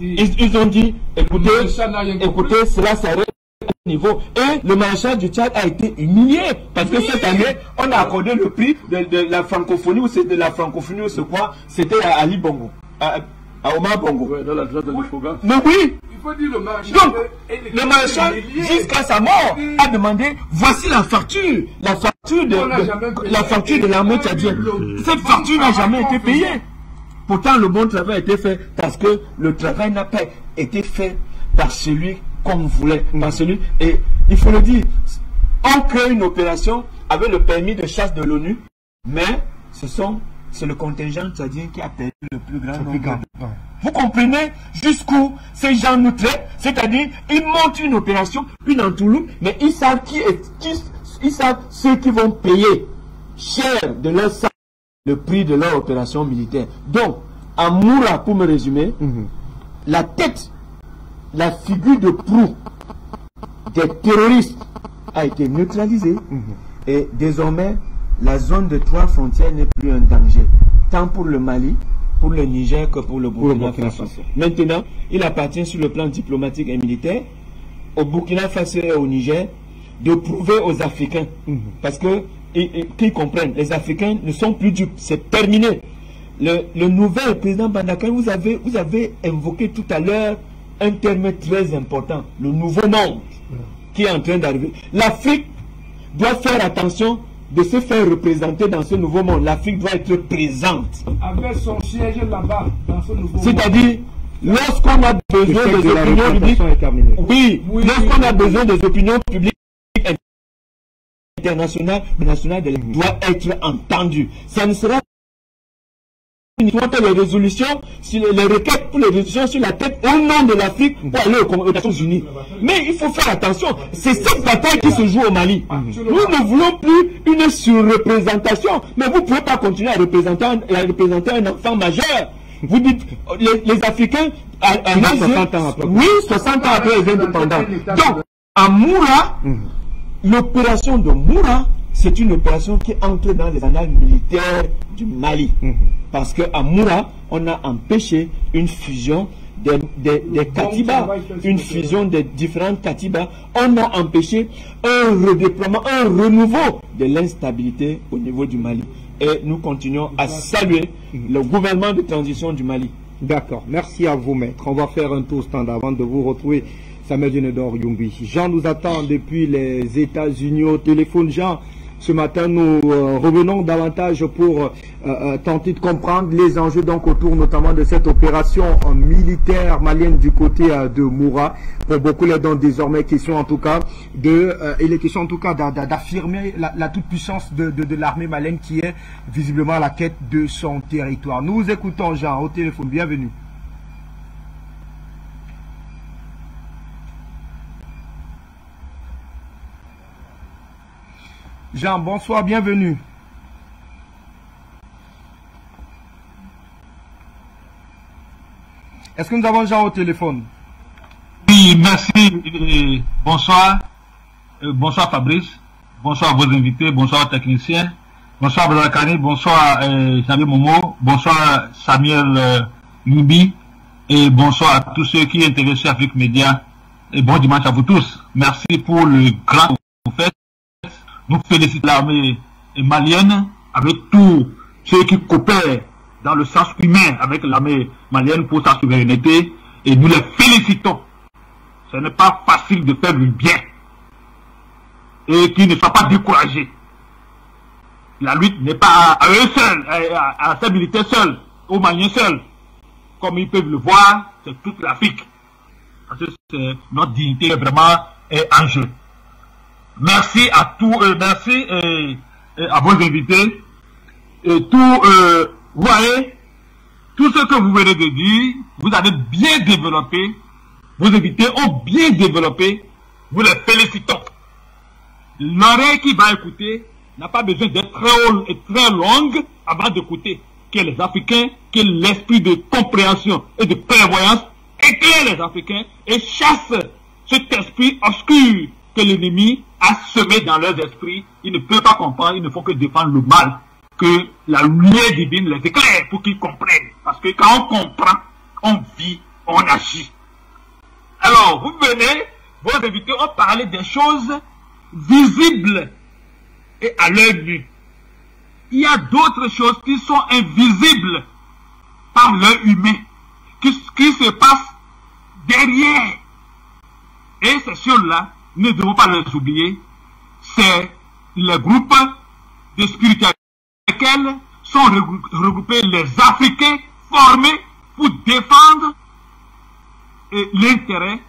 Ils, ils ont dit, écoutez, écoutez, cela s'arrête au niveau. Et le maréchal du Tchad a été humilié parce que cette année, on a accordé le prix de, de la francophonie ou c'est de la francophonie ou c'est quoi C'était à Ali Bongo, à, à Omar Bongo. Ouais, dans la droite de. Mais oui, Il faut dire le marché. donc, le maréchal, jusqu'à sa mort, a demandé voici la facture, la facture de, la facture de tchadienne. Cette facture n'a jamais été payée. Pourtant, le bon travail a été fait parce que le travail n'a pas été fait par celui qu'on voulait, par celui. Et il faut le dire, on crée une opération avec le permis de chasse de l'ONU, mais ce sont c'est le contingent tchadien qui a perdu le plus grand nombre. grand, de- ouais. Vous comprenez jusqu'où ces gens nous traitent? C'est-à-dire, ils montent une opération, une entourloupe, mais ils savent qui est, qui- ils savent ceux qui vont payer cher de leur sang le prix de leur opération militaire. Donc, à Moura, pour me résumer, la tête, la figure de proue des terroristes a été neutralisée et désormais la zone de trois frontières n'est plus un danger, tant pour le Mali, pour le Niger que pour le Burkina, Burkina Faso. Faso. Maintenant, il appartient sur le plan diplomatique et militaire au Burkina Faso et au Niger de prouver aux Africains, parce que qu'ils comprennent, les Africains ne sont plus dupes, c'est terminé. Le, le nouvel président Bandakan, vous avez, vous avez invoqué tout à l'heure un terme très important, le nouveau monde qui est en train d'arriver. L'Afrique doit faire attention de se faire représenter dans ce nouveau monde. L'Afrique doit être présente. Avec son siège là-bas, dans ce nouveau monde. C'est-à-dire, lorsqu'on a besoin Le des opinions publiques, oui, Oui, lorsqu'on a besoin des opinions publiques internationales, nationales, de- doit être entendu. Ça ne sera les résolutions, sur les requêtes pour les résolutions sur la tête au nom de l'Afrique pour aller aux Nations Unies. Mais il faut faire attention. C'est cette bataille qui se joue au Mali. Nous ne voulons plus une surreprésentation. Mais vous ne pouvez pas continuer à représenter, à représenter un enfant majeur. Vous dites, les, les Africains, à, à nos yeux- 60 ans après. oui, 60 ans après les indépendants. Donc, à Moura, l'opération de Moura, c'est une opération qui entre dans les annales militaires du Mali. Parce qu'à Moura, on a empêché une fusion des, des, des Katibas, une fusion des différentes Katibas. On a empêché un redéploiement, un renouveau de l'instabilité au niveau du Mali. Et nous continuons à saluer le gouvernement de transition du Mali. D'accord. Merci à vous, maître. On va faire un tour stand avant de vous retrouver. Samuel Djenedor Yumbi. Jean nous attend depuis les États-Unis au téléphone. Jean, ce matin, nous euh, revenons davantage pour euh, euh, tenter de comprendre les enjeux donc autour notamment de cette opération militaire malienne du côté de Moura. Pour beaucoup, il est donc désormais question en tout cas de, euh, il est question en tout cas d'a- d'a- d'affirmer la, la toute puissance de, de, l'armée malienne qui est visiblement à la quête de son territoire. Nous écoutons Jean au téléphone. Bienvenue. Jean, bonsoir, bienvenue. Est-ce que nous avons Jean au téléphone? Oui, merci. euh, bonsoir. Euh, bonsoir Fabrice. Bonsoir vos invités. Bonsoir aux techniciens. Bonsoir Bradakani. Bonsoir euh, Xavier Momo. Bonsoir Samuel euh, Lumbi. Et bonsoir à tous ceux qui intéressent Afrique Média. Et bon dimanche à vous tous. Merci pour le grand. Nous félicitons l'armée malienne avec tous ceux qui coopèrent dans le sens humain avec l'armée malienne pour sa souveraineté et nous les félicitons. Ce n'est pas facile de faire le bien et qu'ils ne soient pas découragés. La lutte n'est pas à eux seuls, à, à ces militaires seuls, aux Maliens seuls. Comme ils peuvent le voir, c'est toute l'Afrique. Parce que notre dignité est vraiment en jeu. Merci à tous, euh, merci euh, euh, à vos invités. Et tout, euh, vous voyez, tout ce que vous venez de dire, vous avez bien développé. Vos invités ont bien développé. Vous les félicitons. L'oreille qui va écouter n'a pas besoin d'être très, très longue avant d'écouter. Que les Africains, que l'esprit de compréhension et de prévoyance éclaire les Africains et chasse cet esprit obscur que l'ennemi a semé dans leurs esprits. Ils ne peuvent pas comprendre, ils ne font que défendre le mal. Que la lumière divine les éclaire pour qu'ils comprennent. Parce que quand on comprend, on vit, on agit. Alors, vous venez, vos invités ont parlé des choses visibles et à l'œil nu. Il y a d'autres choses qui sont invisibles par l'œil humain, qui, qui se passent derrière. Et ces choses-là, ne devons pas les oublier, c'est les groupes de spiritualité lesquels sont regrou- regroupés les Africains formés pour défendre l'intérêt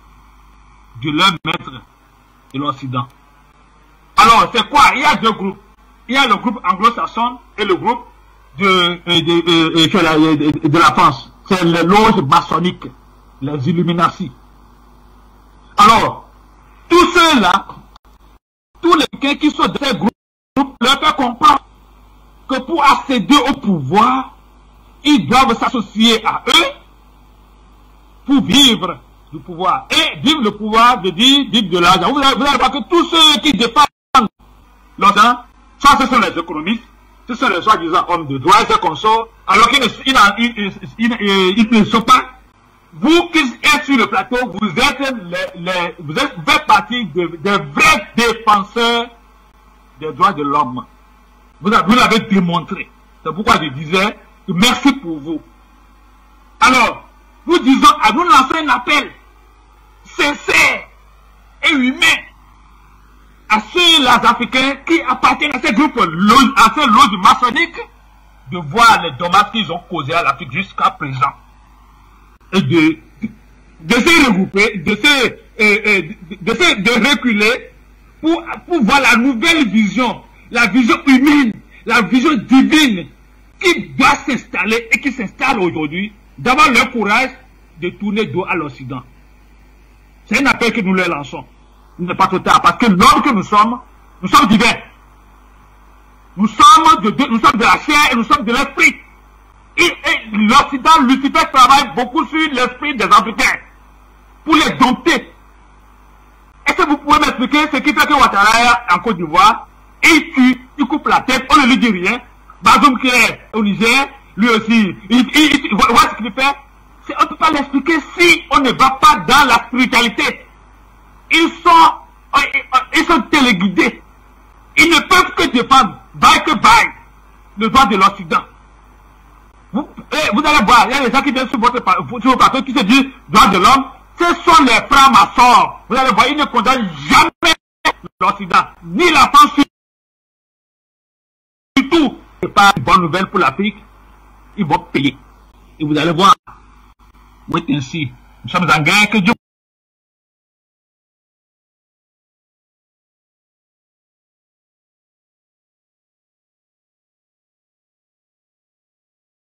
de leur maître de l'Occident. Alors, c'est quoi? Il y a deux groupes. Il y a le groupe anglo-saxon et le groupe de, euh, de, euh, euh, de- de la France. C'est les loges maçonniques, les Illuminati. Alors, tous ceux-là, tous les gens qui sont dans ces groupes, leur fait comprendre que pour accéder au pouvoir, ils doivent s'associer à eux pour vivre du pouvoir. Et vivre le pouvoir veut dire vivre de l'argent. Vous allez, voir que tous ceux qui défendent l'argent, ça ce sont les économistes, ce sont les soi-disant hommes de droit et consorts, alors qu'ils ne, ne sont pas. Vous qui êtes sur le plateau, vous êtes les, les- vous, vous faites partie de- des vrais défenseurs des droits de l'homme. Vous vous l'avez démontré. C'est pourquoi je disais merci pour vous. Alors, nous disons, à nous lancer un appel sincère et humain à ceux les Africains qui appartiennent à ces groupes, à ces loges maçonniques, de voir les dommages qu'ils ont causés à l'Afrique jusqu'à présent. De, se regrouper, de se, euh, euh, de, se reculer pour, pour voir la nouvelle vision, la vision humaine, la vision divine. qui doit s'installer et qui s'installe aujourd'hui, d'avoir le courage de tourner dos à l'Occident. C'est un appel que nous leur lançons. Il n'est pas trop tard, parce que l'homme que nous sommes, nous sommes divers. Nous sommes de, nous sommes de la chair et nous sommes de l'esprit. L'Occident, Lucifer travaille beaucoup sur l'esprit des Africains pour les dompter. Est-ce que vous pouvez m'expliquer ce qui fait que Ouattara en Côte d'Ivoire, il tue, il coupe la tête, on ne lui dit rien. Bazoum qui est au Niger, lui aussi, il, il, voit ce qu'il fait. On ne peut pas l'expliquer si on ne va pas dans la spiritualité. Ils sont, ils sont téléguidés. Ils ne peuvent que défendre, bail que bail, le droit de l'Occident. Vous, eh, vous, allez voir, il y a des gens qui viennent sur votre, sur qui se disent droit de l'homme. Ce sont les francs maçons. Vous allez voir, ils ne condamnent jamais l'Occident, ni la France du tout. Ce n'est pas une bonne nouvelle pour l'Afrique. Ils vont payer. Et vous allez voir, oui, ainsi, nous sommes en guerre que Dieu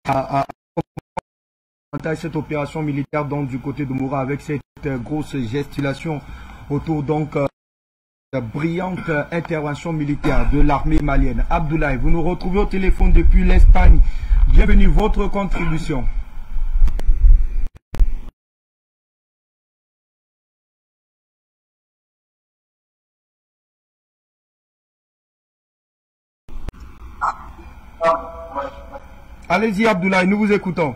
à, cette opération militaire donc du côté de Moura avec cette euh, grosse gesticulation autour donc euh, brillante intervention militaire de l'armée malienne. Abdoulaye, vous nous retrouvez au téléphone depuis l'Espagne. Bienvenue, votre contribution. Allez-y Abdoulaye, nous vous écoutons.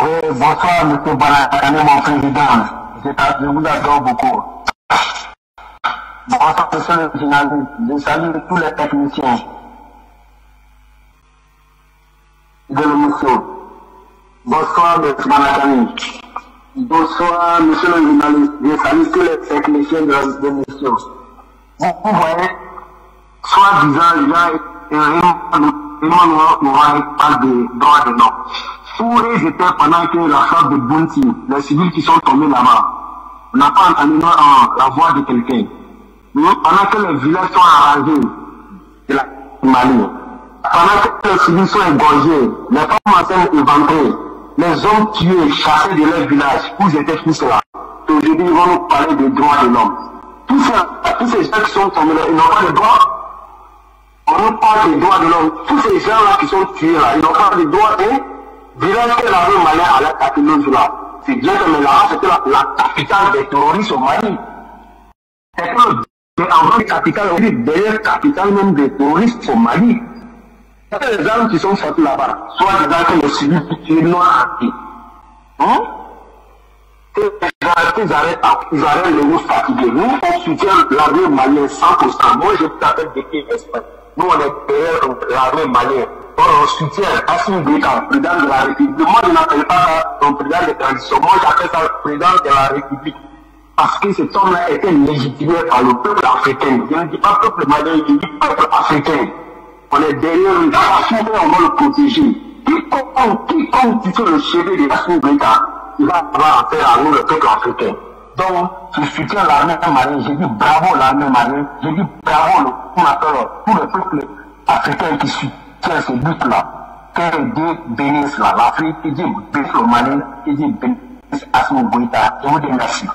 Oui, bonsoir M. Barakane, mon président. Je vous adore beaucoup. Bonsoir monsieur le journaliste. Je salue tous les techniciens de l'émission. Bonsoir M. Barakane. Bonsoir monsieur le journaliste. Je salue tous les techniciens de l'émission. Vous voyez, soi-disant, il y a Emmanuel Mouraï parle de droits de l'homme. Ils étaient pendant que la frappe de Bounty, les civils qui sont tombés là-bas, on n'a pas la voix de quelqu'un. Pendant que les villages sont arrangés de la Mali, pendant que les civils sont égorgés, les femmes enceintes éventrées, les hommes tués, chassés de leur village, où étaient tous là. Aujourd'hui, ils vont nous parler des droits de l'homme. Tous ces gens qui sont tombés là, ils n'ont pas de droits on parle des droits de l'homme. Tous ces gens-là qui sont tués là, ils n'ont pas de droits et direct que l'armée malienne allait attaquer nos là. C'est bien que mais là, c'était la, la, capitale des terroristes au Mali. C'est que en vrai capitale, on dit derrière capitale même des terroristes au Mali? A des armes qui sont sorties là-bas, soit disant que les civils tués noirs Hein? Ils arrêtent, ils arrêtent les routes fatigués. Nous, on soutient l'armée malienne 100%. Moi, je t'appelle depuis l'Espagne. Nous, on est l'armée malienne. On soutient Assimi Goïta, président de la République. Moi, je n'appelle pas ça un président de transition. Moi, j'appelle ça président de la République. Parce que cet homme-là était légitimé par le peuple africain. Je ne dis pas peuple malien, je dis peuple africain. On est derrière lui. on va le protéger. Quiconque, quiconque le cheveu de Assimi Goïta, il va avoir affaire à nous, le peuple africain. Donc, je soutiens l'armée malienne, je dis bravo l'armée malienne, je dis bravo le, pour le peuple africain qui soutient ce but-là. Que Dieu bénisse l'Afrique, que Dieu bénisse le Mali, que Dieu bénisse Asmo Goïta. Je vous dis merci.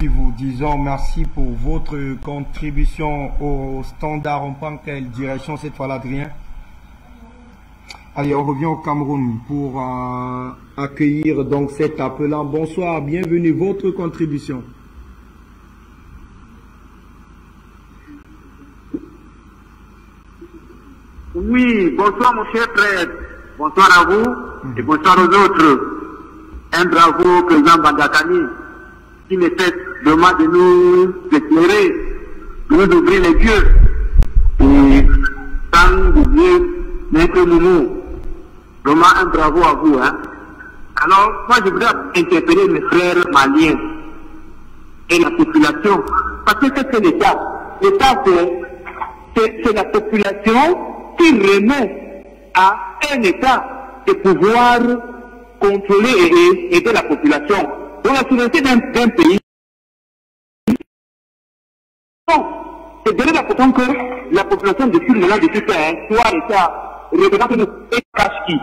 Vous disons merci pour votre contribution au standard. On prend quelle direction cette fois-là, Adrien Allez, on revient au Cameroun pour euh, accueillir donc cet appelant. Bonsoir, bienvenue, votre contribution. Oui, bonsoir mon cher frère. Bonsoir à vous et bonsoir aux autres. Un bravo président Bandakani qui ne cesse de nous éclairer, de nous ouvrir les yeux. Et sans oublier Maître Moumou, Vraiment un bravo à vous. Hein. Alors, moi, je voudrais interpeller mes frères maliens et la population. Parce que c'est l'État. L'État, c'est la population qui remet à un État de pouvoir contrôler et aider la population. Donc la souveraineté d'un pays, c'est donner la que la population de Sud maintenant de Sud soit l'État représente et cache qui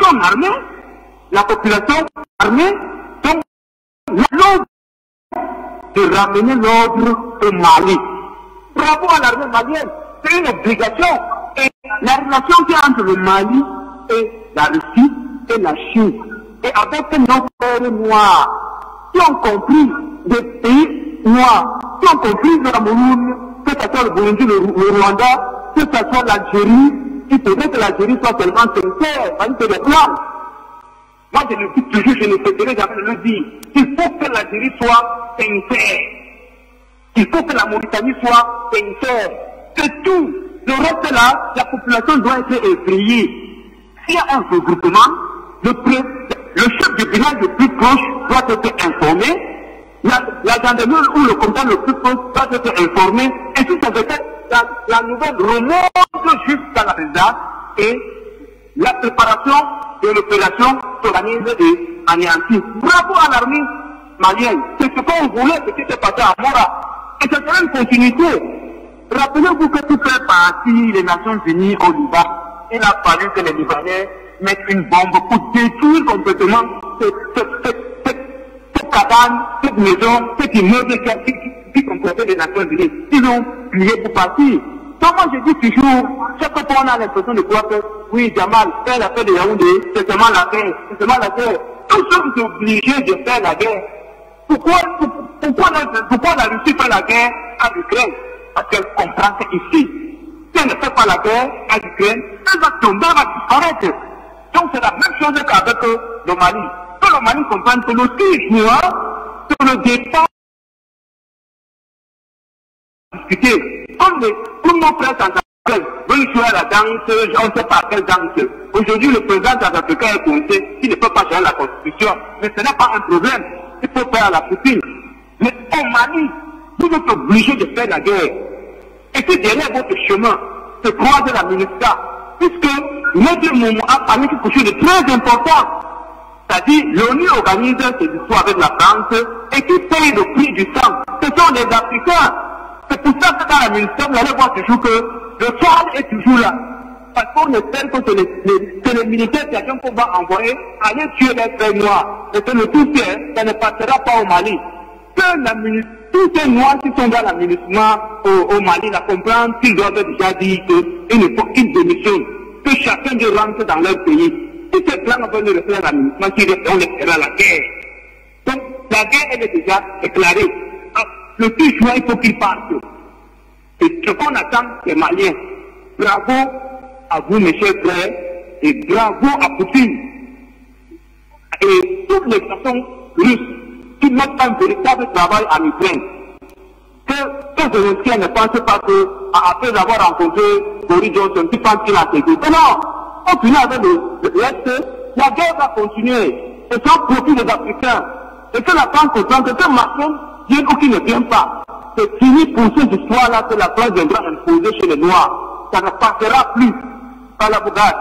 Son armée, la population armée, donc l'ordre de ramener l'ordre au Mali. Bravo à l'armée malienne, c'est une obligation. Et la relation qui est entre le Mali et la Russie et la Chine, et avec nos frères noirs, qui ont compris des pays noirs, qui ont compris le Cameroun, que ce soit le Burundi, le, le Rwanda, que ce soit l'Algérie, il faudrait que l'Algérie soit seulement sincère, parce que moi je le dis toujours, je ne cesserai jamais de le dire, il faut que l'Algérie soit sincère. Il faut que la Mauritanie soit sincère. C'est tout. Le reste là, la population doit être effrayée. S'il y a un regroupement, le, le chef de village le plus proche doit être informé. La, la gendarmerie ou le commandant le plus proche doit être informé. Et si ça veut être la, la nouvelle remonte jusqu'à la résidence et la préparation de l'opération s'organise et anéantit. Bravo à l'armée malienne. C'est ce qu'on voulait, ce qui s'est passé à Mora. Et c'est une continuité. Rappelez-vous que tout fait partie des Nations Unies au Liban. Il a fallu que les Libanais mettent une bombe pour détruire complètement cette, cette cabane, cette maison, cet immeuble qui, qui, comportait les Nations Unies. Ils ont plié pour partir. Donc moi je dis toujours, chaque fois on a l'impression de croire que, oui, Jamal, faire la paix de Yaoundé, c'est seulement la paix, c'est seulement la guerre. Qui sont obligés de faire la guerre, pourquoi, pourquoi, la, pourquoi la Russie fait la guerre à l'Ukraine? Parce qu'elle comprend qu'ici, si elle ne fait pas la guerre à l'Ukraine, elle va tomber, elle va disparaître. Donc c'est la même chose qu'avec le Mali. Que le Mali comprenne que le noir, sur le départ, discuter. Comme les, le monde prête en veulent jouer à la danse, on ne sait pas quelle danse. Aujourd'hui, le président africain est coincé, il ne peut pas changer la constitution. Mais ce n'est pas un problème. Il faut faire la poutine. Mais au Mali, vous êtes obligé de faire la guerre. Et que derrière votre chemin se croise la MINUSCA, puisque notre moment a parlé quelque chose de très important. L'ONU organise ses histoires avec la France et qui paye le prix du sang. Ce sont les Africains. C'est pour ça que dans la MINUSCA, vous allez voir toujours que le sol est toujours là. Parce qu'on espère que c'est les, les, c'est les militaires qu'on va envoyer aller tuer les frères noirs. Et que le tout ça ne passera pas au Mali. Que tous ces noirs qui sont dans l'aménagement au, au, Mali la comprennent qu'ils doivent déjà dire qu'il ne faut qu'ils démissionnent. Que chacun de rentre dans leur pays. Si ces blancs veulent refaire l'aménagement, on la guerre. Donc la guerre, elle est déjà déclarée. Le plus juin, il faut qu'ils partent. Et ce qu'on attend des Maliens. Bravo à vous, mes chers frères, et bravo à Poutine. Et toutes les façons russes qui mettent un véritable travail en Ukraine. Que, que Zelensky ne pense pas que, après avoir rencontré Boris Johnson, qui pense qu'il a. Mais non, on finit avec le reste, la guerre va continuer. Et sans profit des Africains. Et que la France comprend que, que Macron vienne ou qu'il ne vienne pas, c'est fini pour cette histoire-là que la France viendra imposer chez les Noirs. Ça ne passera plus par la bougade.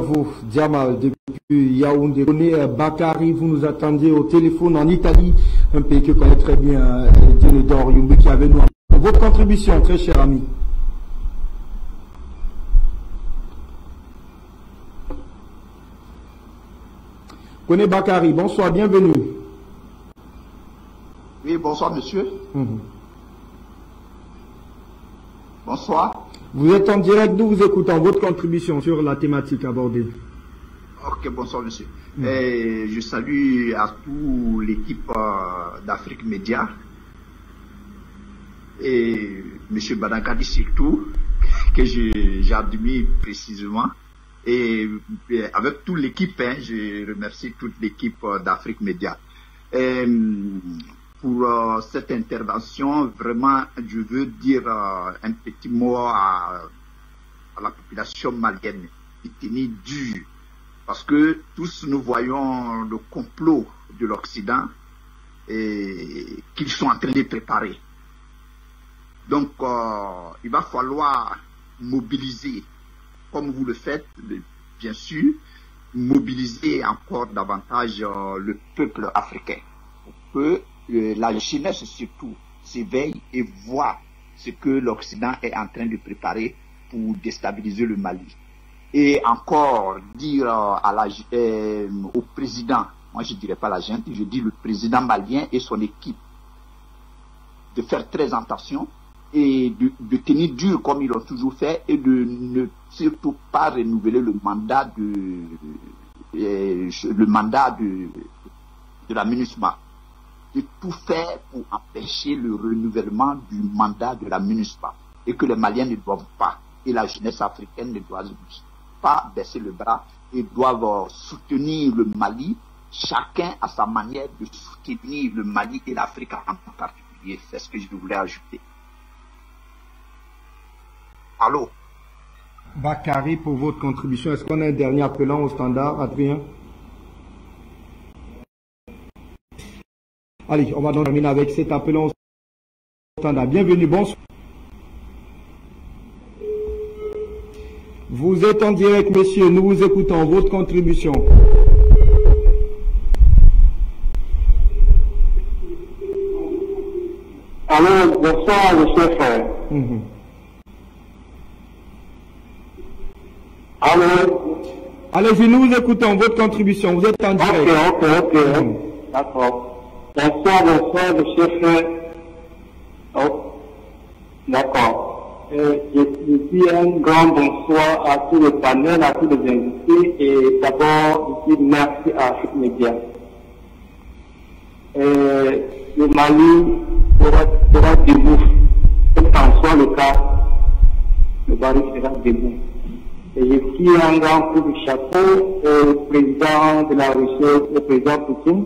vous, Diamal, depuis Yaoundé. Bakari, vous nous attendiez au téléphone en Italie, un pays que connaît très bien Dionedor Yumbi qui avait nous. Votre contribution, très cher ami. Kone Bakari, bonsoir, bienvenue. Oui, bonsoir monsieur. Mmh. Bonsoir. Vous êtes en direct, nous vous écoutons votre contribution sur la thématique abordée. Ok, bonsoir monsieur. Mmh. Et je salue à toute l'équipe euh, d'Afrique Média et monsieur Badakadi surtout, que j'admire précisément. Et, et avec toute l'équipe, hein, je remercie toute l'équipe euh, d'Afrique Média. Et, pour euh, cette intervention, vraiment, je veux dire euh, un petit mot à, la population malienne qui tenait dur. Parce que tous nous voyons le complot de l'Occident et qu'ils sont en train de préparer. Donc, euh, il va falloir mobiliser, comme vous le faites, bien sûr, mobiliser encore davantage le peuple africain pour que la jeunesse surtout s'éveille et voit ce que l'Occident est en train de préparer pour déstabiliser le Mali. Et encore dire euh, au président, moi je dirais pas la gente, je dis le président malien et son équipe, de faire très attention et de, tenir dur comme ils l'ont toujours fait et de ne surtout pas renouveler le mandat de euh, le mandat de, de la MINUSMA. De tout faire pour empêcher le renouvellement du mandat de la MINUSMA et que les Maliens ne doivent pas et la jeunesse africaine ne doit pas baisser le bras et doivent soutenir le Mali, chacun à sa manière de soutenir le Mali et l'Afrique en particulier. C'est ce que je voulais ajouter. Allô? Bakary, pour votre contribution, est-ce qu'on a un dernier appelant au standard, Adrien? Allez, on va donc terminer avec cet appelant au standard. Bienvenue, bonsoir. Vous êtes en direct, monsieur. Nous vous écoutons. Votre contribution. Alors, bonsoir, monsieur frère. Mm Allô Allez-y, nous vous écoutons, votre contribution, vous êtes en direct. Ok, ok, ok. Mm. D'accord. Bonsoir, bonsoir, monsieur frère. Oh. D'accord. Euh, je, dis un grand bonsoir à tous les panels, à tous les invités et d'abord, je dis merci à Afrique Média. Euh, le Mali sera, sera debout. Quel qu'en soit le cas, le Mali sera debout. Et je suis un grand coup de chapeau au président de la Russie, au président Poutine,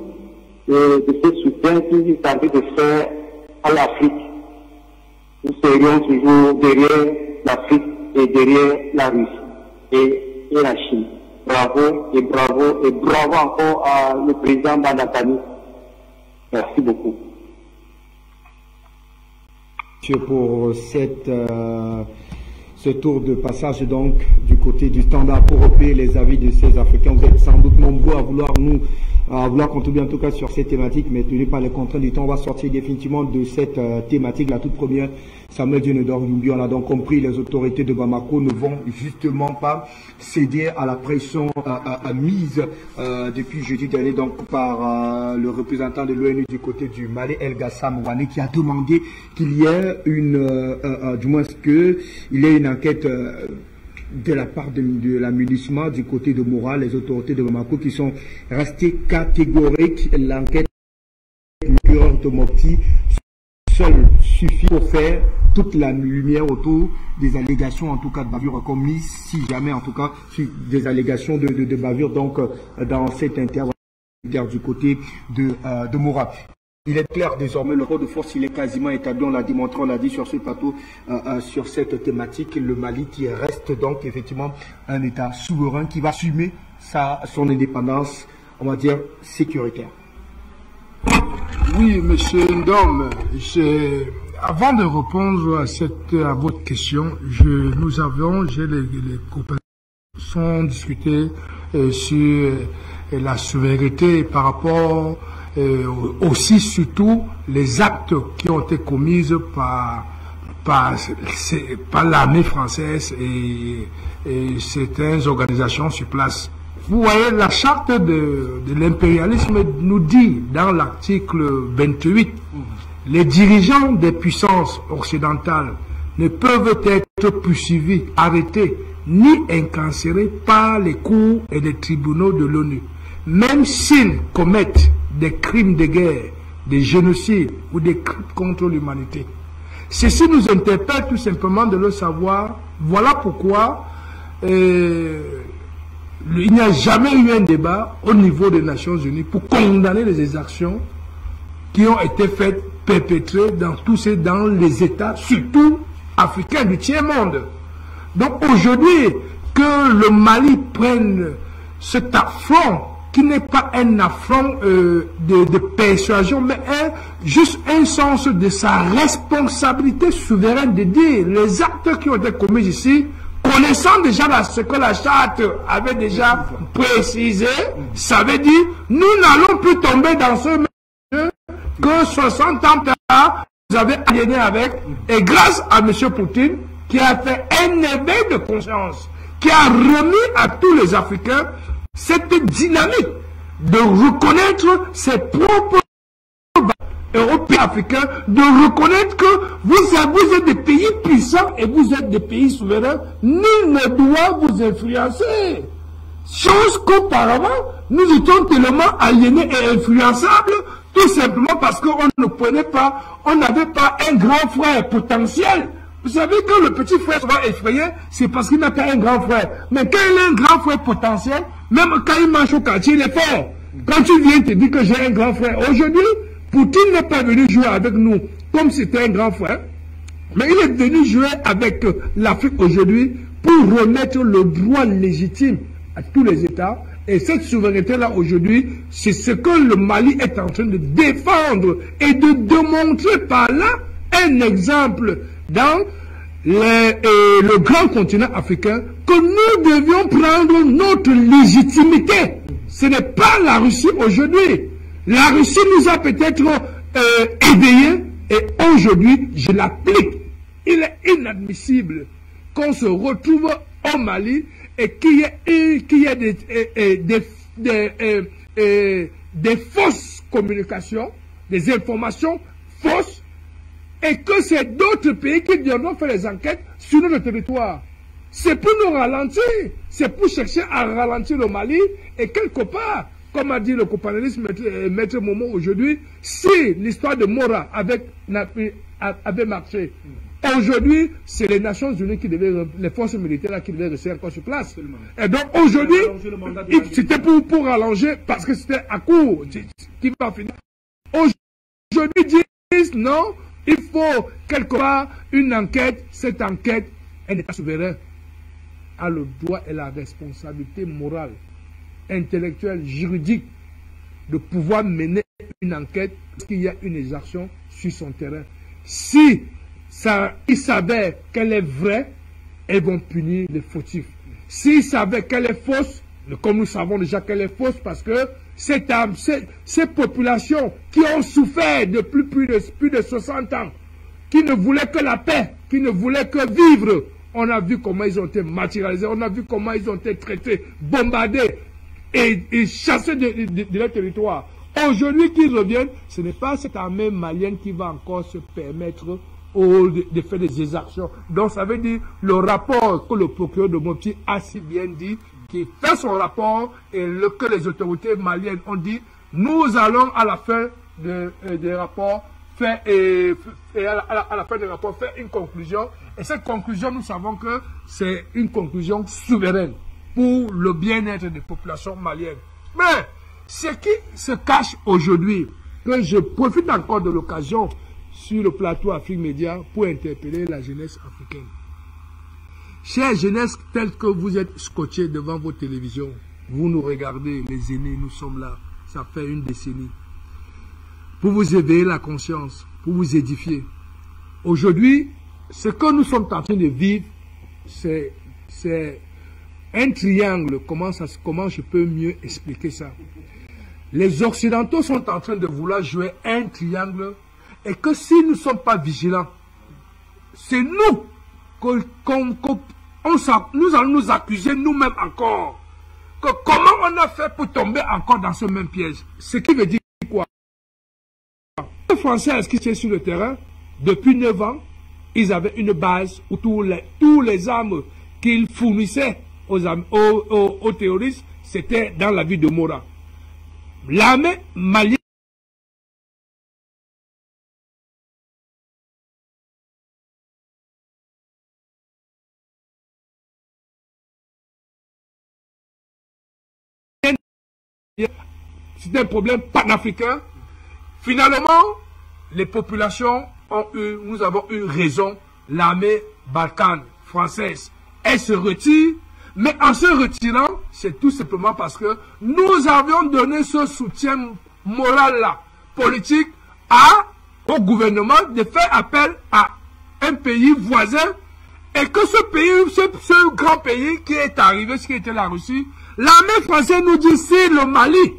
de, ce soutien qu'il est en train de faire à l'Afrique. Nous serions toujours derrière l'Afrique et derrière la Russie et, la Chine. Bravo et bravo et bravo encore à le président Bandakani. Merci beaucoup. Pour cette euh, ce tour de passage donc du côté du standard pour européen les avis de ces Africains. Vous êtes sans doute nombreux à vouloir nous à vouloir contribuer en tout cas sur cette thématique, mais tenu par les contraintes du temps, on va sortir définitivement de cette euh, thématique. La toute première, Samuel Dionedor Yumbi, on a donc compris, les autorités de Bamako ne vont justement pas céder à la pression euh, euh, mise depuis jeudi dernier donc par le représentant de l'ONU du côté du Mali, El Gassam Wane, qui a demandé qu'il y ait une, du moins y ait une enquête de la part de, de du côté de Moral, les autorités de Bamako qui sont restées catégoriques. L'enquête de seul suffit pour faire toute la lumière autour des allégations, en tout cas de bavure commises, si jamais, en tout cas, des allégations de, de, bavure, donc, euh, dans cette intervention du côté de, euh, de Moura. Il est clair désormais, le rôle de force, il est quasiment établi, on l'a démontré, on l'a dit sur ce plateau, euh, sur cette thématique, le Mali qui reste donc effectivement un État souverain qui va assumer sa, son indépendance, on va dire, sécuritaire. Oui, monsieur Ndom, avant de répondre à, cette, à votre question, je, nous avons, j'ai les, les copains sont discutés euh, sur la souveraineté par rapport euh, aussi surtout les actes qui ont été commis par, par, l'armée française et, certaines organisations sur place. Vous voyez, la charte de, de l'impérialisme nous dit dans l'article 28, les dirigeants des puissances occidentales ne peuvent être poursuivis, arrêtés, ni incarcérés par les cours et les tribunaux de l'ONU, même s'ils commettent des crimes de guerre, des génocides ou des crimes contre l'humanité. Ceci nous interpelle tout simplement de le savoir. Voilà pourquoi euh, il n'y a jamais eu un débat au niveau des Nations Unies pour condamner les exactions qui ont été faites, perpétrées dans tous ces, dans les États, surtout africains du tiers-monde. Donc aujourd'hui, que le Mali prenne cet affront qui n'est pas un affront euh, de, persuasion, mais juste un sens de sa responsabilité souveraine de dire les actes qui ont été commis ici, connaissant déjà ce que la charte avait déjà précisé, ça veut dire nous n'allons plus tomber dans ce que 60 ans plus tard, avez aliéné avec, et grâce à M. Poutine, qui a fait un éveil de conscience, qui a remis à tous les Africains cette dynamique de reconnaître ses propres européens africains, de reconnaître que vous, êtes des pays puissants et vous êtes des pays souverains. Nul ne doit vous influencer. Chose qu'auparavant, nous étions tellement aliénés et influençables, tout simplement parce qu'on ne prenait pas, on n'avait pas un grand frère potentiel. Vous savez, quand le petit frère soit effrayé, c'est parce qu'il n'a pas un grand frère. Mais quand il a un grand frère potentiel, même quand il marche au quartier, il est fort. Quand tu viens te dire que j'ai un grand frère, aujourd'hui, Poutine n'est pas venu jouer avec nous comme c'était un grand frère, mais il est venu jouer avec l'Afrique aujourd'hui pour remettre le droit légitime à tous les États. Et cette souveraineté-là, aujourd'hui, c'est ce que le Mali est en train de défendre et de démontrer par là un exemple dans le grand continent africain que nous devions prendre notre légitimité. Ce n'est pas la Russie aujourd'hui. La Russie nous a peut-être euh, éveillés et aujourd'hui, je l'applique. Il est inadmissible qu'on se retrouve au Mali et qu'il y ait, des fausses communications, des informations fausses, et que c'est d'autres pays qui devront faire les enquêtes sur notre territoire. C'est pour nous ralentir, c'est pour chercher à ralentir le Mali, et quelque part, comme a dit le copanéliste Maître, Momo aujourd'hui, si l'histoire de Mora avec, avait marché, aujourd'hui, c'est les Nations Unies qui devaient, les forces militaires qui devaient rester encore sur place. Et donc aujourd'hui, c'était pour, pour rallonger, parce que c'était à court, qui va finir. Aujourd'hui, disent non, il faut quelque part une enquête, cette enquête, un État souverain a le droit et la responsabilité morale intellectuel, juridique, de pouvoir mener une enquête parce qu'il y a une exaction sur son terrain. Si ça, ils qu'elle est vraie, elles vont punir les fautifs. S'ils savaient qu'elle est fausse, comme nous savons déjà qu'elle est fausse, parce que ces populations qui ont souffert depuis plus de, plus de 60 ans, qui ne voulaient que la paix, qui ne voulaient que vivre, on a vu comment ils ont été matérialisés, on a vu comment ils ont été traités, bombardés, et, chasser de, leur territoire. Aujourd'hui qu'ils reviennent, ce n'est pas cette armée malienne qui va encore se permettre de, faire des exactions. Donc ça veut dire le rapport que le procureur de Mopti a si bien dit, qui fait son rapport et que les autorités maliennes ont dit, nous allons à la fin de, euh, rapports faire, et, à, la, fin des rapports faire une conclusion. Et cette conclusion, nous savons que c'est une conclusion souveraine pour le bien-être des populations maliennes. Mais ce qui se cache aujourd'hui, que je profite encore de l'occasion sur le plateau Afrique Média pour interpeller la jeunesse africaine. Chère jeunesse, telle que vous êtes scotchés devant vos télévisions, vous nous regardez, les aînés, nous sommes là, ça fait une décennie, pour vous éveiller la conscience, pour vous édifier. Aujourd'hui, ce que nous sommes en train de vivre, c'est un triangle, comment, ça, comment je peux mieux expliquer ça? Les Occidentaux sont en train de vouloir jouer un triangle et que si nous ne sommes pas vigilants, c'est nous qu'on nous allons nous accuser nous-mêmes encore. Que comment on a fait pour tomber encore dans ce même piège? Ce qui veut dire quoi? Les Français sont sur le terrain, depuis 9 ans, ils avaient une base où tous les, tous les armes qu'ils fournissaient aux, terroristes, c'était dans la ville de Mora. L'armée malienne c'est un problème panafricain. Finalement, les populations ont eu, nous avons eu raison. L'armée balkane française, elle se retire mais en se retirant, c'est tout simplement parce que nous avions donné ce soutien moral-là, politique, à, au gouvernement de faire appel à un pays voisin et que ce pays, ce, grand pays qui est arrivé, ce qui était la Russie, l'armée française nous dit si le Mali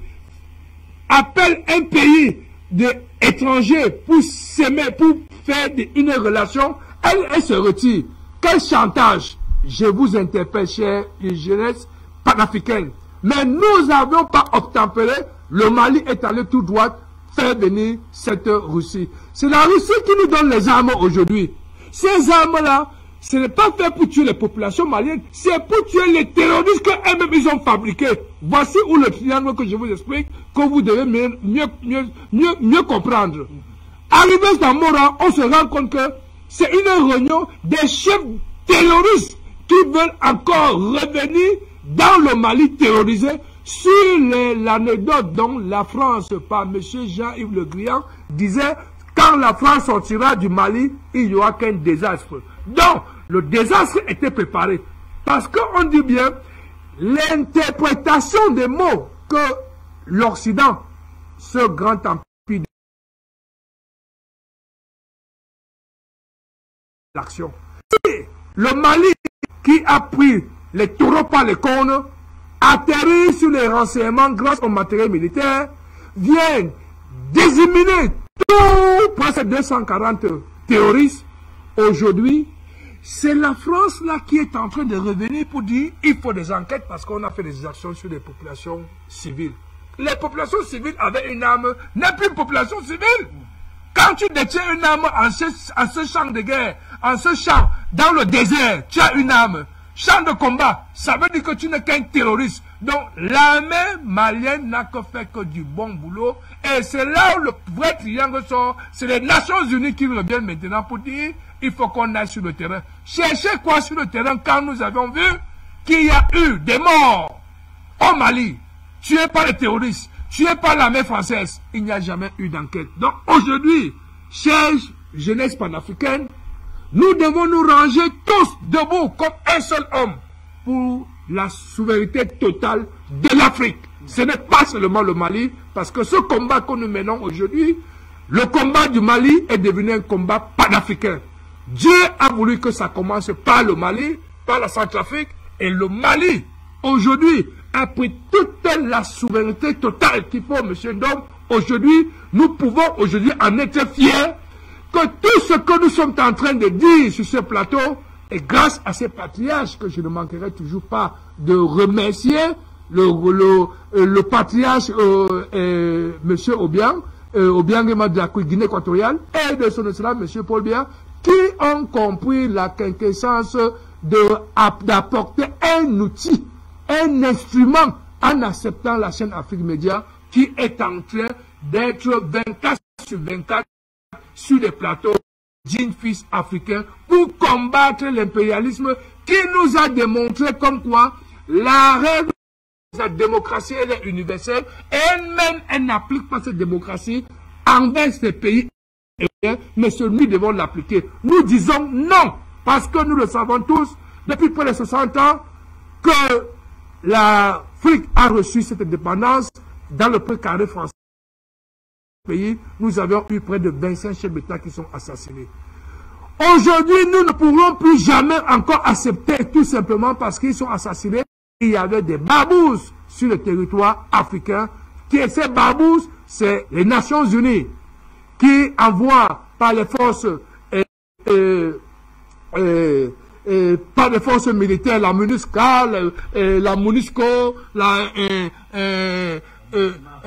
appelle un pays d'étrangers pour s'aimer, pour faire une relation, elle, elle se retire. Quel chantage Je vous interpelle, chers jeunesse panafricaine. Mais nous n'avions pas obtempéré. Le Mali est allé tout droit faire venir cette Russie. C'est la Russie qui nous donne les armes aujourd'hui. Ces armes-là, ce n'est pas fait pour tuer les populations maliennes, c'est pour tuer les terroristes qu'eux-mêmes ils ont fabriqués. Voici où le triangle que je vous explique, que vous devez mieux, mieux, mieux, mieux, comprendre. Arrivé dans Mora, on se rend compte que c'est une réunion des chefs terroristes qui veulent encore revenir dans le Mali terrorisé sur l'anecdote dont la France, par M. Jean-Yves Le Grian, disait quand la France sortira du Mali, il n'y aura qu'un désastre. Donc, le désastre était préparé. Parce qu'on dit bien, l'interprétation des mots que l'Occident, ce grand empire, l'action. Le Mali qui a pris les taureaux par les cônes, atterrit sur les renseignements grâce au matériel militaire, vient d'éliminer tout, presque 240 terroristes. Aujourd'hui, c'est la France là qui est en train de revenir pour dire il faut des enquêtes parce qu'on a fait des actions sur les populations civiles. Les populations civiles avaient une arme, n'est plus une population civile. Quand tu détiens une arme en ce, en ce champ de guerre, en ce champ, dans le désert, tu as une arme. Champ de combat, ça veut dire que tu n'es qu'un terroriste. Donc l'armée malienne n'a que fait que du bon boulot. Et c'est là où le vrai triangle sort. C'est les Nations Unies qui reviennent maintenant pour dire il faut qu'on aille sur le terrain. Cherchez quoi sur le terrain quand nous avons vu qu'il y a eu des morts au Mali, tués par les terroristes, tués par l'armée française. Il n'y a jamais eu d'enquête. Donc aujourd'hui, chers jeunesse panafricaine, nous devons nous ranger tous debout comme un seul homme pour la souveraineté totale de l'Afrique. Ce n'est pas seulement le Mali, parce que ce combat que nous menons aujourd'hui, le combat du Mali est devenu un combat panafricain. Dieu a voulu que ça commence par le Mali, par la Centrafrique, et le Mali, aujourd'hui, a pris toute la souveraineté totale qu'il faut, monsieur Ndom. Aujourd'hui, nous pouvons aujourd'hui en être fiers que tout ce que nous sommes en train de dire sur ce plateau est grâce à ces patriarches que je ne manquerai toujours pas de remercier le, le, le patriarche euh, euh. Obiang, euh, Obiang de la Guinée équatoriale, et de son excellence M. Paul Biya, qui ont compris la quinquessence d'apporter un outil, un instrument en acceptant la chaîne Afrique Média qui est en train d'être 24 sur 24 sur les plateaux d'une fils africain pour combattre l'impérialisme qui nous a démontré comme quoi la règle de la démocratie elle est universelle et elle-même elle, n'applique pas cette démocratie envers ces pays mais nous devons l'appliquer. Nous disons non, parce que nous le savons tous, depuis près de 60 ans, que l'Afrique a reçu cette indépendance dans le précaré français nous avons eu près de 25 chefs d'État qui sont assassinés. Aujourd'hui, nous ne pourrons plus jamais encore accepter, tout simplement parce qu'ils sont assassinés. Il y avait des babous sur le territoire africain. Qui ces babous C'est les Nations Unies qui envoient par les forces euh, euh, euh, par les forces militaires, la MINUSCA, la MONUSCO, la,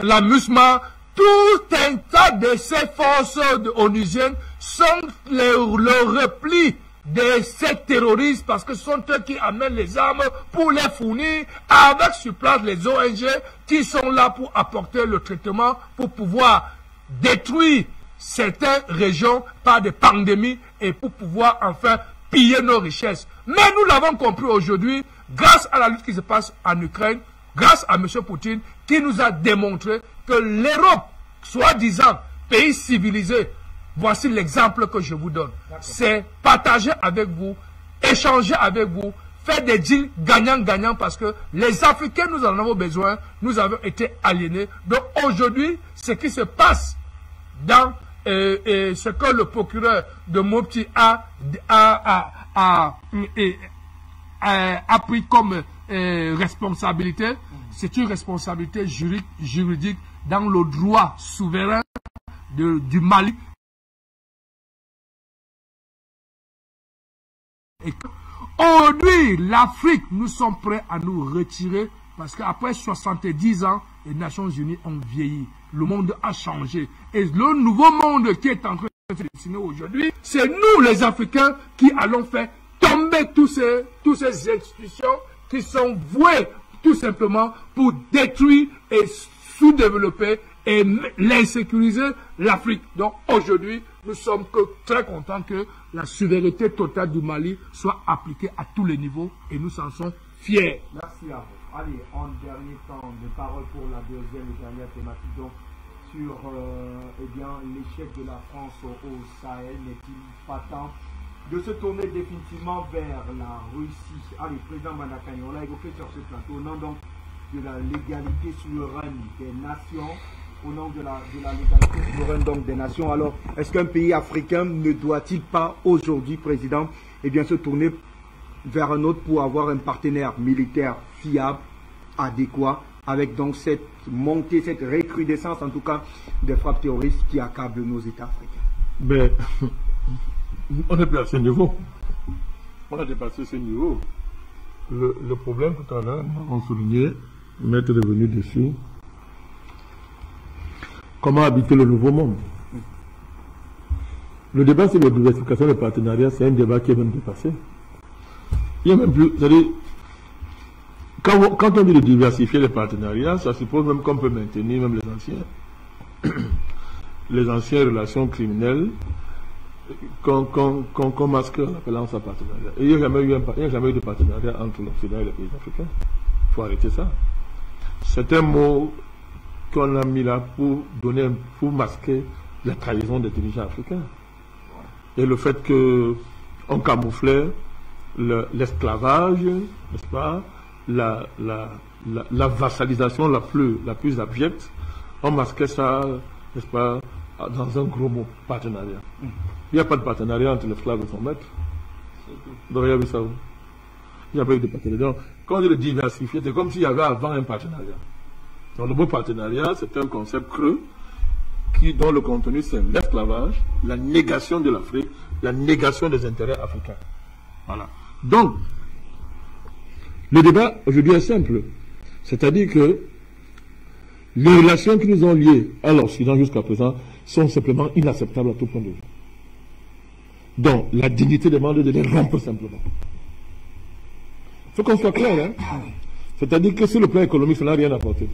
la MUSMA, tout un tas de ces forces onusiennes sont le, le, repli de ces terroristes parce que ce sont eux qui amènent les armes pour les fournir avec sur place les ONG qui sont là pour apporter le traitement pour pouvoir détruire certaines régions par des pandémies et pour pouvoir enfin piller nos richesses. Mais nous l'avons compris aujourd'hui grâce à la lutte qui se passe en Ukraine, grâce à M. Poutine qui nous a démontré que l'Europe, soi-disant pays civilisé, voici l'exemple que je vous donne. C'est partager avec vous, échanger avec vous, faire des deals gagnant-gagnant parce que les Africains, nous en avons besoin, nous avons été aliénés. Donc aujourd'hui, ce qui se passe dans euh, ce que le procureur de Mopti a, a, a, a, pris comme euh, responsabilité, c'est une responsabilité juridique, dans le droit souverain du Mali. Et aujourd'hui, l'Afrique, nous sommes prêts à nous retirer parce qu'après 70 ans, les Nations Unies ont vieilli. Le monde a changé. Et le nouveau monde qui est en train de se dessiner aujourd'hui, c'est nous les Africains qui allons faire tomber tous ces, tous ces institutions qui sont vouées tout simplement pour détruire et sous-développer et l'insécuriser l'Afrique. Donc aujourd'hui, nous sommes très contents que la souveraineté totale du Mali soit appliquée à tous les niveaux et nous en sommes fiers. Merci à vous. Allez, en dernier temps de parole pour la deuxième et dernière thématique, donc sur euh, eh bien, l'échec de la France au, Sahel, n'est-il pas temps de se tourner définitivement vers la Russie? Allez, président Manakani, on l'a évoqué sur ce plateau, au nom donc de la légalité souveraine des nations, au nom de la, de légalité souveraine donc des nations. Alors, est-ce qu'un pays africain ne doit-il pas aujourd'hui, président, eh bien, se tourner vers un autre pour avoir un partenaire militaire fiable, adéquat, avec donc cette montée, cette recrudescence en tout cas des frappes terroristes qui accablent nos États africains Mais on n'est plus à ce niveau. On a dépassé ce niveau. Le, problème tout à l'heure, on soulignait, maître est revenu dessus, comment habiter le nouveau monde? Le débat sur la diversification des partenariats, c'est un débat qui est même dépassé. Il y a même plus, quand, on dit de diversifier les partenariats, ça suppose même qu'on peut maintenir même les anciens, les anciennes relations criminelles qu'on qu qu masque en appelant ça partenariat. Et il n'y a, jamais eu a jamais eu de partenariat entre l'Occident et les pays africains. Il faut arrêter ça. C'est un mot qu'on a mis là pour donner, pour masquer la trahison des dirigeants africains. Et le fait qu'on camouflait l'esclavage, le, n'est-ce pas, la, la, la, la, vassalisation la plus, la plus abjecte, on masquait ça, n'est-ce pas, dans un gros mot, partenariat. Il n'y a pas de partenariat entre l'esclave et son maître. Donc, il y avait ça. Il n'y a pas eu de partenariat. Donc, quand on dit de diversifier, c'est comme s'il y avait avant un partenariat. Donc, le mot partenariat, c'est un concept creux qui, dont le contenu, c'est l'esclavage, la négation de l'Afrique, la négation des intérêts africains. Voilà. Donc, le débat aujourd'hui est simple. C'est-à-dire que les relations qui nous ont liés à l'Occident jusqu'à présent sont simplement inacceptables à tout point de vue. Donc, la dignité demande de les rompre simplement. Il faut qu'on soit clair. Hein? C'est-à-dire que sur le plan économique, ça n'a rien apporté.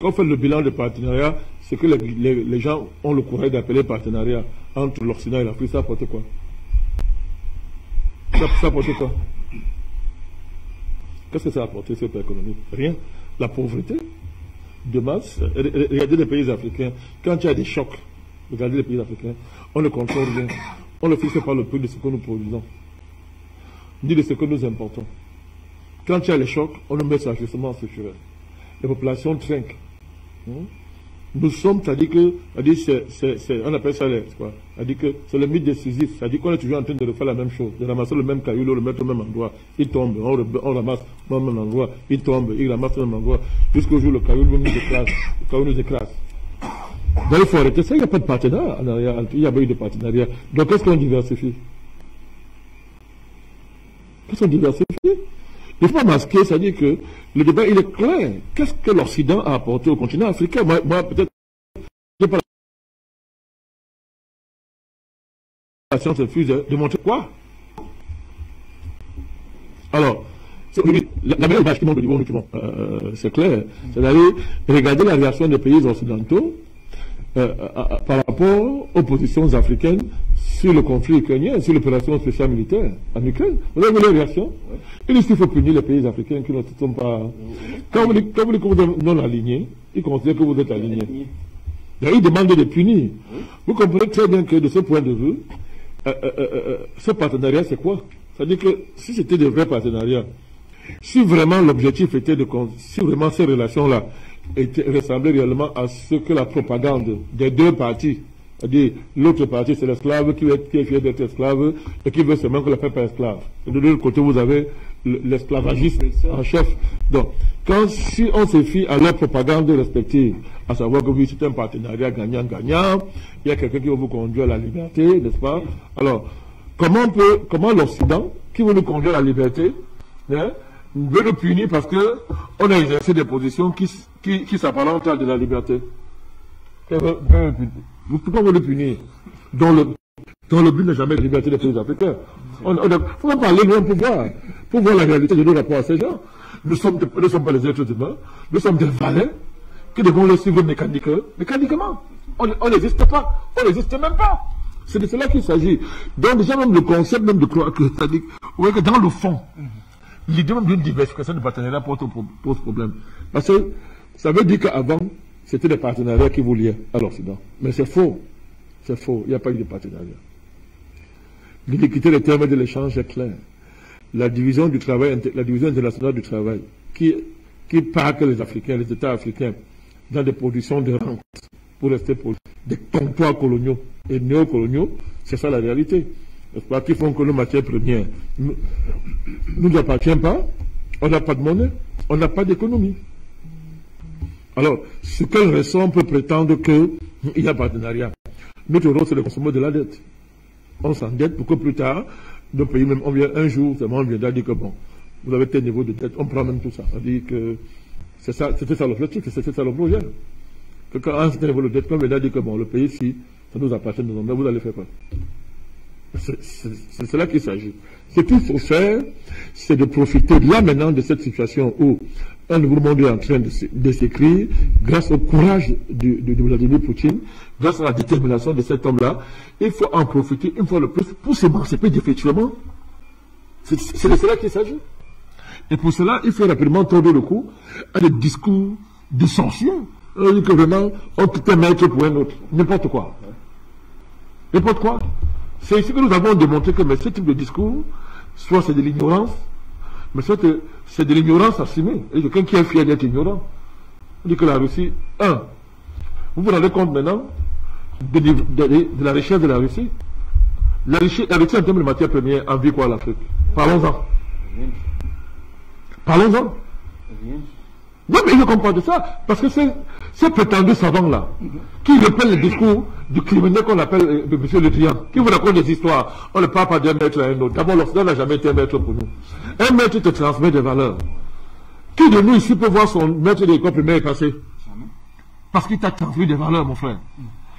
Quand on fait le bilan de partenariat, c'est que les, gens ont le courage d'appeler partenariat entre l'Occident et l'Afrique. Ça apporte quoi? Ça, ça apporte quoi? Qu'est-ce que ça a apporté sur le plan économique Rien. La pauvreté de masse. Regardez les pays africains. Quand il y a des chocs, regardez les pays africains, on ne contrôle rien. On ne fixe pas le prix de ce que nous produisons, ni de ce que nous importons. Quand il y a les chocs, on ne met ça justement structurel. Les populations trinquent. Nous sommes, c'est-à-dire que, c'est, on appelle ça, quoi, c'est-à-dire que c'est le mythe des Sisyphe, c'est-à-dire qu'on est toujours en train de refaire la même chose, de ramasser le même caillou, le mettre au même endroit, il tombe, on, ramasse au même endroit, il tombe, il ramasse au même endroit, jusqu'au jour où le caillou nous écrase, le caillou nous écrase. Donc il faut arrêter ça, il n'y a pas de partenariat il n'y a pas eu de partenariat. Donc qu'est-ce qu'on diversifie? Qu'est-ce qu'on diversifie? Il faut pas masquer, c'est-à-dire que le débat, il est clair. Qu'est-ce que l'Occident a apporté au continent africain? Moi, peut-être, je pas la science refuse de montrer quoi? Alors, la, meilleure image qui niveau document, euh, c'est clair. C'est-à-dire, regarder la réaction des pays occidentaux euh, par rapport aux positions africaines sur le conflit ukrainien, sur l'opération spéciale militaire en Ukraine. Vous avez vu les réactions Il dit qu'il faut punir les pays africains qui ne sont pas... Quand vous dites, que vous êtes non alignés, ils considèrent que vous êtes alignés. Ils demandent de punir. Vous comprenez très bien que de ce point de vue, euh, euh, euh, ce partenariat, c'est quoi? C'est-à-dire que si c'était de vrais partenariats, si vraiment l'objectif était de... Si vraiment ces relations-là ressemblaient réellement à ce que la propagande des deux parties c'est-à-dire, l'autre partie, c'est l'esclave qui, qui est fier d'être esclave et qui veut seulement que le peuple esclave. Et de l'autre côté, vous avez l'esclavagisme en chef. Donc, quand si on se fie à leur propagande respective, à savoir que oui, c'est un partenariat gagnant-gagnant, il y a quelqu'un qui va vous conduire à la liberté, n'est-ce pas? Alors, comment comment l'Occident, qui veut nous conduire à la liberté, hein, veut nous punir parce que on a exercé des positions qui, qui, s'apparentent à de la liberté? Le punir dans le, dans le but n'est jamais de liberté des pays africains. Il faut parler loin pour voir, pour voir la réalité de nos rapports à ces gens. Nous sommes, ne sommes pas les êtres humains, nous sommes des valets qui devons les suivre mécaniquement. On n'existe pas, on n'existe même pas. C'est de cela qu'il s'agit. Donc déjà même le concept même de croire que, c'est-à-dire, que dans le fond, l'idée même d'une diversification de partenariats pose, pose problème. Parce que ça veut dire qu'avant, c'était des partenariats qui vous liaient à l'Occident. Mais c'est faux. C'est faux. Il n'y a pas eu de partenariat. L'équité des termes de l'échange est claire. La division du travail, la division internationale du travail, qui, parque les Africains, les États africains, dans des productions de rente, pour rester des comptoirs coloniaux et néocoloniaux, c'est ça la réalité. Pas qui font que nos matières premières ne nous, appartiennent pas, on n'a pas de monnaie, on n'a pas d'économie. Alors, ce qu'elle ressent peut prétendre qu'il y a partenariat. Notre rôle, c'est de consommer de la dette on s'endette pour que plus tard, nos pays, même, on vient un jour, on viendra dire que bon, vous avez tel niveau de dette, on prend même tout ça. On dit que c'est ça, c'était ça l'objectif, c'était ça le projet. Que quand un niveau de dette, on viendra dire que bon, le pays, si ça nous appartient, mais vous allez faire quoi? C'est cela qu'il s'agit. Ce qu'il faut faire, c'est de profiter là maintenant de cette situation où un nouveau monde est en train de, s'écrire grâce au courage de, Vladimir Poutine, grâce à la détermination de cet homme-là. Il faut en profiter une fois le plus pour s'émanciper définitivement. C'est de cela qu'il s'agit. Et pour cela, il faut rapidement tordre le cou à des discours de que vraiment, on peut un maître pour un autre. N'importe quoi. N'importe quoi. C'est ici que nous avons démontré que mais ce type de discours, soit c'est de l'ignorance, mais c'est de l'ignorance assumée. Et quelqu'un qui est fier d'être ignorant. On dit que la Russie, un, vous vous rendez compte maintenant de, la richesse de la Russie? La Russie, la Russie en termes de matières premières envie quoi l'Afrique Parlons-en. Parlons-en. Non, mais je comprends de ça. Parce que ces prétendus savants-là, qui reprennent le discours du criminel qu'on appelle euh, M. Le Trian, qui vous raconte des histoires, on ne parle pas d'un maître à un autre. D'abord, l'Occident n'a jamais été un maître pour nous. Un maître te transmet des valeurs. Qui de nous ici peut voir son maître de l'école primaire passer Parce qu'il t'a transmis des valeurs, mon frère.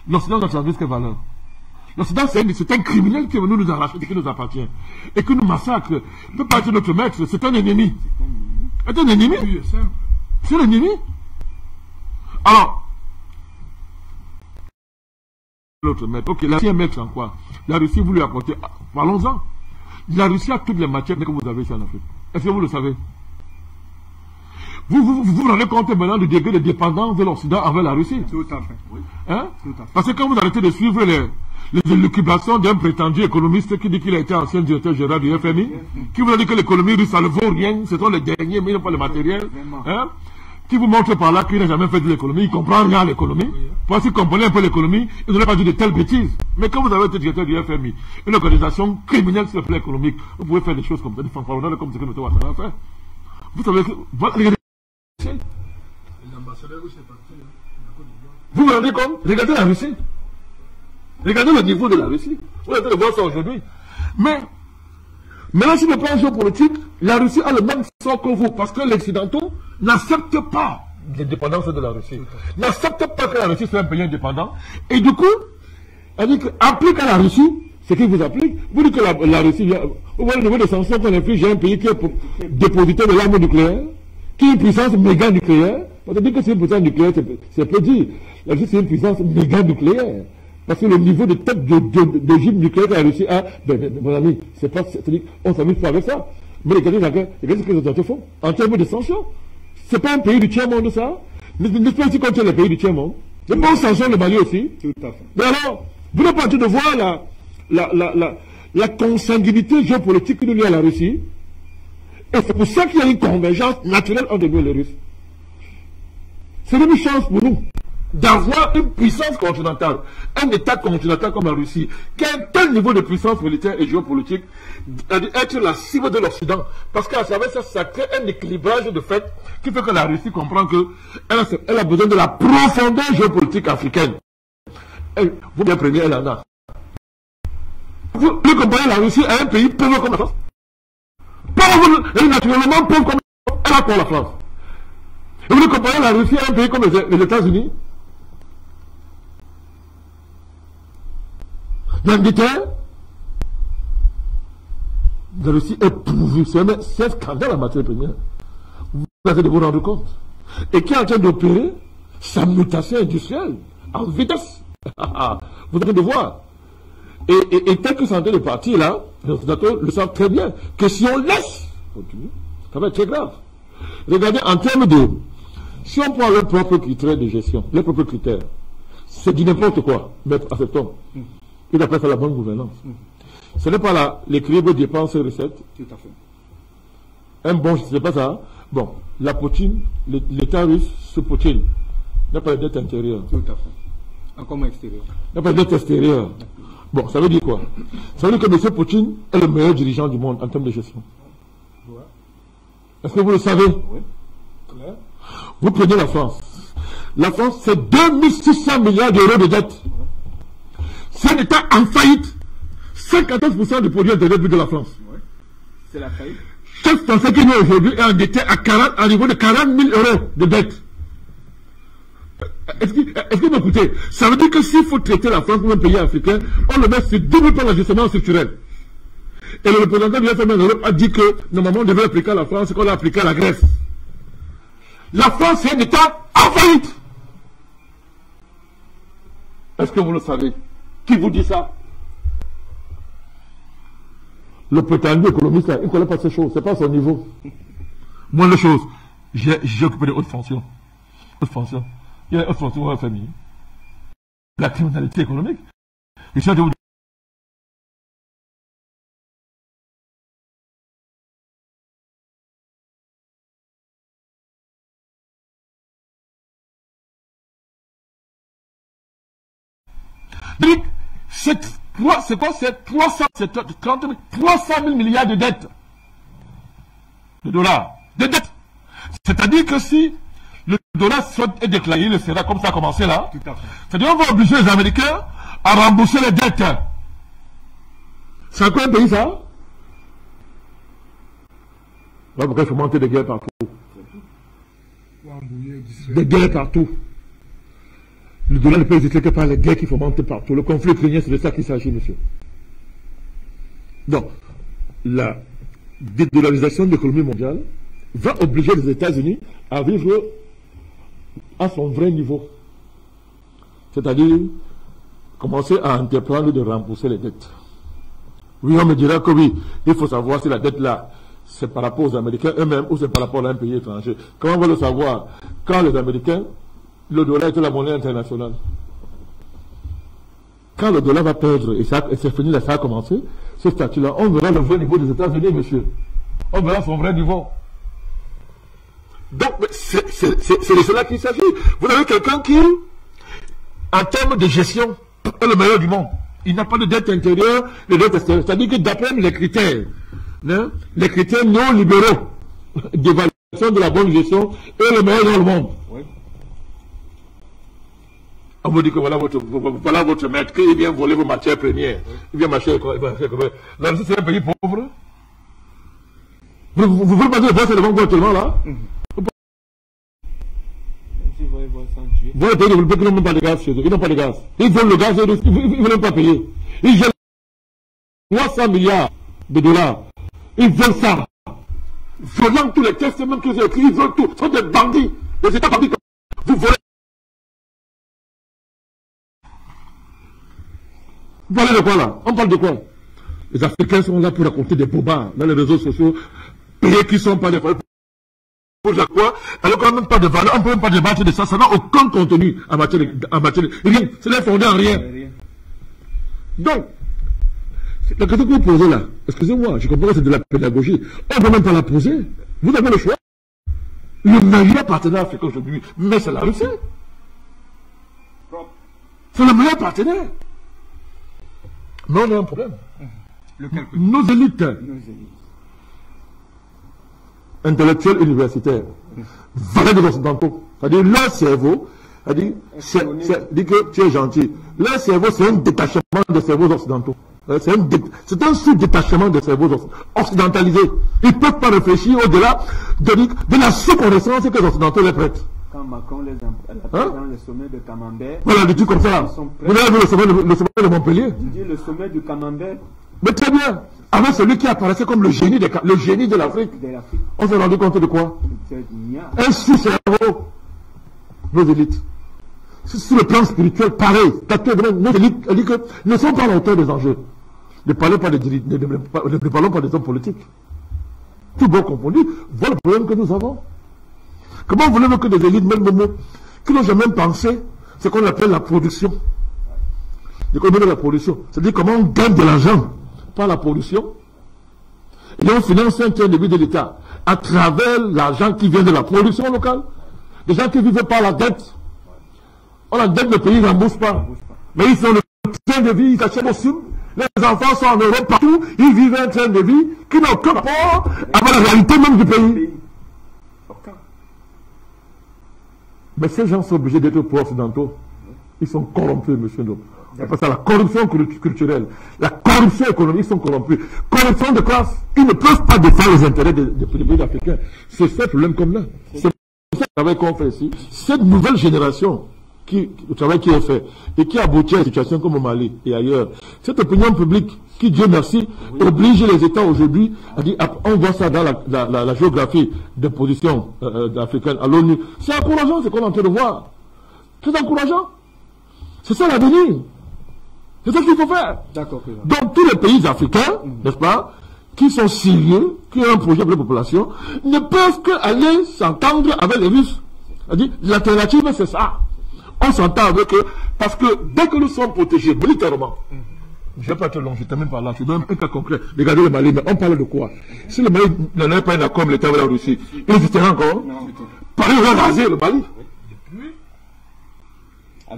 L'Occident n'a transmis que valeurs. L'Occident, c'est un, criminel qui venu nous arracher, qui nous appartient. Et qui nous massacre. Il ne peut pas être notre maître, c'est un ennemi. C'est un ennemi. C'est l'ennemi. Alors, l'autre maître, ok, la Russie est maître en quoi? La Russie, vous lui apportez, parlons-en. La Russie a toutes les matières que vous avez ici en Afrique. Est-ce que vous le savez? Vous vous, vous rendez compte maintenant du degré de dépendance de l'Occident envers la Russie? Tout à fait. Oui. Hein? Parce que quand vous arrêtez de suivre les, les d'un prétendu économiste qui dit qu'il a été ancien directeur général du FMI, qui vous a dit que l'économie russe, ça ne vaut rien, c'est toi les derniers, mais il n'a pas le matériel. Hein? Qui vous montre par là qu'il n'a jamais fait de l'économie, il comprend rien à l'économie. Parce qu'il comprenait un peu l'économie, il n'aurait pas dit de telles bêtises. Mais quand vous avez été directeur du FMI, une organisation criminelle sur le plan économique, vous pouvez faire des choses comme ça, des fanfaronnades comme ce que M. Ouattara a fait. Vous savez que... Voilà, regardez. Vous vous rendez compte? Regardez la Russie. Regardez le niveau de la Russie. Vous allez voir ça aujourd'hui. Mais, maintenant, sur le plan géopolitique, la Russie a le même sort que vous, parce que les Occidentaux n'acceptent pas l'indépendance de la Russie. N'acceptent pas que la Russie soit un pays indépendant. Et du coup, elle dit qu'applique à la Russie ce qui vous applique. Vous dites que la, Russie, le niveau de sanctions qu'on inflige à un pays qui est dépositaire de l'arme nucléaire, qui est une puissance méga nucléaire. On dit que c'est une puissance nucléaire, c'est peu dire. La Russie, c'est une puissance méga nucléaire. Parce que le niveau de tête d'ogive nucléaire que la Russie a, ben, ben, mon ami, c'est pas, c'est-à-dire, on s'amuse pas avec ça. Mais regardez, regardez ce que les autres font en termes de sanctions. C'est pas un pays du tiers-monde, ça N'est-ce pas aussi contre les pays du tiers-monde Les bons sanctions, le Mali aussi. Tout à fait. Mais alors, vous n'êtes pas en train de voir la, la, la, la, la consanguinité géopolitique qui nous lie à la Russie. Et c'est pour ça qu'il y a une convergence naturelle entre nous et les Russes. C'est une chance pour nous. D'avoir une puissance continentale, un État continental comme la Russie, qui a un tel niveau de puissance militaire et géopolitique, être la cible de l'Occident. Parce qu'à travers ça, ça crée un équilibrage de fait qui fait que la Russie comprend qu'elle a, a besoin de la profondeur géopolitique africaine. vous bien premier, elle en a. Vous, vous comparez la Russie à un pays pauvre comme la France Pauvre, et naturellement pauvre comme elle pour la France. Et vous comparez la Russie à un pays comme les États-Unis L'Angleterre, la Russie pourvue. C'est un scandale en matière première. Vous avez de vous rendre compte. Et qui est en train d'opérer sa mutation industrielle en vitesse. vous avez de voir. Et, et, et tel que c'est en train de partir là, les le savent très bien que si on laisse continuer, ça va être très grave. Regardez, en termes de. Si on prend leurs propres critères de gestion, les propres critères, c'est du n'importe quoi, mais acceptons. Il appelle ça la bonne gouvernance. Ce n'est pas l'équilibre dépenses-recettes. Tout à fait. Un bon, c'est pas ça. Bon, la Poutine, l'État russe sous Poutine n'a pas de dette intérieure. Tout à fait. Encore moins extérieure. N'a pas de dette extérieure. Bon, ça veut dire quoi? Ça veut dire que M. Poutine est le meilleur dirigeant du monde en termes de gestion. Est-ce que vous le savez? Oui. Claire. Vous prenez la France. La France, c'est 2600 milliards d'euros de dette. C'est un État en faillite. 54% du produit intérieur de la France. C'est la faillite. Chaque Français qui est aujourd'hui est endetté à, 40, à niveau de 40 000 euros de dette. Est-ce que, vous m'écoutez Ça veut dire que s'il faut traiter la France comme un pays africain, on le met sur double plan d'ajustement structurel. Et le représentant de l'FMI en Europe a dit que normalement on devait appliquer à la France ce qu'on a appliqué à la Grèce. La France est un État en faillite. Est-ce que vous le savez? Qui vous dit ça? Le prétendu économiste, il ne connaît pas ces choses, ce n'est pas son niveau. Moi, les choses, j'ai occupé de hautes fonctions. Hautes fonctions. Il y a une haute fonction dans la famille. La criminalité économique. Et c'est quoi C'est 300, 300 000 milliards de dettes. De dollars. De dettes. C'est-à-dire que si le dollar est déclaré, il sera comme ça a commencé là. C'est-à-dire qu'on va obliger les Américains à rembourser les dettes. C'est quoi un pays ça? Pourquoi il faut monter des guerres partout Des guerres partout. Le dollar ne peut exister que par les guerres qui fomentent partout. Le conflit ukrainien, c'est de ça qu'il s'agit, monsieur. Donc, la dédollarisation de l'économie mondiale va obliger les États-Unis à vivre à son vrai niveau. C'est-à-dire commencer à entreprendre de rembourser les dettes. Oui, on me dira que oui, il faut savoir si la dette là, c'est par rapport aux Américains eux-mêmes ou c'est par rapport à un pays étranger. Comment on va le savoir Quand les Américains le dollar est la monnaie internationale. Quand le dollar va perdre, et, c'est fini, là, ça a commencé, ce statut-là, on verra le vrai niveau des États-Unis, monsieur. On verra son vrai niveau. Donc, c'est de cela qu'il s'agit. Vous avez quelqu'un qui, en termes de gestion, est le meilleur du monde. Il n'a pas de dette intérieure, de dette extérieure. C'est-à-dire que d'après les critères, hein, les critères non libéraux d'évaluation de la bonne gestion, est le meilleur dans le monde. On vous dit que voilà votre, voilà votre maître, qu'il vient voler vos matières premières. Il vient marcher Là, c'est un pays pauvre. Vous ne voulez pas dire que c'est le banque actuellement là? Vous pays développés qui n'ont pas de gaz chez eux. Ils n'ont pas de gaz. Ils veulent le gaz, ils ne veulent pas payer. Ils gèrent 300 milliards de dollars. Ils veulent ça. Violant tous les textes même qu'ils ont écrits, ils veulent tout. Ce sont des bandits. Les États bandits. Vous volez Vous parlez de quoi là On parle de quoi Les Africains sont là pour raconter des bobards dans les réseaux sociaux, payés qui sont pas des pour la quoi Alors qu'on n'a même pas de valeur, on ne peut même pas débattre de ça, ça n'a aucun contenu en matière de, en rien, n'est fondé en rien. Donc, la question que vous posez là, excusez-moi, je comprends que c'est de la pédagogie, on ne peut même pas la poser. Vous avez le choix. Le meilleur partenaire africain aujourd'hui, mais c'est la Russie. C'est le meilleur partenaire. Mais on a un problème. Nos élites intellectuels universitaires, valaient des occidentaux. C'est-à-dire leur cerveau, c'est-à-dire que tu es gentil. Leur cerveau, c'est un détachement des cerveaux occidentaux. Euh, C'est un, dé- c'est un sous-détachement des cerveaux occ- occidentalisés. Ils ne peuvent pas réfléchir au-delà de, de la sous-connaissance que les occidentaux les prêtent. Quand Macron les a Hein dans le sommet de Camembert, Voilà, des trucs comme ça. Vous avez vu le sommet de, le sommet de Montpellier Tu dis le sommet du Camembert Mais très bien. Avec celui qui apparaissait comme le génie, ca- le génie de l'Afrique. de On s'est rendu compte de quoi? Un sous-cerveau. Nos élites. Sur le plan spirituel, pareil. Nos élites que ne sont pas à la hauteur des enjeux. Ne parlez pas des, ne- ne- ne parlons pas des hommes politiques. Tout bon confondu, voilà le problème que nous avons. Comment voulez-vous que des élites, même Momo, qui n'ont jamais pensé ce qu'on appelle la production L'économie de la production? C'est-à-dire comment on gagne de l'argent par la production et on finance un train de vie de l'État à travers l'argent qui vient de la production locale. Des gens qui vivent par la dette. On la dette, le pays rembourse pas. Mais ils sont le train de vie, ils achètent au sud. Les enfants sont en Europe partout, ils vivent un train de vie qui n'a aucun rapport avec la réalité même du pays. Mais ces gens sont obligés d'être pro-occidentaux. Ils sont corrompus, monsieur pas ça la corruption cul- culturelle. La corruption économique, ils sont corrompus. Corruption de classe. Ils ne peuvent pas défendre les intérêts des, pays africains. C'est le problème comme là. C'est le travail qu'on fait ici. Cette nouvelle génération, qui, le travail qui est fait, et qui aboutit à une situation comme au Mali et ailleurs, cette opinion publique qui, Dieu merci, oblige les États aujourd'hui à dire, ah, on voit ça dans la, la- la- la géographie des positions euh, euh, africaines à l'ONU. C'est encourageant ce qu'on est en train de voir. C'est encourageant. C'est ça l'avenir. C'est ça qu'il faut faire. Donc tous les pays africains, n'est-ce pas, qui sont sérieux, qui ont un projet pour la population, ne peuvent qu'aller s'entendre avec les Russes. C'est-à-dire, L'alternative, c'est ça. On s'entend avec eux, parce que dès que nous sommes protégés militairement, je ne vais pas être long, je termine par là, je donne un cas concret. Regardez le Mali, mais on parle de quoi? Si le Mali n'avait pas un accord militaire avec la Russie, il existerait encore? Paris aurait rasé le Mali.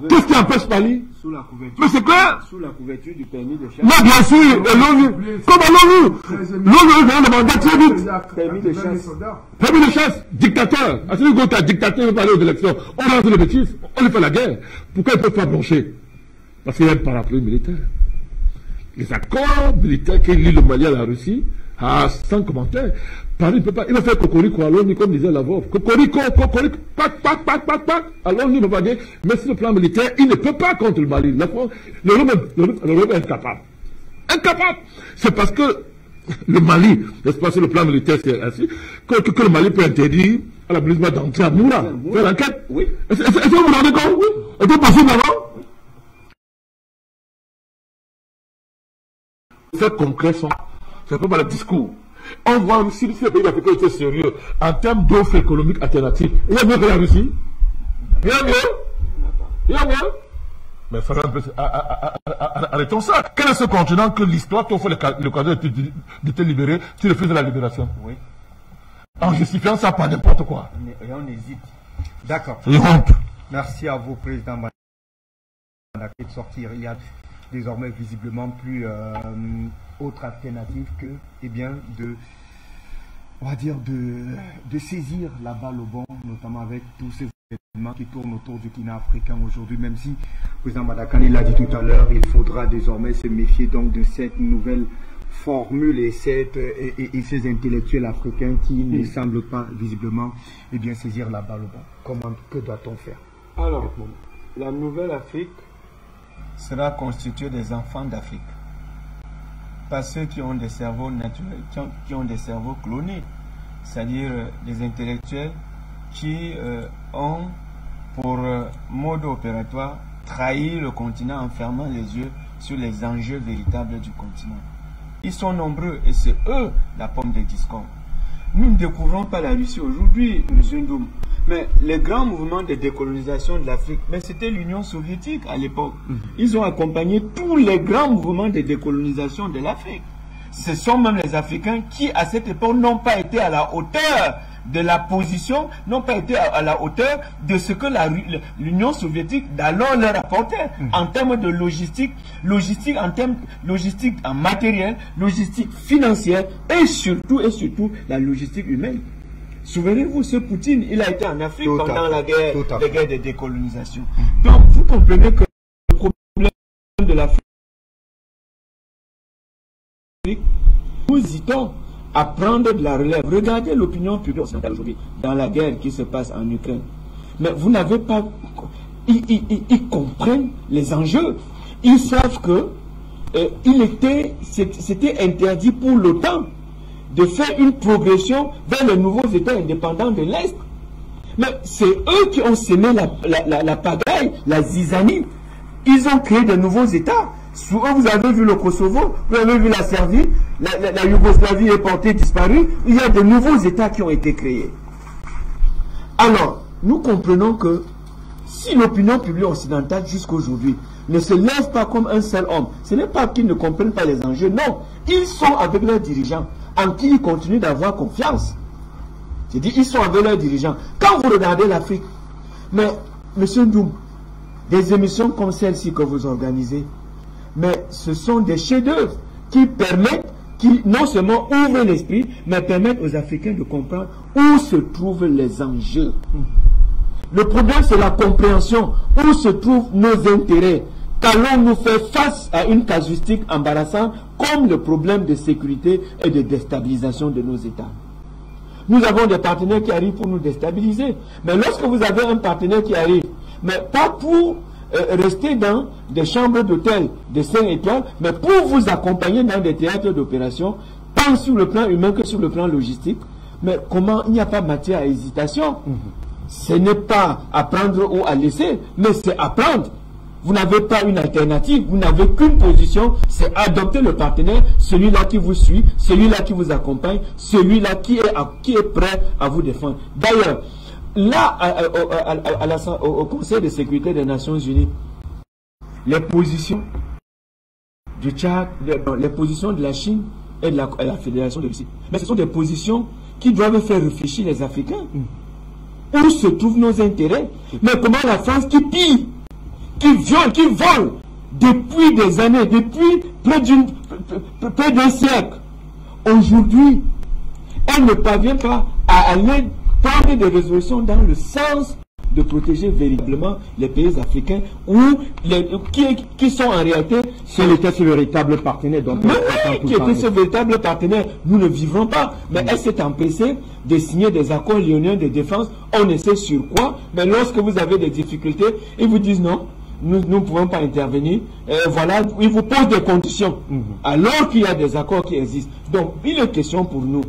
Qu'est-ce qui empêche Mali Sous la couverture, Mais c'est clair sous la couverture du permis de chasse. Mais bien sûr, et l'ONU, comme à l'ONU, l'ONU vient demander très vite. Permis de chasse. Permis de chasse, dictateur. À celui qui est dictateur, il veut pas aller aux élections. On lance les bêtises, on lui fait la guerre. Pourquoi il peut faire blanchir? Parce qu'il y a un parapluie militaire. Les accords militaires qui lient le Mali à la Russie, ah, sans commentaire. Paris ne peut pas. Il va faire cocorico à l'ONU, comme disait Lavrov. Cocorico, cocorico, pac, pac, pac, pac, pac. À l'ONU, il ne va pas dire, mais sur le plan militaire, il ne peut pas contre le Mali. La France, l'Europe- l'Europe est incapable. Incapable. C'est parce que le Mali, n'est-ce pas, sur le plan militaire, c'est ainsi, que, que- que le Mali peut interdire à la MINUSMA d'entrer à Moura, faire l'enquête. Oui. Est-ce que vous vous rendez compte? Oui. Est-ce possible avant faits concrets sont. C'est pas par le discours. On voit si, si les pays africains étaient sérieux en termes d'offres économiques alternatives. Il y a mieux que la Russie. Il y a mieux. Il y a mieux. Mais arrêtons ça. Quel est ce continent que l'histoire t'offre le- l'occasion de, te- libérer, tu refuses la libération? Oui. En justifiant ça par n'importe quoi. Et on hésite. D'accord. Merci à vous, Président Bandaki, de sortir. Il y a désormais visiblement plus euh, autre alternative que, eh bien, de, on va dire, de, de saisir la balle au bon, notamment avec tous ces événements qui tournent autour du Kina africain aujourd'hui, même si le président Madakani l'a dit tout à l'heure, il faudra désormais se méfier donc de cette nouvelle formule et, cette, et, et- et ces intellectuels africains qui ne semblent pas visiblement eh bien, saisir la balle au bon. Comment, que doit-on faire? Alors, la nouvelle Afrique sera constituée des enfants d'Afrique. Pas ceux qui ont des cerveaux naturels, qui ont, des cerveaux clonés, c'est-à-dire euh, des intellectuels qui euh, ont pour euh, mode opératoire trahi le continent en fermant les yeux sur les enjeux véritables du continent. Ils sont nombreux et c'est eux la pomme de discorde. Nous ne découvrons pas la Russie aujourd'hui, M. Ndoum. Mais les grands mouvements de décolonisation de l'Afrique, mais c'était l'Union soviétique à l'époque. Ils ont accompagné tous les grands mouvements de décolonisation de l'Afrique. Ce sont même les Africains qui, à cette époque, n'ont pas été à la hauteur de la position, n'ont pas été à, la hauteur de ce que l'Union soviétique d'alors leur apportait mm. en termes de logistique, logistique en termes logistique en matériel, logistique financière et surtout et surtout la logistique humaine. Souvenez-vous, ce Poutine, il a été en Afrique pendant la guerre, les guerres de décolonisation. Donc, vous comprenez que le problème de l'Afrique, nous hésitons à prendre de la relève. Regardez l'opinion publique occidentale aujourd'hui dans la guerre qui se passe en Ukraine. Mais vous n'avez pas... Ils, comprennent les enjeux. Ils savent que euh, il était, c'était interdit pour l'OTAN de faire une progression vers les nouveaux États indépendants de l'Est. Mais c'est eux qui ont semé la, la, la pagaille, la zizanie. Ils ont créé de nouveaux États. Souvent, vous avez vu le Kosovo, vous avez vu la Serbie, la, Yougoslavie est portée disparue. Il y a de nouveaux États qui ont été créés. Alors, nous comprenons que si l'opinion publique occidentale jusqu'aujourd'hui ne se lève pas comme un seul homme, ce n'est pas qu'ils ne comprennent pas les enjeux, non. Ils sont avec leurs dirigeants, en qui ils continuent d'avoir confiance. Je dis, ils sont avec leurs dirigeants. Quand vous regardez l'Afrique, mais, M. Ndoum, des émissions comme celle-ci que vous organisez, mais ce sont des chefs-d'œuvre qui permettent, qui non seulement ouvrent l'esprit, mais permettent aux Africains de comprendre où se trouvent les enjeux. Le problème, c'est la compréhension, où se trouvent nos intérêts? Qu'allons-nous faire face à une casuistique embarrassante comme le problème de sécurité et de déstabilisation de nos États? Nous avons des partenaires qui arrivent pour nous déstabiliser. Mais lorsque vous avez un partenaire qui arrive, mais pas pour euh, rester dans des chambres d'hôtel de 5 étoiles, mais pour vous accompagner dans des théâtres d'opération, tant sur le plan humain que sur le plan logistique. Mais comment il n'y a pas matière à hésitation mhm. Ce n'est pas à prendre ou à laisser, mais c'est à prendre. Vous n'avez pas une alternative, vous n'avez qu'une position, c'est adopter le partenaire, celui-là qui vous suit, celui-là qui vous accompagne, celui-là qui est, qui est prêt à vous défendre. D'ailleurs, là, au, Conseil de sécurité des Nations Unies, les positions du Tchad, les positions de la Chine et de la, Fédération de Russie. Mais ce sont des positions qui doivent faire réfléchir les Africains. Où se trouvent nos intérêts Mais comment la France qui pille, qui viole, qui vole depuis des années, depuis près d'un siècle, aujourd'hui, elle ne parvient pas à aller prendre des résolutions dans le sens de protéger véritablement les pays africains ou les, qui, qui sont en réalité... Elle était ce véritable partenaire. Mais oui, qui était ce véritable partenaire, nous ne vivrons pas. Mais elle s'est empêchée de signer des accords lyoniens de défense. On ne sait sur quoi. Mais lorsque vous avez des difficultés, ils vous disent non, nous ne pouvons pas intervenir. voilà, ils vous posent des conditions. Mhm. Alors qu'il y a des accords qui existent. Donc, il est question pour nous.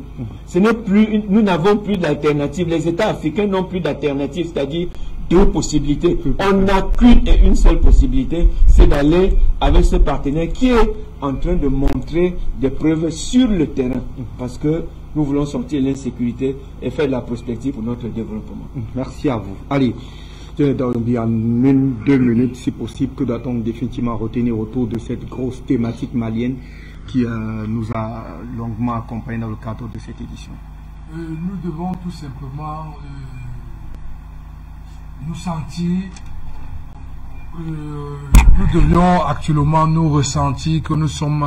Ce n'est plus, nous n'avons plus d'alternative. Les États africains n'ont plus d'alternative, c'est-à-dire deux possibilités. On n'a qu'une et une seule possibilité, c'est d'aller avec ce partenaire qui est en train de montrer des preuves sur le terrain. Parce que nous voulons sortir l'insécurité et faire de la prospective pour notre développement. Merci à vous. Allez dans une, deux minutes, si possible, que doit-on définitivement retenir autour de cette grosse thématique malienne qui euh, nous a longuement accompagnés dans le cadre de cette édition. Euh, Nous devons tout simplement euh, nous sentir, nous devions actuellement nous ressentir que nous sommes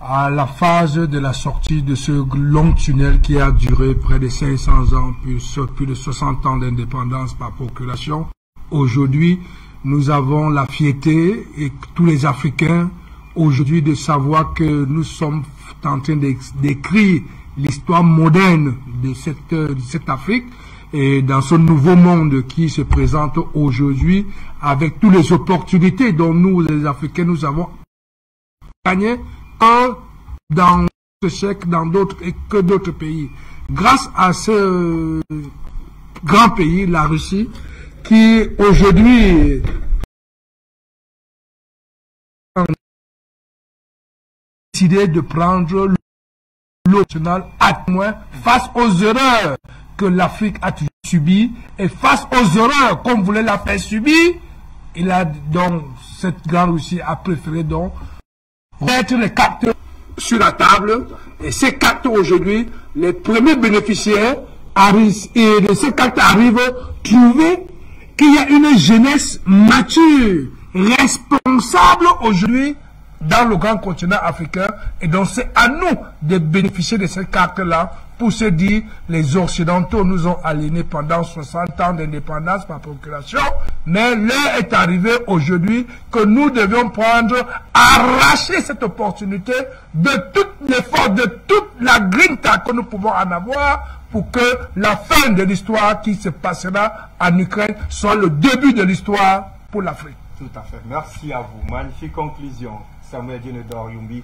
à la phase de la sortie de ce long tunnel qui a duré près de 500 ans, plus, de 60 ans d'indépendance par procuration. Aujourd'hui, nous avons la fierté et tous les Africains aujourd'hui de savoir que nous sommes en train d'écrire l'histoire moderne de cette, de cette Afrique et dans ce nouveau monde qui se présente aujourd'hui avec toutes les opportunités dont nous, les Africains, nous avons gagné un dans ce siècle, dans d'autres et que d'autres pays. Grâce à ce grand pays, la Russie, qui aujourd'hui a décidé de prendre l'eau nationale à témoin face aux erreurs que l'Afrique a subies et face aux erreurs qu'on voulait la faire subir, il a donc, cette grande Russie a préféré donc mettre les cartes sur la table. Et ces cartes aujourd'hui, les premiers bénéficiaires et de ces cartes arrivent trouver qu'il y a une jeunesse mature, responsable aujourd'hui dans le grand continent africain. Et donc c'est à nous de bénéficier de cette carte-là pour se dire les Occidentaux nous ont aliénés pendant 60 ans d'indépendance par procuration, mais l'heure est arrivée aujourd'hui que nous devions prendre, arracher cette opportunité de toutes les forces, de toute la grinta que nous pouvons en avoir pour que la fin de l'histoire qui se passera en Ukraine soit le début de l'histoire pour l'Afrique. Tout à fait. Merci à vous. Magnifique conclusion. Samuel Djenedor Yumbi.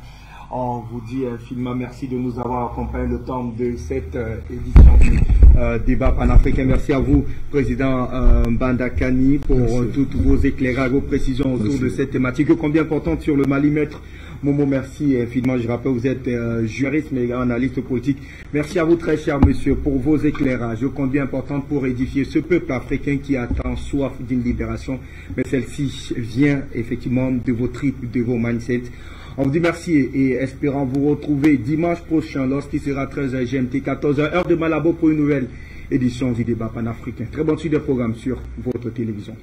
On vous dit infiniment merci de nous avoir accompagnés le temps de cette euh, édition du euh, débat panafricain. Merci à vous, Président euh, Bandakani, pour toutes vos éclairages, vos précisions autour de cette thématique. Combien importante sur le Mali, maître Momo, merci infiniment. Je rappelle, vous êtes juriste, mais analyste politique. Merci à vous, très cher monsieur, pour vos éclairages. Combien important pour édifier ce peuple africain qui attend soif d'une libération. Mais celle-ci vient effectivement de vos tripes, de vos mindsets. On vous dit merci et espérant vous retrouver dimanche prochain lorsqu'il sera 13h GMT, 14h, heure de Malabo pour une nouvelle édition du débat panafricain. Très bonne suite de programme sur votre télévision.